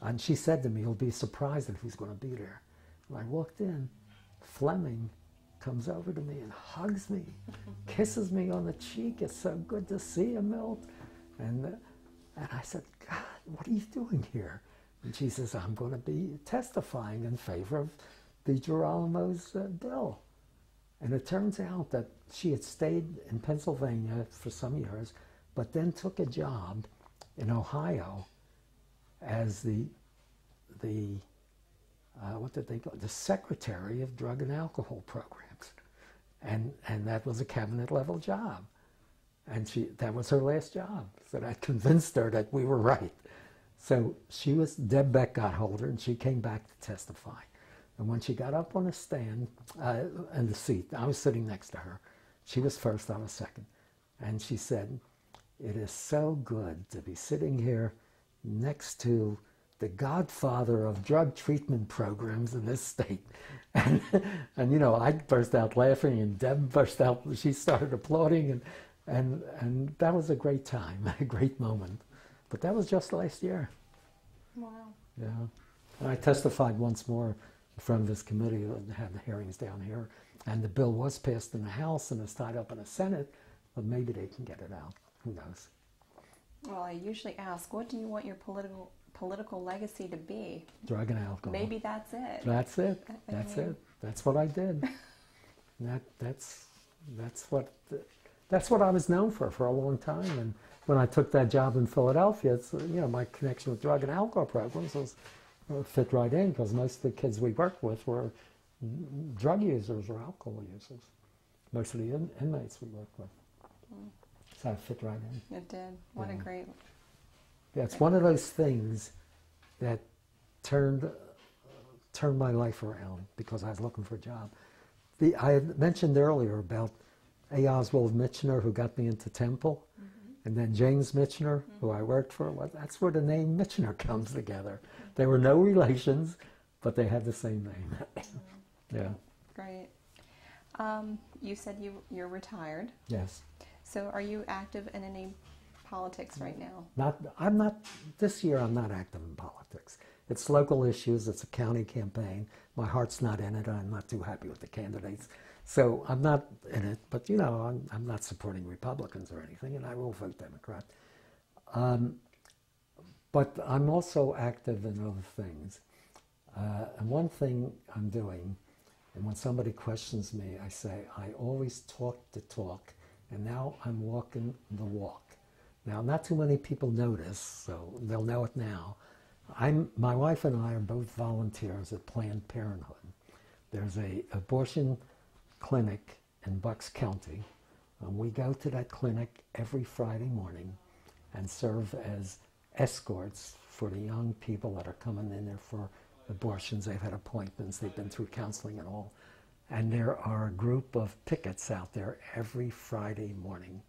and she said to me, You'll be surprised at who's going to be there. When I walked in, Fleming comes over to me and hugs me, kisses me on the cheek. It's so good to see you, Milt. And, and I said, God, what are you doing here? And she says, I'm going to be testifying in favor of DiGirolamo's uh, bill. And it turns out that she had stayed in Pennsylvania for some years, but then took a job in Ohio as the, the uh, what did they call the secretary of drug and alcohol programs. And, and that was a cabinet level job. And she, that was her last job. So that convinced her that we were right. So she was, Deb Beck got hold of her and she came back to testify. And when she got up on the stand, uh, in the seat, I was sitting next to her. She was first, I was second. And she said, It is so good to be sitting here next to the godfather of drug treatment programs in this state. And, and you know, I burst out laughing and Deb burst out, she started applauding and, and, and that was a great time, a great moment. But that was just last year. Wow. Yeah. And I testified once more in front of this committee that had the hearings down here. And the bill was passed in the House and is tied up in the Senate, but maybe they can get it out. Who knows? Well, I usually ask, what do you want your political political legacy to be? Drug and alcohol. Maybe that's it. That's it. I That's mean- it. That's what I did. that that's that's what that's what I was known for for a long time. And when I took that job in Philadelphia, it's you know my connection with drug and alcohol programs was fit right in because most of the kids we worked with were mm, drug users or alcohol users. Most of the in, inmates we worked with. So I fit right in. It did. What a great. Yeah, it's one of those things that turned turned my life around because I was looking for a job. The I had mentioned earlier about A. Oswald Michener, who got me into Temple, and then James Michener, who I worked for. Well, that's where the name Michener comes together. They were no relations, but they had the same name. yeah. Great. Um, you said you you're retired. Yes. So are you active in any politics right now? Not, I'm not, this year I'm not active in politics. It's local issues, it's a county campaign. My heart's not in it, I'm not too happy with the candidates. So I'm not in it, but you know, I'm, I'm not supporting Republicans or anything, and I will vote Democrat. Um, but I'm also active in other things. Uh, and one thing I'm doing, and when somebody questions me, I say, I always talk the talk, and now I'm walking the walk. Now, not too many people this, so they'll know it now. I'm, my wife and I are both volunteers at Planned Parenthood. There's a abortion clinic in Bucks County. And we go to that clinic every Friday morning and serve as escorts for the young people that are coming in there for abortions. They've had appointments, they've been through counseling and all. And there are a group of pickets out there every Friday morning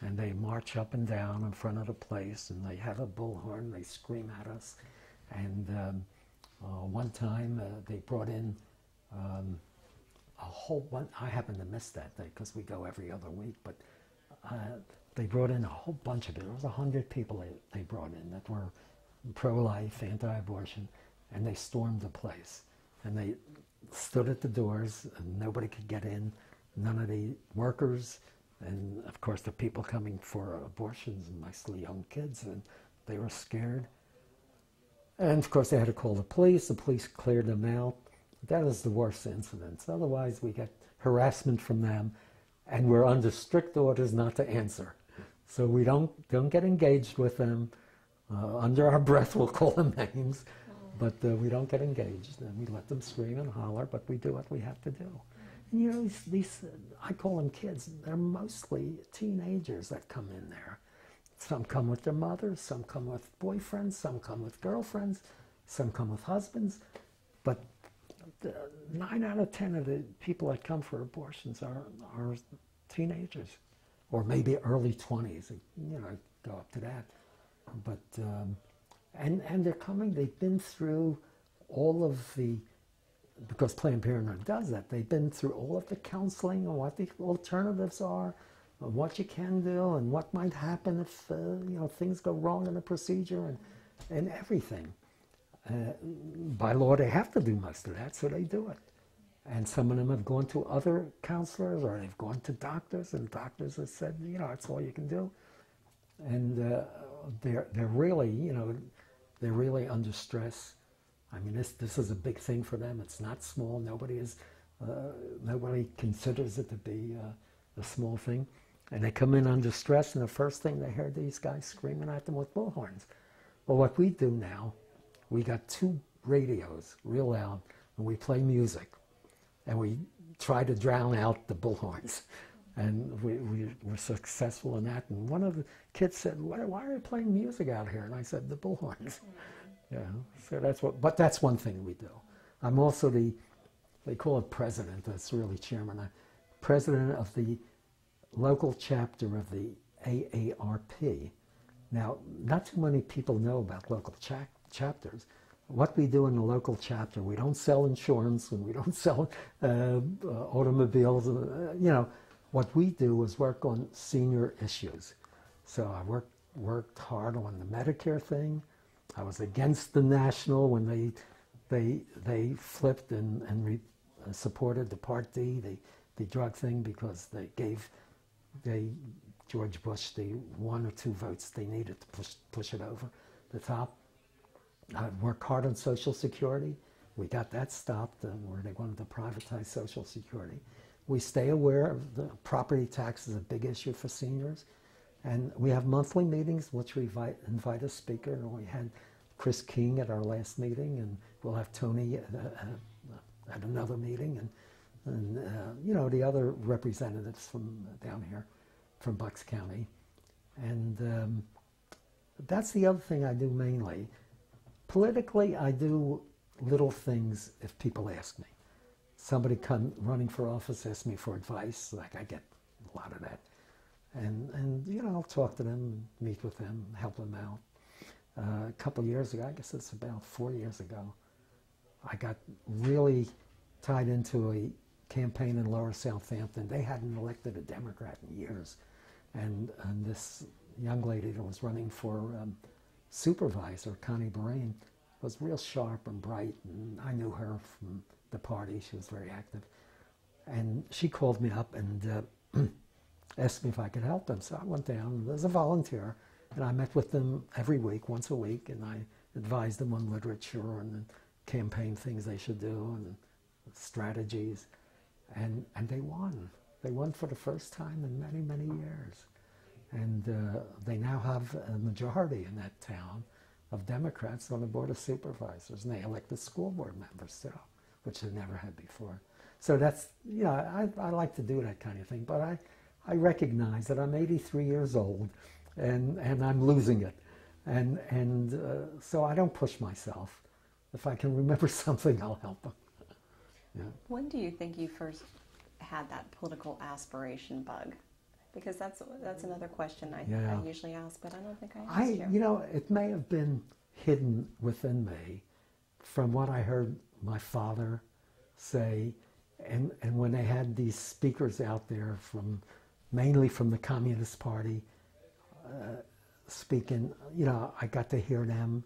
and they march up and down in front of the place and they have a bullhorn they scream at us and um, uh, one time uh, they brought in um, a whole bunch. i happened to miss that day because we go every other week but uh, they brought in a whole bunch of it. There was a hundred people they, they brought in that were pro-life anti-abortion and they stormed the place. And they stood at the doors and nobody could get in. None of the workers and of course the people coming for abortions mostly young kids and they were scared. And of course they had to call the police. The police cleared them out that is the worst incidents. Otherwise we get harassment from them and we're under strict orders not to answer. So we don't don't get engaged with them. Uh, under our breath we'll call them names. But uh, we don't get engaged and we let them scream and holler but we do what we have to do. And you know, these, these I call them kids, they're mostly teenagers that come in there. Some come with their mothers, some come with boyfriends, some come with girlfriends, some come with husbands. But nine out of ten of the people that come for abortions are, are teenagers, or maybe early 20s, you know, go up to that. But, um, and, and they're coming, they've been through all of the because Planned Parenthood does that. They've been through all of the counseling and what the alternatives are, what you can do, and what might happen if uh, you know things go wrong in the procedure, and and everything. By law, they have to do most of that, so they do it. And some of them have gone to other counselors, or they've gone to doctors, and doctors have said, you know, that's all you can do. And uh, they're they're really, you know, they're really under stress I mean, this, this is a big thing for them. It's not small. Nobody is, uh, nobody considers it to be uh, a small thing. And they come in under stress, and the first thing they hear these guys screaming at them with bullhorns. Well, what we do now, we got two radios, real loud, and we play music, and we try to drown out the bullhorns. And we, we were successful in that. And one of the kids said, why, why are you playing music out here? And I said, the bullhorns. Yeah, so that's what, but that's one thing we do. I'm also the, they call it president, that's really chairman, I'm president of the local chapter of the AARP. Now, not too many people know about local cha chapters. What we do in the local chapter, we don't sell insurance and we don't sell uh, uh, automobiles. Uh, you know, what we do is work on senior issues. So I worked, worked hard on the Medicare thing. I was against the National when they they they flipped and and re, uh, supported the Part D, the the drug thing, because they gave they George Bush the one or two votes they needed to push push it over the top. I worked hard on Social Security. We got that stopped, uh, where they wanted to privatize Social Security. We stay aware of the property tax is a big issue for seniors. And we have monthly meetings, which we invite, invite a speaker. And we had Chris King at our last meeting, and we'll have Tony at, uh, at another meeting, and, and uh, you know, the other representatives from down here, from Bucks County. And um, that's the other thing I do mainly. Politically, I do little things if people ask me. Somebody come running for office asks me for advice, like I get a lot of that and and you know I'll talk to them, meet with them, help them out. Uh, a couple years ago, I guess it's about four years ago, I got really tied into a campaign in Lower Southampton. They hadn't elected a Democrat in years, and and this young lady that was running for um, supervisor, Connie Bahrain, was real sharp and bright, and I knew her from the party. She was very active, and she called me up and. Uh, asked me if I could help them. So I went down as a volunteer, and I met with them every week, once a week, and I advised them on literature and campaign things they should do and strategies. And, and they won. They won for the first time in many, many years. And uh, they now have a majority in that town of Democrats on the Board of Supervisors, and they elected school board members too, which they never had before. So that's, you know, I, I like to do that kind of thing, but I, I recognize that I'm 83 years old and, and I'm losing it. And, and uh, so I don't push myself. If I can remember something, I'll help them. Yeah. When do you think you first had that political aspiration bug? Because that's that's another question I, yeah. I usually ask, but I don't think I asked I, you. You know, it may have been hidden within me from what I heard my father say, and, and when they had these speakers out there from mainly from the Communist Party, uh, speaking. You know, I got to hear them,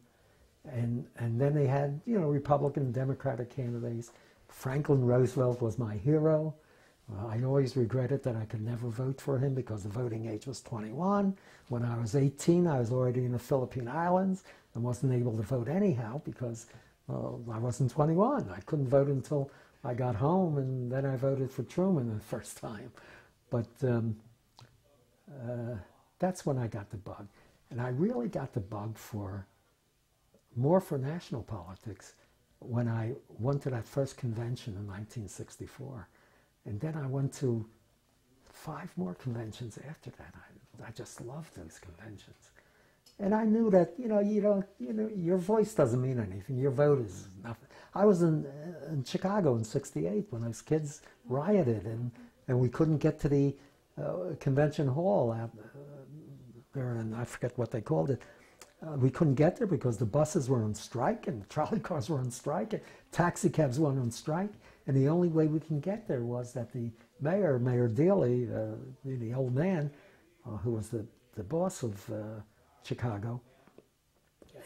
and and then they had you know Republican and Democratic candidates. Franklin Roosevelt was my hero. Uh, I always regretted that I could never vote for him because the voting age was 21. When I was 18, I was already in the Philippine Islands and wasn't able to vote anyhow because I wasn't 21. I couldn't vote until I got home, and then I voted for Truman the first time. But um, uh, that's when I got the bug. And I really got the bug for more for national politics when I went to that first convention in 1964. And then I went to five more conventions after that. I, I just loved those conventions. And I knew that, you know, you don't, you know, your voice doesn't mean anything. Your vote is nothing. I was in, in Chicago in 68 when those kids rioted and, and we couldn't get to the uh, convention hall out uh, there, and I forget what they called it. Uh, we couldn't get there because the buses were on strike and the trolley cars were on strike and taxi cabs were on strike. And the only way we can get there was that the mayor, Mayor Daley, uh, the old man, uh, who was the, the boss of uh, Chicago,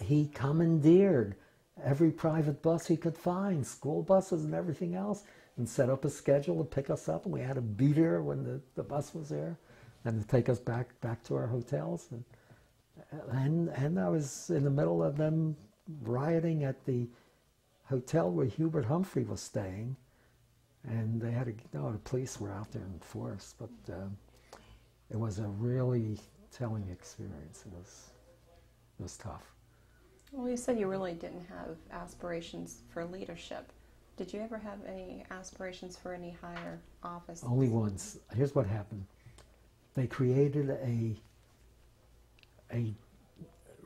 he commandeered every private bus he could find, school buses and everything else, and set up a schedule to pick us up. And we had to be there when the, the bus was there and to take us back back to our hotels. And, and, and I was in the middle of them rioting at the hotel where Hubert Humphrey was staying. And they had to, you know, the police were out there in force, but um, it was a really telling experience. It was, it was tough. Well, you said you really didn't have aspirations for leadership. Did you ever have any aspirations for any higher office? Only once. Here's what happened. They created a a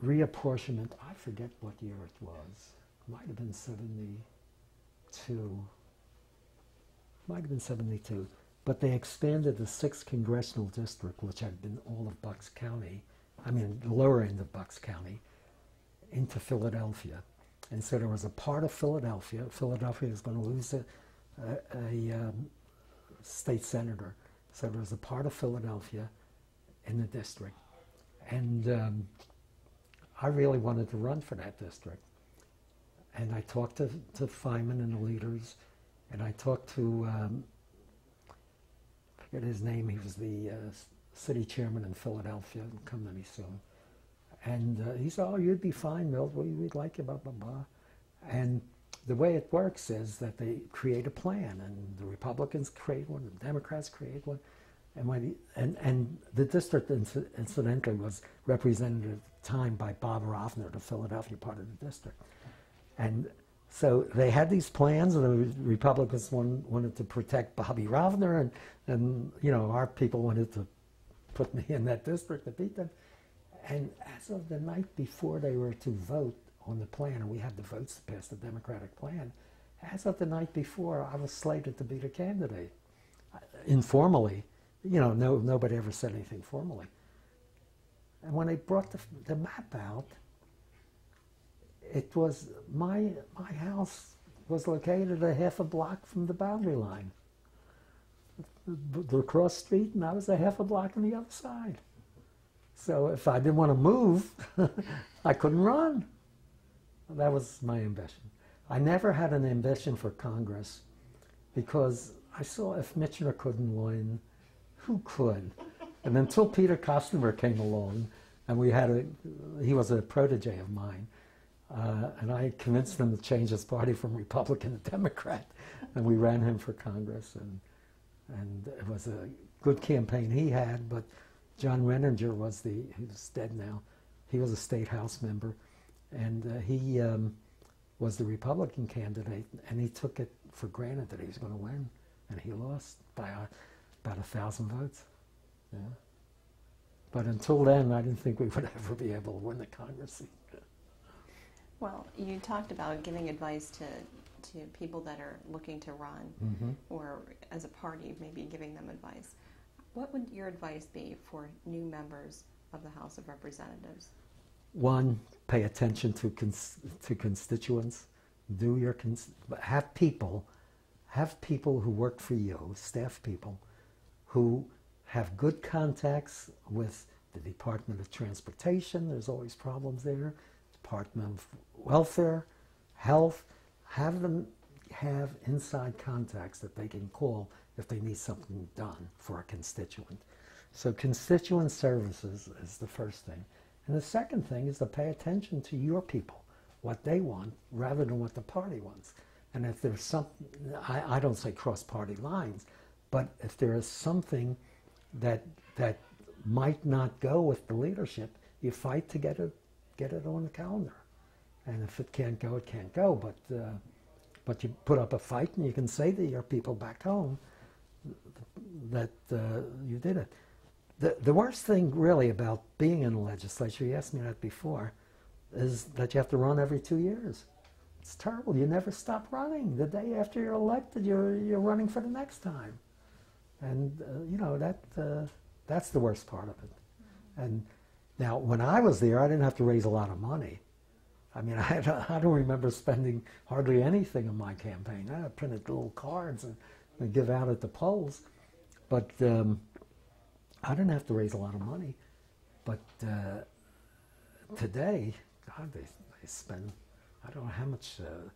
reapportionment. I forget what year it was. Might have been 72. Might have been 72. But they expanded the 6th congressional district, which had been all of Bucks County, I mean, the lower end of Bucks County, into Philadelphia. And so there was a part of Philadelphia. Philadelphia is going to lose a, a, a um, state senator. So there was a part of Philadelphia in the district. And um, I really wanted to run for that district. And I talked to, to Fineman and the leaders, and I talked to, um, I forget his name, he was the uh, city chairman in Philadelphia, come to me soon. And uh, he said, oh, you'd be fine, Milt, we, would like you, blah, blah, blah. And the way it works is that they create a plan, and the Republicans create one, the Democrats create one, and, when and, and the district, incidentally, was represented at the time by Bob Rovner, the Philadelphia part of the district. And so they had these plans, and the Republicans wanted, wanted to protect Bobby Rovner, and, and you know our people wanted to put me in that district to beat them. And as of the night before they were to vote on the plan, and we had the votes to pass the Democratic plan, as of the night before, I was slated to be the candidate. Uh, informally, you know, no, nobody ever said anything formally. And when they brought the, the map out, it was my my house was located a half a block from the boundary line. The, the cross street, and I was a half a block on the other side. So if I didn't want to move, I couldn't run. That was my ambition. I never had an ambition for Congress because I saw if Michener couldn't win, who could? And until Peter Kostmayer came along, and we had a, he was a protege of mine, uh, and I convinced him to change his party from Republican to Democrat, and we ran him for Congress, and and it was a good campaign he had. But John Renninger was the who's dead now. He was a state house member, and uh, he um, was the Republican candidate, and he took it for granted that he was going to win, and he lost by about a thousand votes. Yeah. But until then, I didn't think we would ever be able to win the Congress seat. Well, you talked about giving advice to to people that are looking to run, mm-hmm. or as a party, maybe giving them advice. What would your advice be for new members of the House of Representatives? One, pay attention to cons- to constituents. Do your cons- have people, have people who work for you, staff people, who have good contacts with the Department of Transportation, there's always problems there, Department of Welfare, Health, have them have inside contacts that they can call if they need something done for a constituent. So constituent services is the first thing. And the second thing is to pay attention to your people, what they want, rather than what the party wants. And if there's something, I, I don't say cross party lines, but if there is something that that might not go with the leadership, you fight to get it get it on the calendar. And if it can't go, it can't go. But uh, but you put up a fight, and you can say to your people back home, that uh, you did it. The, the worst thing really about being in the legislature, you asked me that before, is that you have to run every two years. It's terrible. You never stop running. The day after you're elected, you're, you're running for the next time. And, uh, you know, that, uh, that's the worst part of it. And now, when I was there, I didn't have to raise a lot of money. I mean, I, don't- I don't remember spending hardly anything in my campaign. I printed little cards and, and give out at the polls. But um, I didn't have to raise a lot of money. But uh, today, God, they, they spend, I don't know how much uh,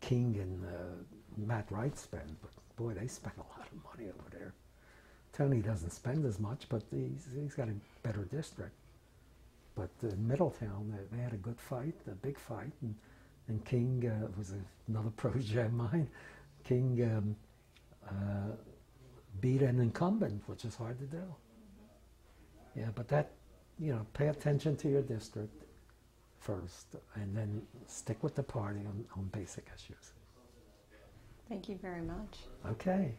King and uh, Matt Wright spend, but boy, they spend a lot of money over there. Tony doesn't spend as much, but he's, he's got a better district. But in Middletown, they, they had a good fight, a big fight, and, and King uh, was another protege of mine. King um, uh, beat an incumbent, which is hard to do. Yeah, but that, you know, pay attention to your district first, and then stick with the party on, on basic issues. Thank you very much. Okay.